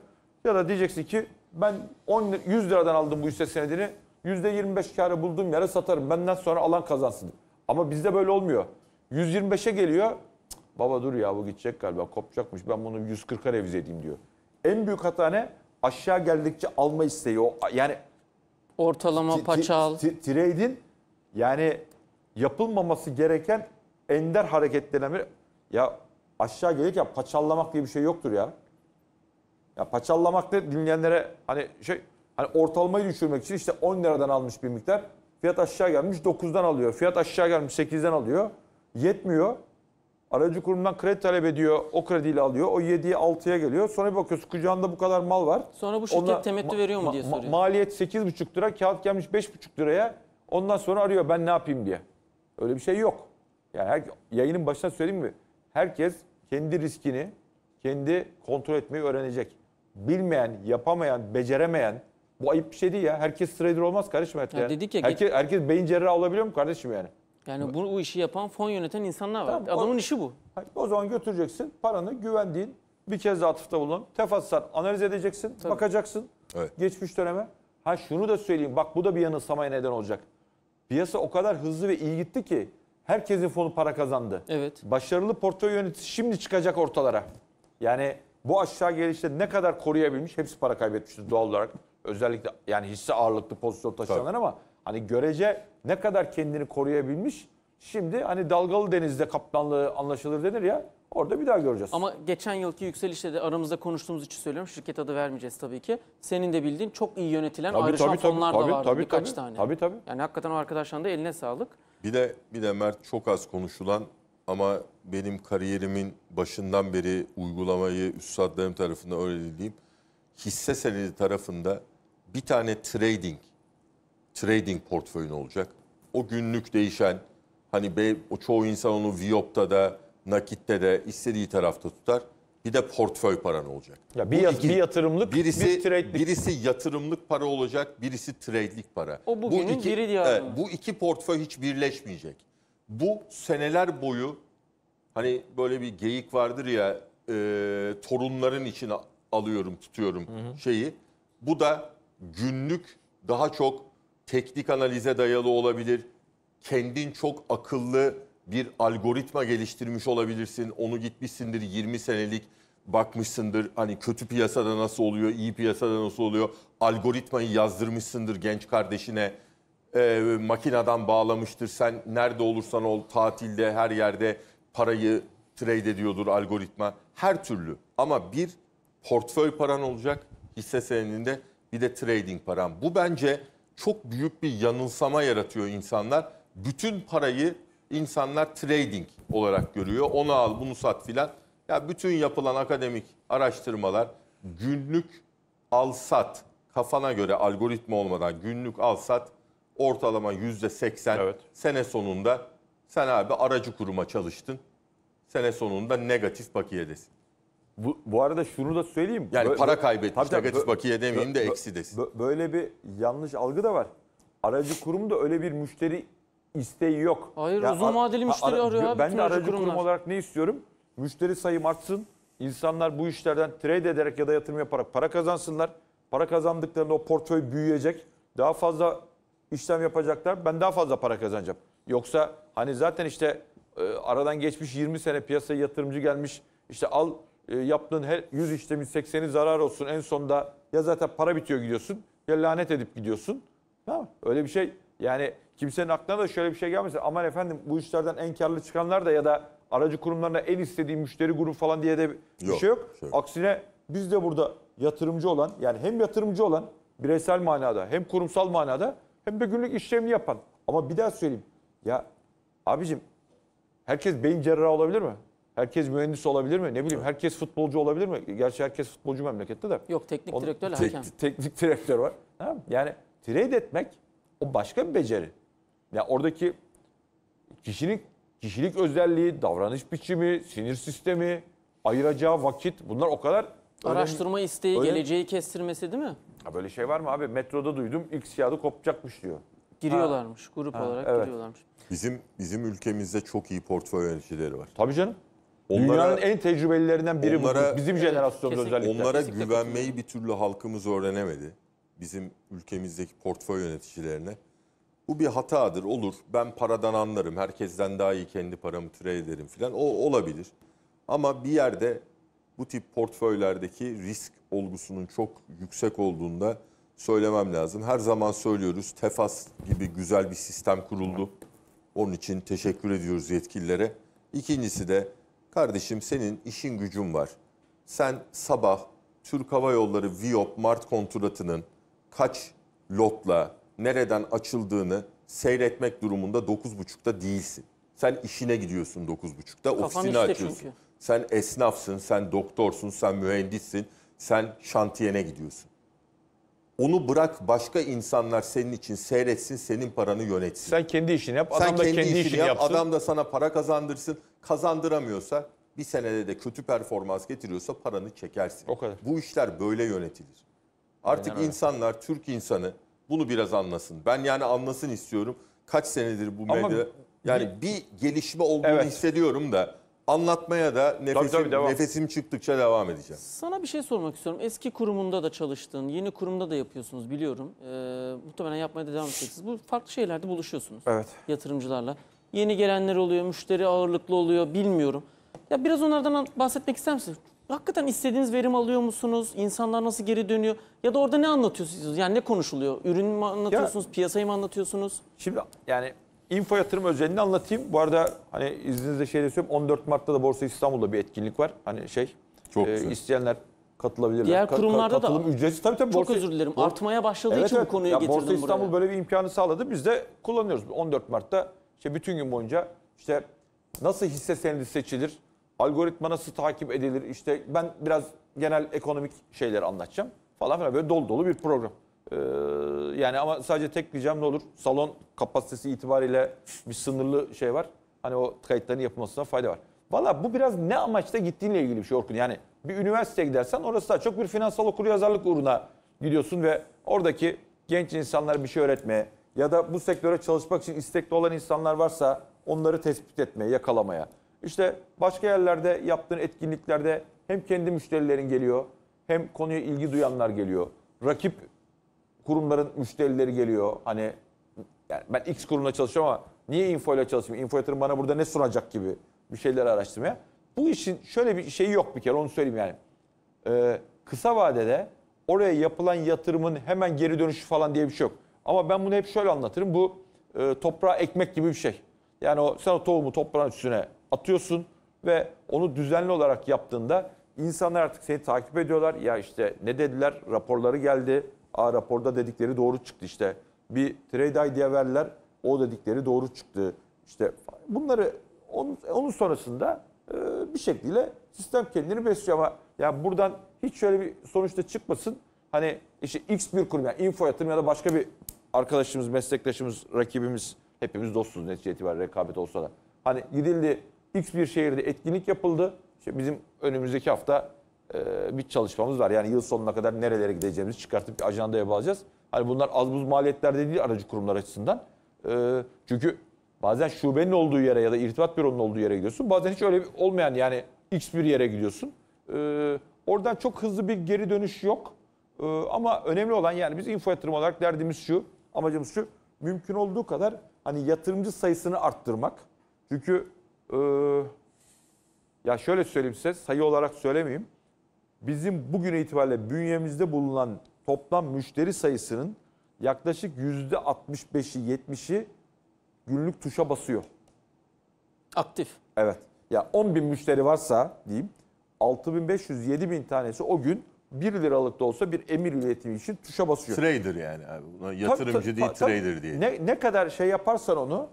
Ya da diyeceksin ki ben 10 lir- 100 liradan aldım bu hisse senedini. Yüzde 25 karı bulduğum yere satarım. Benden sonra alan kazansın. Ama bizde böyle olmuyor. 125'e geliyor. "Cık, Baba dur ya bu gidecek galiba kopacakmış. Ben bunu 140'a revize edeyim diyor. En büyük hata ne? Aşağı geldikçe alma isteği. O yani Ortalama paçal. Trade'in yani yapılmaması gereken ender hareketlerinden biri. Ya aşağı gelirken paçallamak diye bir şey yoktur ya. Ya paçallamak da dinleyenlere hani şey hani ortalamayı düşürmek için işte 10 liradan almış bir miktar. Fiyat aşağı gelmiş 9'dan alıyor. Fiyat aşağı gelmiş 8'den alıyor. Yetmiyor. Aracı kurumdan kredi talep ediyor. O krediyle alıyor. O 7'ye 6'ya geliyor. Sonra bir bakıyorsun kucağında bu kadar mal var. Sonra bu şirket Ona- temettü ma- veriyor mu ma- diye ma- soruyor. maliyet 8,5 lira, kağıt gelmiş 5,5 liraya. Ondan sonra arıyor ben ne yapayım diye. Öyle bir şey yok. Yani her, yayının başına söyleyeyim mi? Herkes kendi riskini kendi kontrol etmeyi öğrenecek. Bilmeyen, yapamayan, beceremeyen bu ayıp bir şey değil ya. Herkes trader olmaz kardeşim hayatta Ya ya. dedik ya, herkes, herkes beyin cerrahı olabiliyor mu kardeşim yani? Yani bu, bu işi yapan, fon yöneten insanlar var. Tamam, o- Adamın işi bu. Hayır, O zaman götüreceksin paranı güvendiğin bir kez daha atıfta bulun. Tefassat analiz edeceksin, Tabii. bakacaksın. Evet. Geçmiş döneme. Ha şunu da söyleyeyim bak bu da bir yanılsamaya neden olacak. Piyasa o kadar hızlı ve iyi gitti ki herkesin fonu para kazandı. Evet. Başarılı portföy yöneticisi şimdi çıkacak ortalara. Yani bu aşağı gelişte ne kadar koruyabilmiş hepsi para kaybetmiştir doğal olarak. Özellikle yani hisse ağırlıklı pozisyon taşıyanlar ama hani görece ne kadar kendini koruyabilmiş. Şimdi hani dalgalı denizde kaptanlığı anlaşılır denir ya orada bir daha göreceğiz. Ama geçen yılki yükselişte de aramızda konuştuğumuz için söylüyorum. Şirket adı vermeyeceğiz tabii ki. Senin de bildiğin çok iyi yönetilen Tabii, ayrışan tabii, tabii, fonlar da tabii, vardı tabii, birkaç tabii. tane. Tabii, tabii. Yani hakikaten o arkadaşların da eline sağlık. Bir de bir de Mert çok az konuşulan ama benim kariyerimin başından beri uygulamayı üstadlarım tarafından öğrendiğim hisse senedi tarafında bir tane trading trading portföyün olacak. o günlük değişen hani be, o çoğu insan onu Viyop'ta da nakitte de istediği tarafta tutar. Bir de portföy paran olacak. Ya bir, Bu yat- iki- bir yatırımlık, birisi bir trade'lik. birisi yatırımlık para olacak, birisi trade'lik para. O bugünün iki, biri diğer- bu iki portföy hiç birleşmeyecek. Bu seneler boyu hani böyle bir geyik vardır ya e, torunların için a- alıyorum tutuyorum şeyi. Bu da günlük daha çok teknik analize dayalı olabilir. Kendin çok akıllı bir algoritma geliştirmiş olabilirsin. Onu gitmişsindir 20 senelik bakmışsındır. Hani kötü piyasada nasıl oluyor, iyi piyasada nasıl oluyor. Algoritmayı yazdırmışsındır genç kardeşine. Ee, makineden bağlamıştır. Sen nerede olursan ol tatilde her yerde parayı trade ediyordur algoritma. Her türlü. Ama bir portföy paran olacak hisse senedinde bir de trading paran. Bu bence çok büyük bir yanılsama yaratıyor insanlar. Bütün parayı insanlar trading olarak görüyor. Onu al bunu sat filan. Ya bütün yapılan akademik araştırmalar günlük al sat kafana göre algoritma olmadan günlük al sat ortalama yüzde seksen sene sonunda sen abi aracı kuruma çalıştın. Sene sonunda negatif bakiyedesin. Bu, bu arada şunu da söyleyeyim. Yani Bö- para kaybetmiş Tabii tabii, negatif bö- bakiye demeyeyim de eksi desin. bö- Böyle bir yanlış algı da var. Aracı kurum da öyle bir müşteri isteği yok. Hayır, Ya uzun vadeli müşteri arıyor abi Ben de aracı aracı kurum kurumlar. olarak ne istiyorum? Müşteri sayım artsın. İnsanlar bu işlerden trade ederek ya da yatırım yaparak para kazansınlar. Para kazandıklarında o portföy büyüyecek. Daha fazla işlem yapacaklar. Ben daha fazla para kazanacağım. Yoksa hani zaten işte e, aradan geçmiş 20 sene piyasaya yatırımcı gelmiş. İşte al e, yaptığın her 100 işlemin 80'i zarar olsun. En sonunda ya zaten para bitiyor gidiyorsun ya lanet edip gidiyorsun. Tamam. Öyle bir şey yani kimsenin aklına da şöyle bir şey gelmesin. Aman efendim bu işlerden en karlı çıkanlar da ya da aracı kurumlarına en istediği müşteri grubu falan diye de bir Yok, şey yok. şey yok. Aksine biz de burada yatırımcı olan yani hem yatırımcı olan bireysel manada hem kurumsal manada hem de günlük işlemini yapan. Ama bir daha söyleyeyim. Ya abicim herkes beyin cerrahı olabilir mi? Herkes mühendis olabilir mi? Ne bileyim herkes futbolcu olabilir mi? Gerçi herkes futbolcu memlekette de. Yok teknik Onu- direktörle tek- hakem. teknik *laughs* direktör var. Tamam mı? Yani trade etmek o başka bir beceri. Ya oradaki kişinin kişilik özelliği, davranış biçimi, sinir sistemi, ayıracağı vakit bunlar o kadar önemli. Araştırma isteği, öyle- geleceği kestirmesi değil mi? Ha böyle şey var mı abi? Metroda duydum X kağıdı kopacakmış diyor. Giriyorlarmış, grup olarak evet. giriyorlarmış. Bizim bizim ülkemizde çok iyi portföy yöneticileri var. Tabii canım. Onlara- Dünyanın en tecrübelilerinden biri onlara- bu. Bizim jenerasyonda özellikle. Onlara Kesinlikle güvenmeyi bir türlü halkımız öğrenemedi. Bizim ülkemizdeki portföy yöneticilerine. Bu bir hatadır, olur. Ben paradan anlarım. Herkesten daha iyi kendi paramı trade ederim falan. O olabilir. Ama bir yerde bu tip portföylerdeki risk olgusunun çok yüksek olduğunda söylemem lazım. Her zaman söylüyoruz. Tefas gibi güzel bir sistem kuruldu. Onun için teşekkür ediyoruz yetkililere. İkincisi de kardeşim senin işin gücün var. Sen sabah Türk Hava Yolları Viyop Mart kontratının kaç lotla nereden açıldığını seyretmek durumunda 9.30'da değilsin. Sen işine gidiyorsun 9.30'da ofisini işte açıyorsun. çünkü. Sen esnafsın, sen doktorsun, sen mühendissin, sen şantiyene gidiyorsun. Onu bırak başka insanlar senin için seyretsin, senin paranı yönetsin. Sen kendi işini yap, Sen adam da kendi, işini, yap, yapsın. adam da sana para kazandırsın. Kazandıramıyorsa bir senede de kötü performans getiriyorsa paranı çekersin. O kadar. Bu işler böyle yönetilir. Artık Aynen öyle. insanlar, Türk insanı bunu biraz anlasın. Ben yani anlasın istiyorum. Kaç senedir bu Ama medya yani bir gelişme olduğunu Evet. hissediyorum da anlatmaya da nefesim, tabii, devam. nefesim çıktıkça devam edeceğim. Sana bir şey sormak istiyorum. Eski kurumunda da çalıştın, yeni kurumda da yapıyorsunuz biliyorum. Ee, muhtemelen yapmaya da devam edeceksiniz. Bu farklı şeylerde buluşuyorsunuz Evet. yatırımcılarla. Yeni gelenler oluyor, müşteri ağırlıklı oluyor bilmiyorum. Ya biraz onlardan an- bahsetmek ister misiniz? Hakikaten istediğiniz verim alıyor musunuz? İnsanlar nasıl geri dönüyor? Ya da orada ne anlatıyorsunuz? Yani ne konuşuluyor? Ürün mü anlatıyorsunuz? Piyasayı mı anlatıyorsunuz? Şimdi yani info yatırım özelliğini anlatayım. Bu arada hani izninizle şey de söyleyeyim. 14 Mart'ta da Borsa İstanbul'da bir etkinlik var. Hani şey Çok e, güzel. isteyenler katılabilirler. Diğer Ka- ka- kurumlarda da- katılım ücretsiz. Tabii tabii. Çok Borsa- özür dilerim. Artmaya başladığı Evet, için evet. bu konuyu Ya getirdim Borsa İstanbul buraya. böyle bir imkanı sağladı. Biz de kullanıyoruz. 14 Mart'ta işte bütün gün boyunca işte nasıl hisse senedi seçilir, algoritma nasıl takip edilir, işte ben biraz genel ekonomik şeyleri anlatacağım falan filan böyle dolu dolu bir program. Ee, yani ama sadece tek diyeceğim ne olur? Salon kapasitesi itibariyle bir sınırlı şey var. Hani o kayıtların yapılmasına fayda var. Valla bu biraz ne amaçla gittiğinle ilgili bir şey Orkun. Yani bir üniversiteye gidersen orası daha çok bir finansal okuryazarlık uğruna gidiyorsun ve oradaki genç insanlara bir şey öğretmeye ya da bu sektöre çalışmak için istekli olan insanlar varsa onları tespit etmeye, yakalamaya. İşte başka yerlerde yaptığın etkinliklerde hem kendi müşterilerin geliyor hem konuya ilgi duyanlar geliyor. Rakip kurumların müşterileri geliyor. Hani yani ben X kurumla çalışıyorum ama niye info ile çalışmayayım? Info yatırım bana burada ne sunacak gibi bir şeyler araştırmaya. Bu işin şöyle bir şeyi yok bir kere onu söyleyeyim yani. Ee, kısa vadede oraya yapılan yatırımın hemen geri dönüşü falan diye bir şey yok. Ama ben bunu hep şöyle anlatırım. Bu e, toprağa ekmek gibi bir şey. Yani o, sen o tohumu toprağın üstüne atıyorsun ve onu düzenli olarak yaptığında insanlar artık seni takip ediyorlar. Ya işte ne dediler? Raporları geldi. Aa raporda dedikleri doğru çıktı işte. Bir trade idea verdiler. O dedikleri doğru çıktı. İşte bunları onun, onun sonrasında e, bir şekilde sistem kendini besliyor ama ya buradan hiç şöyle bir sonuçta çıkmasın. Hani işte X bir kurum yani info yatırım ya da başka bir arkadaşımız, meslektaşımız, rakibimiz hepimiz dostuz netice itibariyle rekabet olsa da. Hani gidildi X bir şehirde etkinlik yapıldı. İşte bizim önümüzdeki hafta e, bir çalışmamız var. Yani yıl sonuna kadar nerelere gideceğimizi çıkartıp bir ajandaya bağlayacağız. Hani bunlar az buz maliyetler de değil aracı kurumlar açısından. E, çünkü bazen şubenin olduğu yere ya da irtibat büronun olduğu yere gidiyorsun. Bazen hiç öyle olmayan yani X bir yere gidiyorsun. E, oradan çok hızlı bir geri dönüş yok. Ama önemli olan yani biz info yatırım olarak derdimiz şu, amacımız şu. Mümkün olduğu kadar hani yatırımcı sayısını arttırmak. Çünkü e, ya şöyle söyleyeyim size sayı olarak söylemeyeyim. Bizim bugün itibariyle bünyemizde bulunan toplam müşteri sayısının yaklaşık %65'i 70'i günlük tuşa basıyor. Aktif. Evet. Ya 10 bin müşteri varsa diyeyim 6500-7000 tanesi o gün 1 liralık da olsa bir emir iletimi için tuşa basıyor. Trader yani abi. Buna yatırımcı Tabii, değil tabii, tabii. trader diye. Ne, ne kadar şey yaparsan onu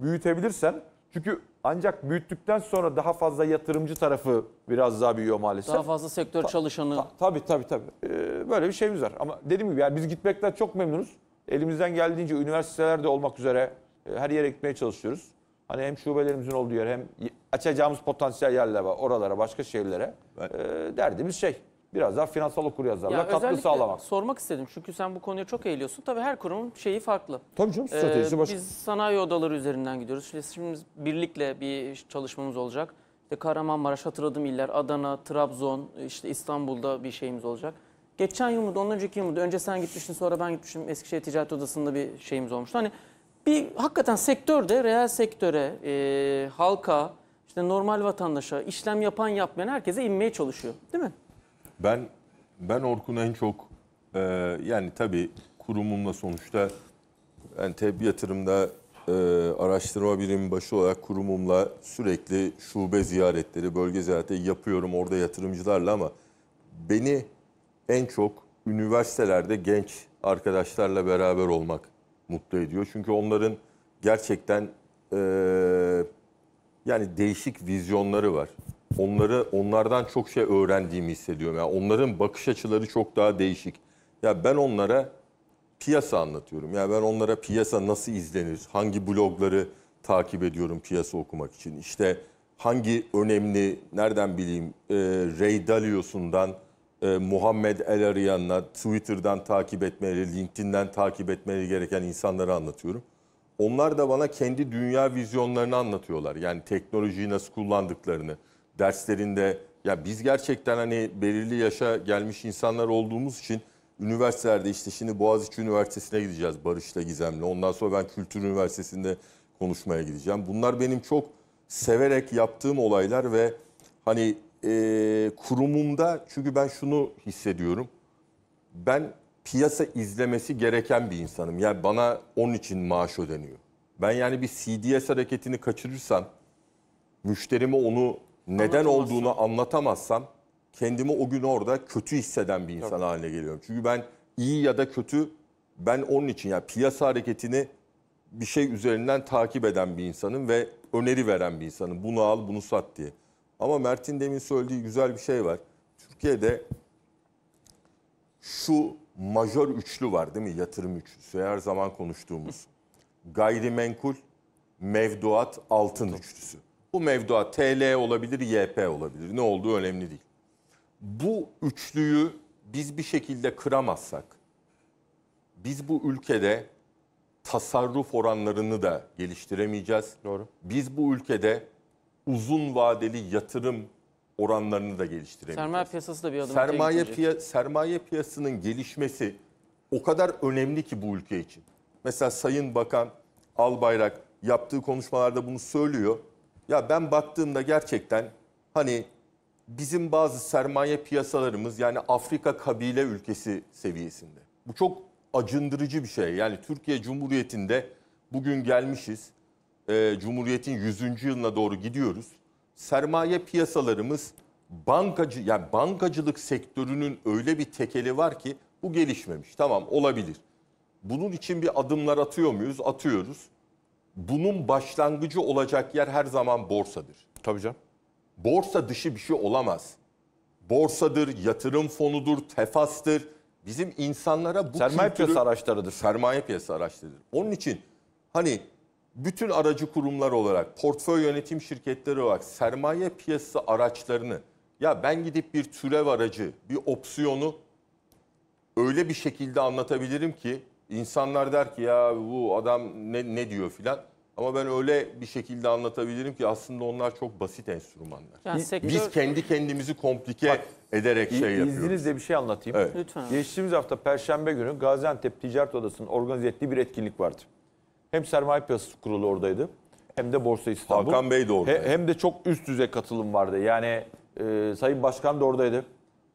büyütebilirsen çünkü ancak büyüttükten sonra daha fazla yatırımcı tarafı biraz daha büyüyor maalesef. Daha fazla sektör çalışanı. Ta- tabii tabii tabii. Ee, böyle bir şeyimiz var. Ama dediğim gibi yani biz gitmekten çok memnunuz. Elimizden geldiğince üniversitelerde olmak üzere e, her yere gitmeye çalışıyoruz. Hani hem şubelerimizin olduğu yer hem açacağımız potansiyel yerler var. Oralara, başka şehirlere. Ben- Ee, derdimiz şey biraz daha finansal okuryazarlığa Ya katkı özellikle sağlamak. sormak istedim çünkü sen bu konuya çok eğiliyorsun. Tabii her kurumun şeyi farklı. Tabii canım Ee, stratejisi başka. biz sanayi odaları üzerinden gidiyoruz. İşte şimdi birlikle bir çalışmamız olacak. İşte Kahramanmaraş, hatırladığım iller, Adana, Trabzon, işte İstanbul'da bir şeyimiz olacak. Geçen yıl mıydı, ondan önceki yıl mıydı? Önce sen gitmiştin, sonra ben gitmiştim. Eskişehir Ticaret Odası'nda bir şeyimiz olmuştu. Hani bir hakikaten sektörde, reel sektöre, e, halka, işte normal vatandaşa, işlem yapan yapmayan herkese inmeye çalışıyor. Değil mi? Ben ben Orkun'a en çok e, yani tabii kurumumla sonuçta ben TEB yatırımda e, araştırma birimi başı olarak kurumumla sürekli şube ziyaretleri, bölge ziyaretleri yapıyorum orada yatırımcılarla ama beni en çok üniversitelerde genç arkadaşlarla beraber olmak mutlu ediyor. Çünkü onların gerçekten e, yani değişik vizyonları var. Onları onlardan çok şey öğrendiğimi hissediyorum. Yani onların bakış açıları çok daha değişik. Ya ben onlara piyasa anlatıyorum. Yani ben onlara piyasa nasıl izlenir? Hangi blogları takip ediyorum piyasa okumak için? İşte hangi önemli nereden bileyim e, Ray Dalio'sundan e, Muhammed El Arayan'la Twitter'dan takip etmeleri, LinkedIn'den takip etmeleri gereken insanları anlatıyorum. Onlar da bana kendi dünya vizyonlarını anlatıyorlar. Yani teknolojiyi nasıl kullandıklarını, derslerinde ya biz gerçekten hani belirli yaşa gelmiş insanlar olduğumuz için üniversitelerde işte şimdi Boğaziçi Üniversitesi'ne gideceğiz Barış'la Gizem'le. Ondan sonra ben Kültür Üniversitesi'nde konuşmaya gideceğim. Bunlar benim çok severek yaptığım olaylar ve hani e, kurumumda çünkü ben şunu hissediyorum. Ben piyasa izlemesi gereken bir insanım. Yani bana onun için maaş ödeniyor. Ben yani bir CDS hareketini kaçırırsam, müşterime onu neden olduğunu anlatamazsam kendimi o gün orada kötü hisseden bir insan haline geliyorum. Çünkü ben iyi ya da kötü ben onun için yani piyasa hareketini bir şey üzerinden takip eden bir insanım ve öneri veren bir insanım. Bunu al, bunu sat diye. Ama Mert'in demin söylediği güzel bir şey var. Türkiye'de şu majör üçlü var değil mi? Yatırım üçlüsü. Her zaman konuştuğumuz. Gayrimenkul, mevduat, altın üçlüsü. Bu mevduat TL olabilir, YP olabilir. Ne olduğu önemli değil. Bu üçlüyü biz bir şekilde kıramazsak, biz bu ülkede tasarruf oranlarını da geliştiremeyeceğiz. Doğru. Biz bu ülkede uzun vadeli yatırım oranlarını da geliştiremeyeceğiz. Sermaye piyasası da bir adım sermaye piya- sermaye piyasasının gelişmesi o kadar önemli ki bu ülke için. Mesela Sayın Bakan Albayrak yaptığı konuşmalarda bunu söylüyor. Ya ben baktığımda gerçekten hani bizim bazı sermaye piyasalarımız yani Afrika kabile ülkesi seviyesinde. Bu çok acındırıcı bir şey. Yani Türkiye Cumhuriyeti'nde bugün gelmişiz. Ee, Cumhuriyet'in 100. yılına doğru gidiyoruz. Sermaye piyasalarımız bankacı yani bankacılık sektörünün öyle bir tekeli var ki bu gelişmemiş. Tamam olabilir. Bunun için bir adımlar atıyor muyuz? Atıyoruz. Bunun başlangıcı olacak yer her zaman borsadır Tabii canım. borsa dışı bir şey olamaz. Borsadır, yatırım fonudur, tefastır. Bizim insanlara bu Sermaye kültürü- piyasası araçlarıdır. sermaye piyasası araçlarıdır. Onun için hani bütün aracı kurumlar olarak, portföy yönetim şirketleri olarak sermaye piyasası araçlarını ya ben gidip bir türev aracı, bir opsiyonu öyle bir şekilde anlatabilirim ki insanlar der ki ya bu adam ne, ne diyor filan. Ama ben öyle bir şekilde anlatabilirim ki aslında onlar çok basit enstrümanlar. Yani sektör... Biz kendi kendimizi komplike ederek şey yapıyoruz. İzninizle bir şey anlatayım. Evet. Lütfen. Geçtiğimiz hafta Perşembe günü Gaziantep Ticaret Odası'nın organize ettiği bir etkinlik vardı. Hem Sermaye Piyasası Kurulu oradaydı hem de Borsa İstanbul. Hakan Bey de oradaydı. He- hem de çok üst düzey katılım vardı. Yani e, Sayın Başkan da oradaydı.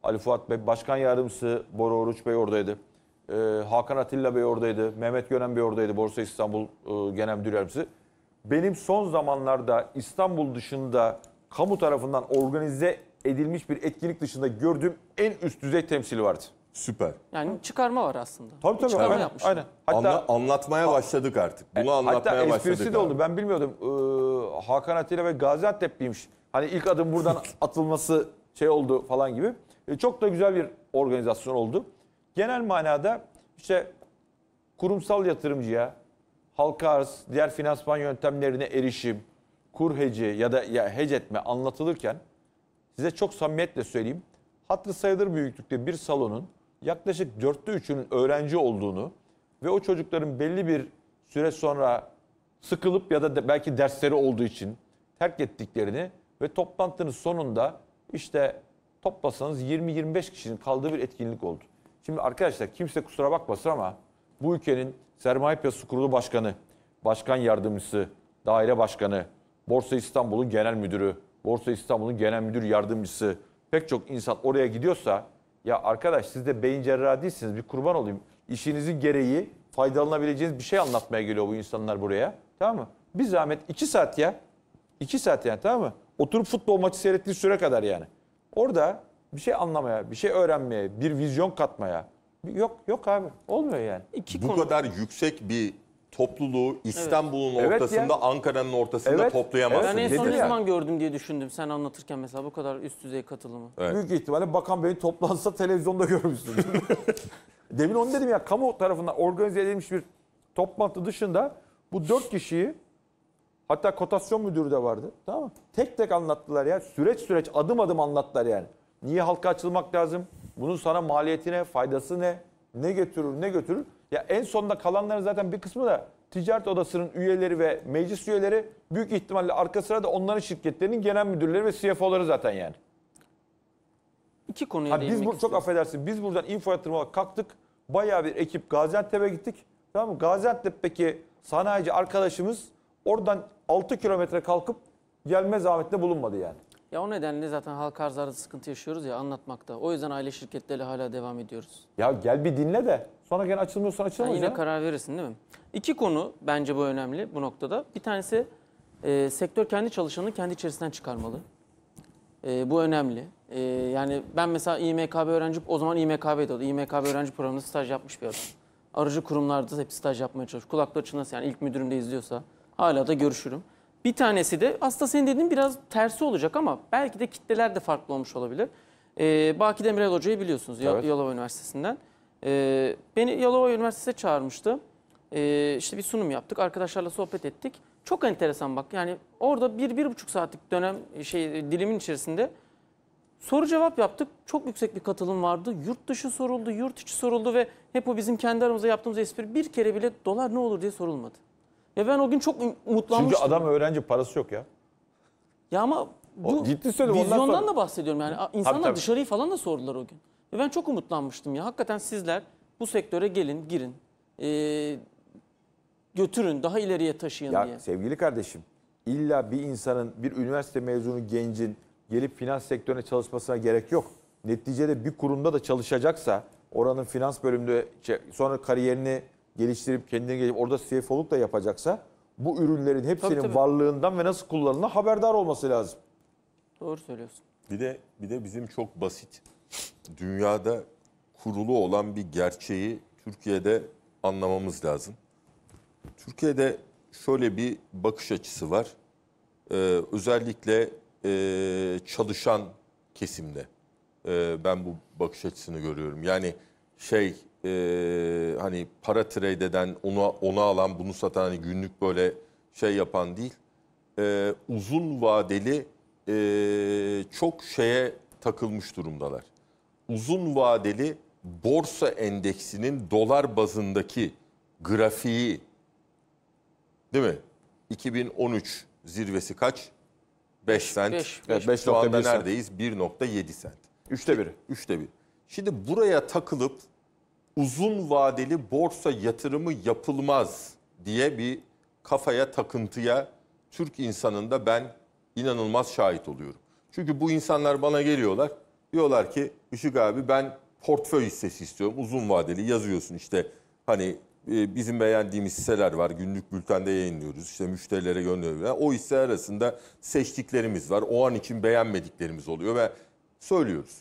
Ali Fuat Bey, Başkan Yardımcısı Bora Oruç Bey oradaydı. E, Hakan Atilla Bey oradaydı. Mehmet Gönen Bey oradaydı. Borsa İstanbul e, Genel Müdür Yardımcısı. Benim son zamanlarda İstanbul dışında kamu tarafından organize edilmiş bir etkinlik dışında gördüğüm en üst düzey temsili vardı. Süper. Yani çıkarma var aslında. Tabii tabii. Çıkarma Aynen. yapmışlar. aynen. Hatta, Anla- anlatmaya başladık artık. Bunu hatta anlatmaya başladık. esprisi de abi. oldu. Ben bilmiyordum. Ee, Hakan Atilla ve Gaziantep'liymiş. Hani ilk adım buradan *laughs* atılması şey oldu falan gibi. Ee, çok da güzel bir organizasyon oldu. Genel manada işte kurumsal yatırımcıya, halka arz, diğer finansman yöntemlerine erişim, kur heci ya da ya hece etme anlatılırken size çok samimiyetle söyleyeyim. Hatırı sayılır büyüklükte bir salonun yaklaşık dörtte üçünün öğrenci olduğunu ve o çocukların belli bir süre sonra sıkılıp ya da de- belki dersleri olduğu için terk ettiklerini ve toplantının sonunda işte toplasanız 20-25 kişinin kaldığı bir etkinlik oldu. Şimdi arkadaşlar kimse kusura bakmasın ama bu ülkenin Sermaye Piyasası Kurulu Başkanı, Başkan Yardımcısı, Daire Başkanı, Borsa İstanbul'un Genel Müdürü, Borsa İstanbul'un Genel Müdür Yardımcısı pek çok insan oraya gidiyorsa ya arkadaş siz de beyin cerrahı değilsiniz bir kurban olayım. İşinizin gereği faydalanabileceğiniz bir şey anlatmaya geliyor bu insanlar buraya. Tamam mı? Bir zahmet 2 saat ya. 2 saat yani tamam mı? Oturup futbol maçı seyrettiği süre kadar yani. Orada bir şey anlamaya, bir şey öğrenmeye, bir vizyon katmaya. Yok yok abi. Olmuyor yani. İki Bu konu. kadar yüksek bir topluluğu İstanbul'un Evet ortasında, ya. Ankara'nın ortasında Evet. toplayamazsın. Ben en son ne ya. zaman gördüm diye düşündüm sen anlatırken mesela bu kadar üst düzey katılımı. Evet. Büyük ihtimalle Bakan Bey'in toplantısı televizyonda görmüşsünüz. *laughs* Demin onu dedim ya kamu tarafından organize edilmiş bir toplantı dışında bu dört kişiyi hatta kotasyon müdürü de vardı. Tamam mı? Tek tek anlattılar ya. Süreç süreç adım adım anlattılar yani. Niye halka açılmak lazım? Bunun sana maliyeti ne? Faydası ne? Ne götürür? Ne götürür? Ya en sonunda kalanların zaten bir kısmı da ticaret odasının üyeleri ve meclis üyeleri büyük ihtimalle arka sırada onların şirketlerinin genel müdürleri ve CFO'ları zaten yani. İki konuya Ha, biz değinmek bu, çok affedersin biz buradan info yatırıma kalktık. Bayağı bir ekip Gaziantep'e gittik. Tamam mı? Gaziantep'teki sanayici arkadaşımız oradan 6 kilometre kalkıp gelme zahmetinde bulunmadı yani. Ya o nedenle zaten halka arzlarda sıkıntı yaşıyoruz ya anlatmakta. O yüzden aile şirketleriyle hala devam ediyoruz. Ya gel bir dinle de sonra gene açılmıyorsan Sen açılmaz yine ya. karar verirsin değil mi? İki konu bence bu önemli bu noktada. Bir tanesi e, sektör kendi çalışanını kendi içerisinden çıkarmalı. E, bu önemli. E, yani ben mesela İMKB öğrenci, o zaman İMKB'de oldu. İMKB öğrenci programında staj yapmış bir adam. Aracı kurumlarda hep staj yapmaya çalışıyor. Kulakları çınlasın yani ilk müdürüm de izliyorsa hala da görüşürüm. Bir tanesi de aslında senin dediğin biraz tersi olacak ama belki de kitleler de farklı olmuş olabilir. E, Baki Demirel Hoca'yı biliyorsunuz Evet. Yalova Üniversitesi'nden. Ee, beni Yalova Üniversitesi'ne çağırmıştı. Ee, işte bir sunum yaptık. Arkadaşlarla sohbet ettik. Çok enteresan bak. Yani orada bir, bir buçuk saatlik dönem şey dilimin içerisinde soru cevap yaptık. Çok yüksek bir katılım vardı. Yurt dışı soruldu, yurt içi soruldu ve hep o bizim kendi aramızda yaptığımız espri bir kere bile dolar ne olur diye sorulmadı. Ve ben o gün çok Çünkü umutlanmıştım. adam öğrenci parası yok ya. Ya ama bu O ciddi söylüyorum, ondan vizyondan sonra- da bahsediyorum. Yani a- insanlar tabii. dışarıyı falan da sordular o gün. Ve ben çok umutlanmıştım ya. Hakikaten sizler bu sektöre gelin, girin. Ee, götürün, daha ileriye taşıyın Ya diye. sevgili kardeşim illa bir insanın bir üniversite mezunu gencin gelip finans sektörüne çalışmasına gerek yok. Neticede bir kurumda da çalışacaksa oranın finans bölümünde şey, sonra kariyerini geliştirip kendini gelip orada CFO'luk da yapacaksa bu ürünlerin hepsinin Tabii, tabii. varlığından ve nasıl kullanıldığına haberdar olması lazım. Doğru söylüyorsun. Bir de bir de bizim çok basit dünyada kurulu olan bir gerçeği Türkiye'de anlamamız lazım. Türkiye'de şöyle bir bakış açısı var. Ee, özellikle e, çalışan kesimde e, ben bu bakış açısını görüyorum. Yani şey e, hani para trade eden onu onu alan bunu satan hani günlük böyle şey yapan değil. E, uzun vadeli e, çok şeye takılmış durumdalar. Uzun vadeli borsa endeksinin dolar bazındaki grafiği değil mi? 2013 zirvesi kaç? 5 sent. Beş, Evet, beş. Şu anda 5.1 sent. neredeyiz? 1.7 sent. Üçte biri. Üçte bir. Şimdi buraya takılıp uzun vadeli borsa yatırımı yapılmaz diye bir kafaya takıntıya Türk insanında ben inanılmaz şahit oluyorum. Çünkü bu insanlar bana geliyorlar. Diyorlar ki Işık abi ben portföy hissesi istiyorum. Uzun vadeli yazıyorsun işte hani e, bizim beğendiğimiz hisseler var. Günlük bültende yayınlıyoruz. İşte müşterilere gönderiyoruz. O hisse arasında seçtiklerimiz var. O an için beğenmediklerimiz oluyor ve söylüyoruz.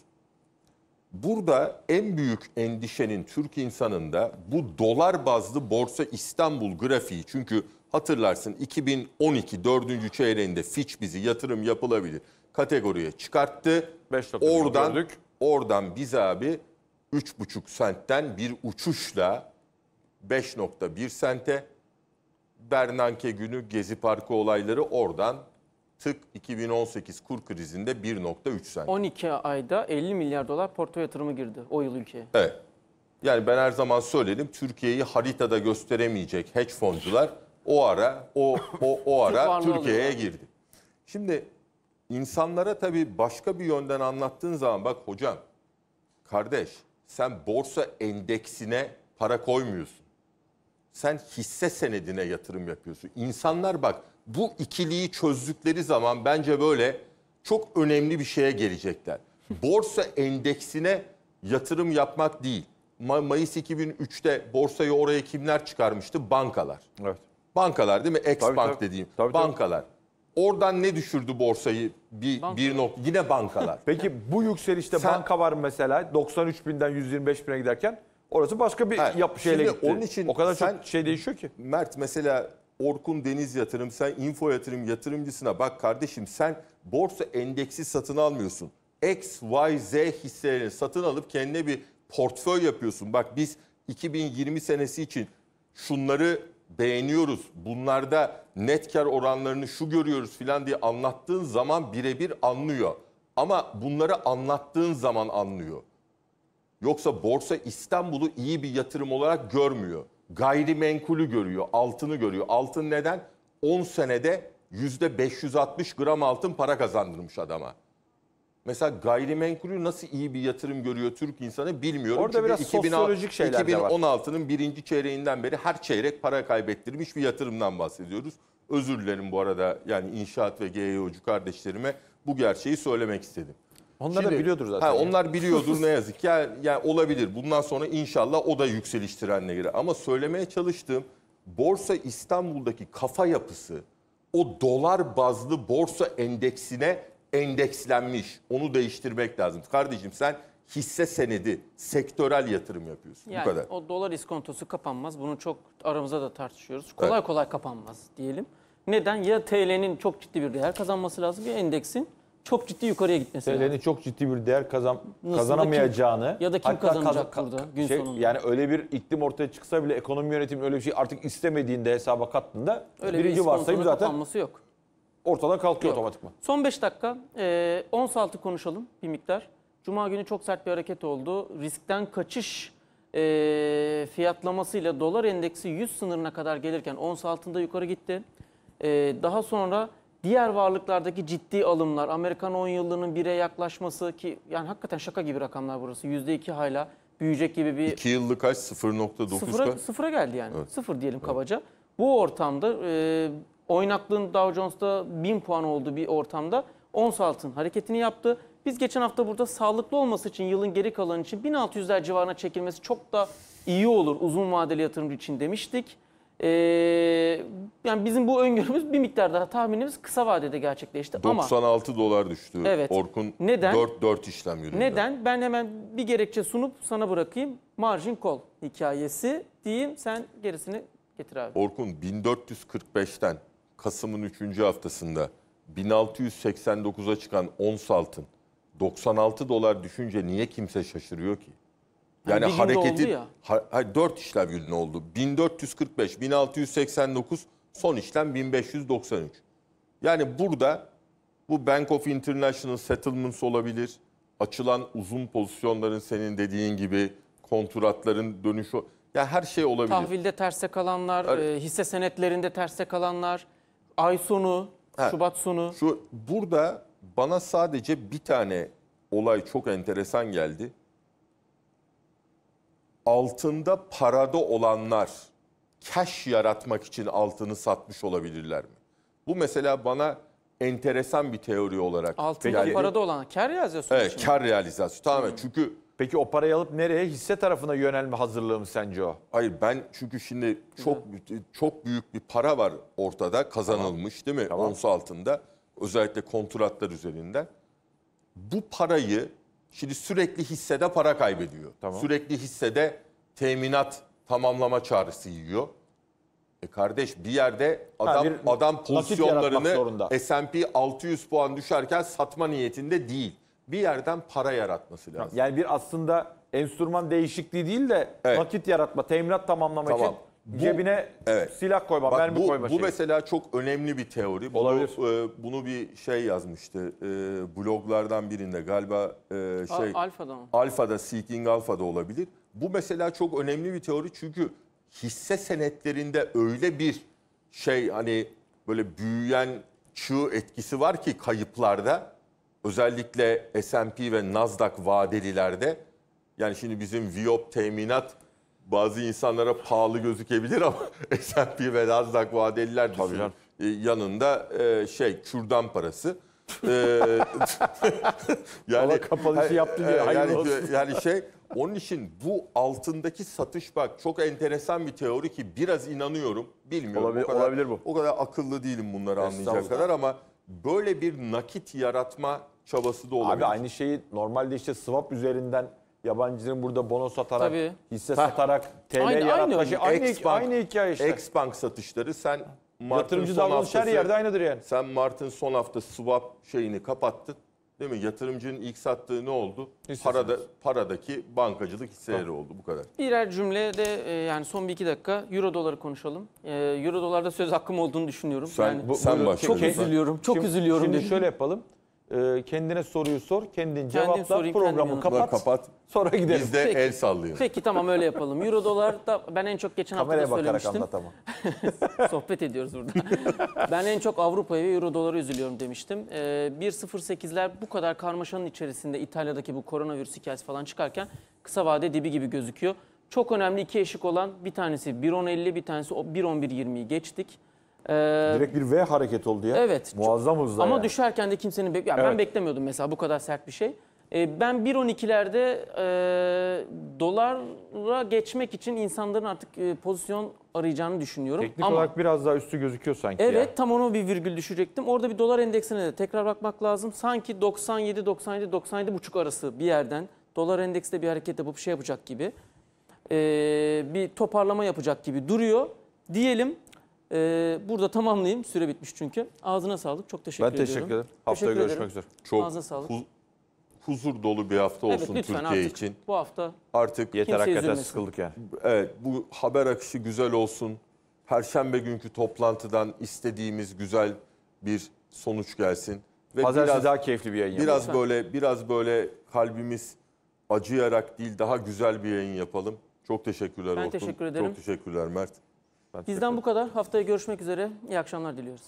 Burada en büyük endişenin Türk insanında bu dolar bazlı borsa İstanbul grafiği. Çünkü hatırlarsın 2012 dördüncü çeyreğinde Fitch bizi yatırım yapılabilir kategoriye çıkarttı. 5.1 Oradan gördük. oradan biz abi 3,5 sentten bir uçuşla 5.1 sente Bernanke günü Gezi Parkı olayları oradan tık 2018 kur krizinde 1.3 sent. 12 ayda 50 milyar dolar portföy yatırımı girdi o yıl ülkeye. Evet. Yani ben her zaman söyledim Türkiye'yi haritada gösteremeyecek hedge foncular o ara o o o ara Türkiye'ye girdi. Şimdi insanlara tabii başka bir yönden anlattığın zaman bak hocam kardeş sen borsa endeksine para koymuyorsun. Sen hisse senedine yatırım yapıyorsun. İnsanlar bak bu ikiliyi çözdükleri zaman bence böyle çok önemli bir şeye gelecekler. Borsa endeksine yatırım yapmak değil. Ma- Mayıs 2003'te borsayı oraya kimler çıkarmıştı? Bankalar. Evet. Bankalar değil mi? Tabii, Ex-bank tabii. dediğim. Tabii, tabii. bankalar. Oradan ne düşürdü borsayı? Bir, Bankalar. bir nok yine bankalar. *laughs* Peki bu yükselişte Sen- banka var mesela 93 binden 125 bine giderken orası başka bir Ha, yap şeyle şimdi gitti. onun için o kadar sen- çok şey değişiyor ki. Mert mesela Orkun Deniz Yatırım, sen info yatırım yatırımcısına bak kardeşim sen borsa endeksi satın almıyorsun. X, Y, Z hisselerini satın alıp kendine bir portföy yapıyorsun. Bak biz 2020 senesi için şunları beğeniyoruz. Bunlarda net kar oranlarını şu görüyoruz filan diye anlattığın zaman birebir anlıyor. Ama bunları anlattığın zaman anlıyor. Yoksa Borsa İstanbul'u iyi bir yatırım olarak görmüyor. Gayrimenkulü görüyor, altını görüyor. Altın neden? 10 senede %560 gram altın para kazandırmış adama. Mesela gayrimenkulü nasıl iyi bir yatırım görüyor Türk insanı bilmiyorum. Orada biraz sosyolojik şeyler var. 2016'nın birinci çeyreğinden beri her çeyrek para kaybettirmiş bir yatırımdan bahsediyoruz. Özür dilerim bu arada yani inşaat ve GEO'cu kardeşlerime bu gerçeği söylemek istedim. Onlar da Şimdi- biliyordur zaten. Ha, ya. onlar biliyordur *laughs* ne yazık ki. Yani, yani olabilir. Bundan sonra inşallah o da yükseliş trenine girer. Ama söylemeye çalıştığım Borsa İstanbul'daki kafa yapısı o dolar bazlı borsa endeksine endekslenmiş. Onu değiştirmek lazım. Kardeşim sen hisse senedi, sektörel yatırım yapıyorsun. Yani Bu kadar. o dolar iskontosu kapanmaz. Bunu çok aramızda da tartışıyoruz. Kolay kolay kapanmaz diyelim. Neden? Ya TL'nin çok ciddi bir değer kazanması lazım ya endeksin çok ciddi yukarıya gitmesi lazım. TL'nin çok ciddi bir değer kazan, Nasıl kazanamayacağını ya da kim hatta kazanacak burada gün şey, sonunda? Yani öyle bir iklim ortaya çıksa bile ekonomi yönetimi öyle bir şey artık istemediğinde hesaba kattığında Öyle bir birinci varsayım iskontonun zaten kapanması yok. ortadan kalkıyor Yok. otomatikman. Son 5 dakika. E, ons altı konuşalım bir miktar. Cuma günü çok sert bir hareket oldu. Riskten kaçış e, fiyatlamasıyla dolar endeksi 100 sınırına kadar gelirken ons altında yukarı gitti. E, daha sonra diğer varlıklardaki ciddi alımlar, Amerikan 10 yıllığının 1'e yaklaşması ki yani hakikaten şaka gibi rakamlar burası. %2 hala büyüyecek gibi bir 2 yıllık kaç? 0.9 Sıfıra, sıfıra geldi yani. Evet. Sıfır diyelim kabaca. Bu ortamda e, oynaklığın Dow Jones'ta 1000 puan olduğu bir ortamda ons altın hareketini yaptı. Biz geçen hafta burada sağlıklı olması için yılın geri kalanı için 1600'ler civarına çekilmesi çok da iyi olur uzun vadeli yatırımcı için demiştik. E, yani bizim bu öngörümüz bir miktar daha tahminimiz kısa vadede gerçekleşti ama 96 dolar düştü. Evet. Orkun Neden? 4 4 işlem yürüdü. neden? Ben hemen bir gerekçe sunup sana bırakayım. Margin call hikayesi diyeyim sen gerisini getir abi. Orkun 1445'ten Kasım'ın 3. haftasında 1689'a çıkan ons altın 96 dolar düşünce niye kimse şaşırıyor ki? Yani bir günde hareketin ya. ha, hayır, 4 işlem günü oldu. 1445, 1689, son işlem 1593. Yani burada bu Bank of International Settlements olabilir. Açılan uzun pozisyonların senin dediğin gibi kontratların dönüşü. Ya her şey olabilir. Tahvilde terse kalanlar, Öyle. e, hisse senetlerinde terse kalanlar, ay sonu, Ha. Şubat sonu. Şu burada bana sadece bir tane olay çok enteresan geldi. Altında parada olanlar cash yaratmak için altını satmış olabilirler mi? Bu mesela bana enteresan bir teori olarak. Altında geldi. parada olan kar yazıyorsun Evet, şimdi. kar realizasyonu. Tamamen çünkü Peki o parayı alıp nereye? Hisse tarafına yönelme hazırlığı mı sence o? Hayır ben çünkü şimdi çok çok büyük bir para var ortada kazanılmış değil mi? Tamam. Ons altında özellikle kontratlar üzerinden. Bu parayı şimdi sürekli hissede para kaybediyor. Tamam. Sürekli hissede teminat tamamlama çağrısı yiyor. E kardeş bir yerde adam bir adam pozisyonlarını. S&P 600 puan düşerken satma niyetinde değil. Bir yerden para yaratması lazım. Yani bir aslında enstrüman değişikliği değil de Evet. nakit yaratma, teminat tamamlama Tamam. için Bu- cebine Evet. silah koyma, Bak mermi bu, koyma bu şeyi. mesela çok önemli bir teori. Bunu, Olabilir. e, bunu bir şey yazmıştı. e, bloglardan birinde galiba e, şey A- Alfa'da mı? Alfa'da, Seeking Alpha'da olabilir. Bu mesela çok önemli bir teori çünkü hisse senetlerinde öyle bir şey hani böyle büyüyen çığ etkisi var ki kayıplarda özellikle S&P ve Nasdaq vadelilerde yani şimdi bizim Viop teminat bazı insanlara pahalı gözükebilir ama *laughs* S&P ve Nasdaq vadeliler Tabii canım. E, yanında e, şey kürdan parası. E, *laughs* Valla kapanışı yaptı diye, e, hayırlı yani, olsun. yani şey onun için bu altındaki satış bak çok enteresan bir teori ki biraz inanıyorum. Bilmiyorum. Olabilir- o kadar, olabilir bu. O kadar akıllı değilim bunları anlayacak kadar ama böyle bir nakit yaratma çabası da olabilir. Abi aynı şeyi normalde işte swap üzerinden yabancının burada bono satarak, Tabii. hisse satarak TL Aynı- yaratma aynı şey. örnek. Aynı, Ex-Bank- aynı hikaye işte. Ex-Bank satışları sen Mart'ın Yatırımcı son davranış her haftası- yerde aynıdır yani. Sen Mart'ın son hafta swap şeyini kapattın. Değil mi? Yatırımcının ilk sattığı ne oldu? Hisse Parada, paradaki bankacılık hisseleri oldu bu kadar. Birer cümlede e, yani son bir iki dakika Euro doları konuşalım. E, Euro dolarda söz hakkım olduğunu düşünüyorum. Sen- yani bu- sen başla çok lütfen. üzülüyorum. Çok Şimdi- üzülüyorum. Şimdi dedim. şöyle yapalım. Ee, kendine soruyu sor, kendin cevapla, sorayım, programı kapat, Kapat. sonra gidelim. Biz de Peki. el sallayalım. Peki tamam öyle yapalım. Euro dolar da ben en çok geçen hafta da Kameraya bakarak söylemiştim. anlat ama. *laughs* Sohbet ediyoruz burada. ben en çok Avrupa'ya ve Euro dolara üzülüyorum demiştim. Ee, 1.08'ler bu kadar karmaşanın içerisinde İtalya'daki bu koronavirüs hikayesi falan çıkarken kısa vade dibi gibi gözüküyor. Çok önemli iki eşik olan bir tanesi 1.10.50 bir tanesi o 1.11.20'yi geçtik. Ee, Direkt bir V hareket oldu ya. Evet. Muazzam hızla Ama yani. düşerken de kimsenin bek- yani ben Evet. beklemiyordum mesela bu kadar sert bir şey. Ee, ben 1.12'lerde e, dolara geçmek için insanların artık e, pozisyon arayacağını düşünüyorum. Teknik Ama olarak biraz daha üstü gözüküyor sanki Evet ya. tam onu bir virgül düşecektim. Orada bir dolar endeksine de tekrar bakmak lazım. Sanki 97 97 97 buçuk arası bir yerden dolar endeksi de bir hareket yapıp şey yapacak gibi. Ee, bir toparlama yapacak gibi duruyor. Diyelim Ee, burada tamamlayayım. Süre bitmiş çünkü. Ağzına sağlık. Çok teşekkür Ben ediyorum. teşekkür ederim. Haftaya Teşekkür görüşmek ederim. üzere. Çok Ağzına sağlık. hu- huzur dolu bir hafta olsun Evet lütfen Türkiye artık için. bu hafta Artık Yeter hakikaten üzülmesin. sıkıldık yani. evet bu haber akışı güzel olsun. Perşembe günkü toplantıdan istediğimiz güzel bir sonuç gelsin ve Pazartesi biraz daha keyifli bir yayın yapalım. biraz Lütfen. böyle biraz böyle kalbimiz acıyarak değil daha güzel bir yayın yapalım. Çok teşekkürler Ben Orkun. teşekkür ederim. Çok teşekkürler Mert. Ben bizden bu kadar. Haftaya görüşmek üzere. İyi akşamlar diliyoruz.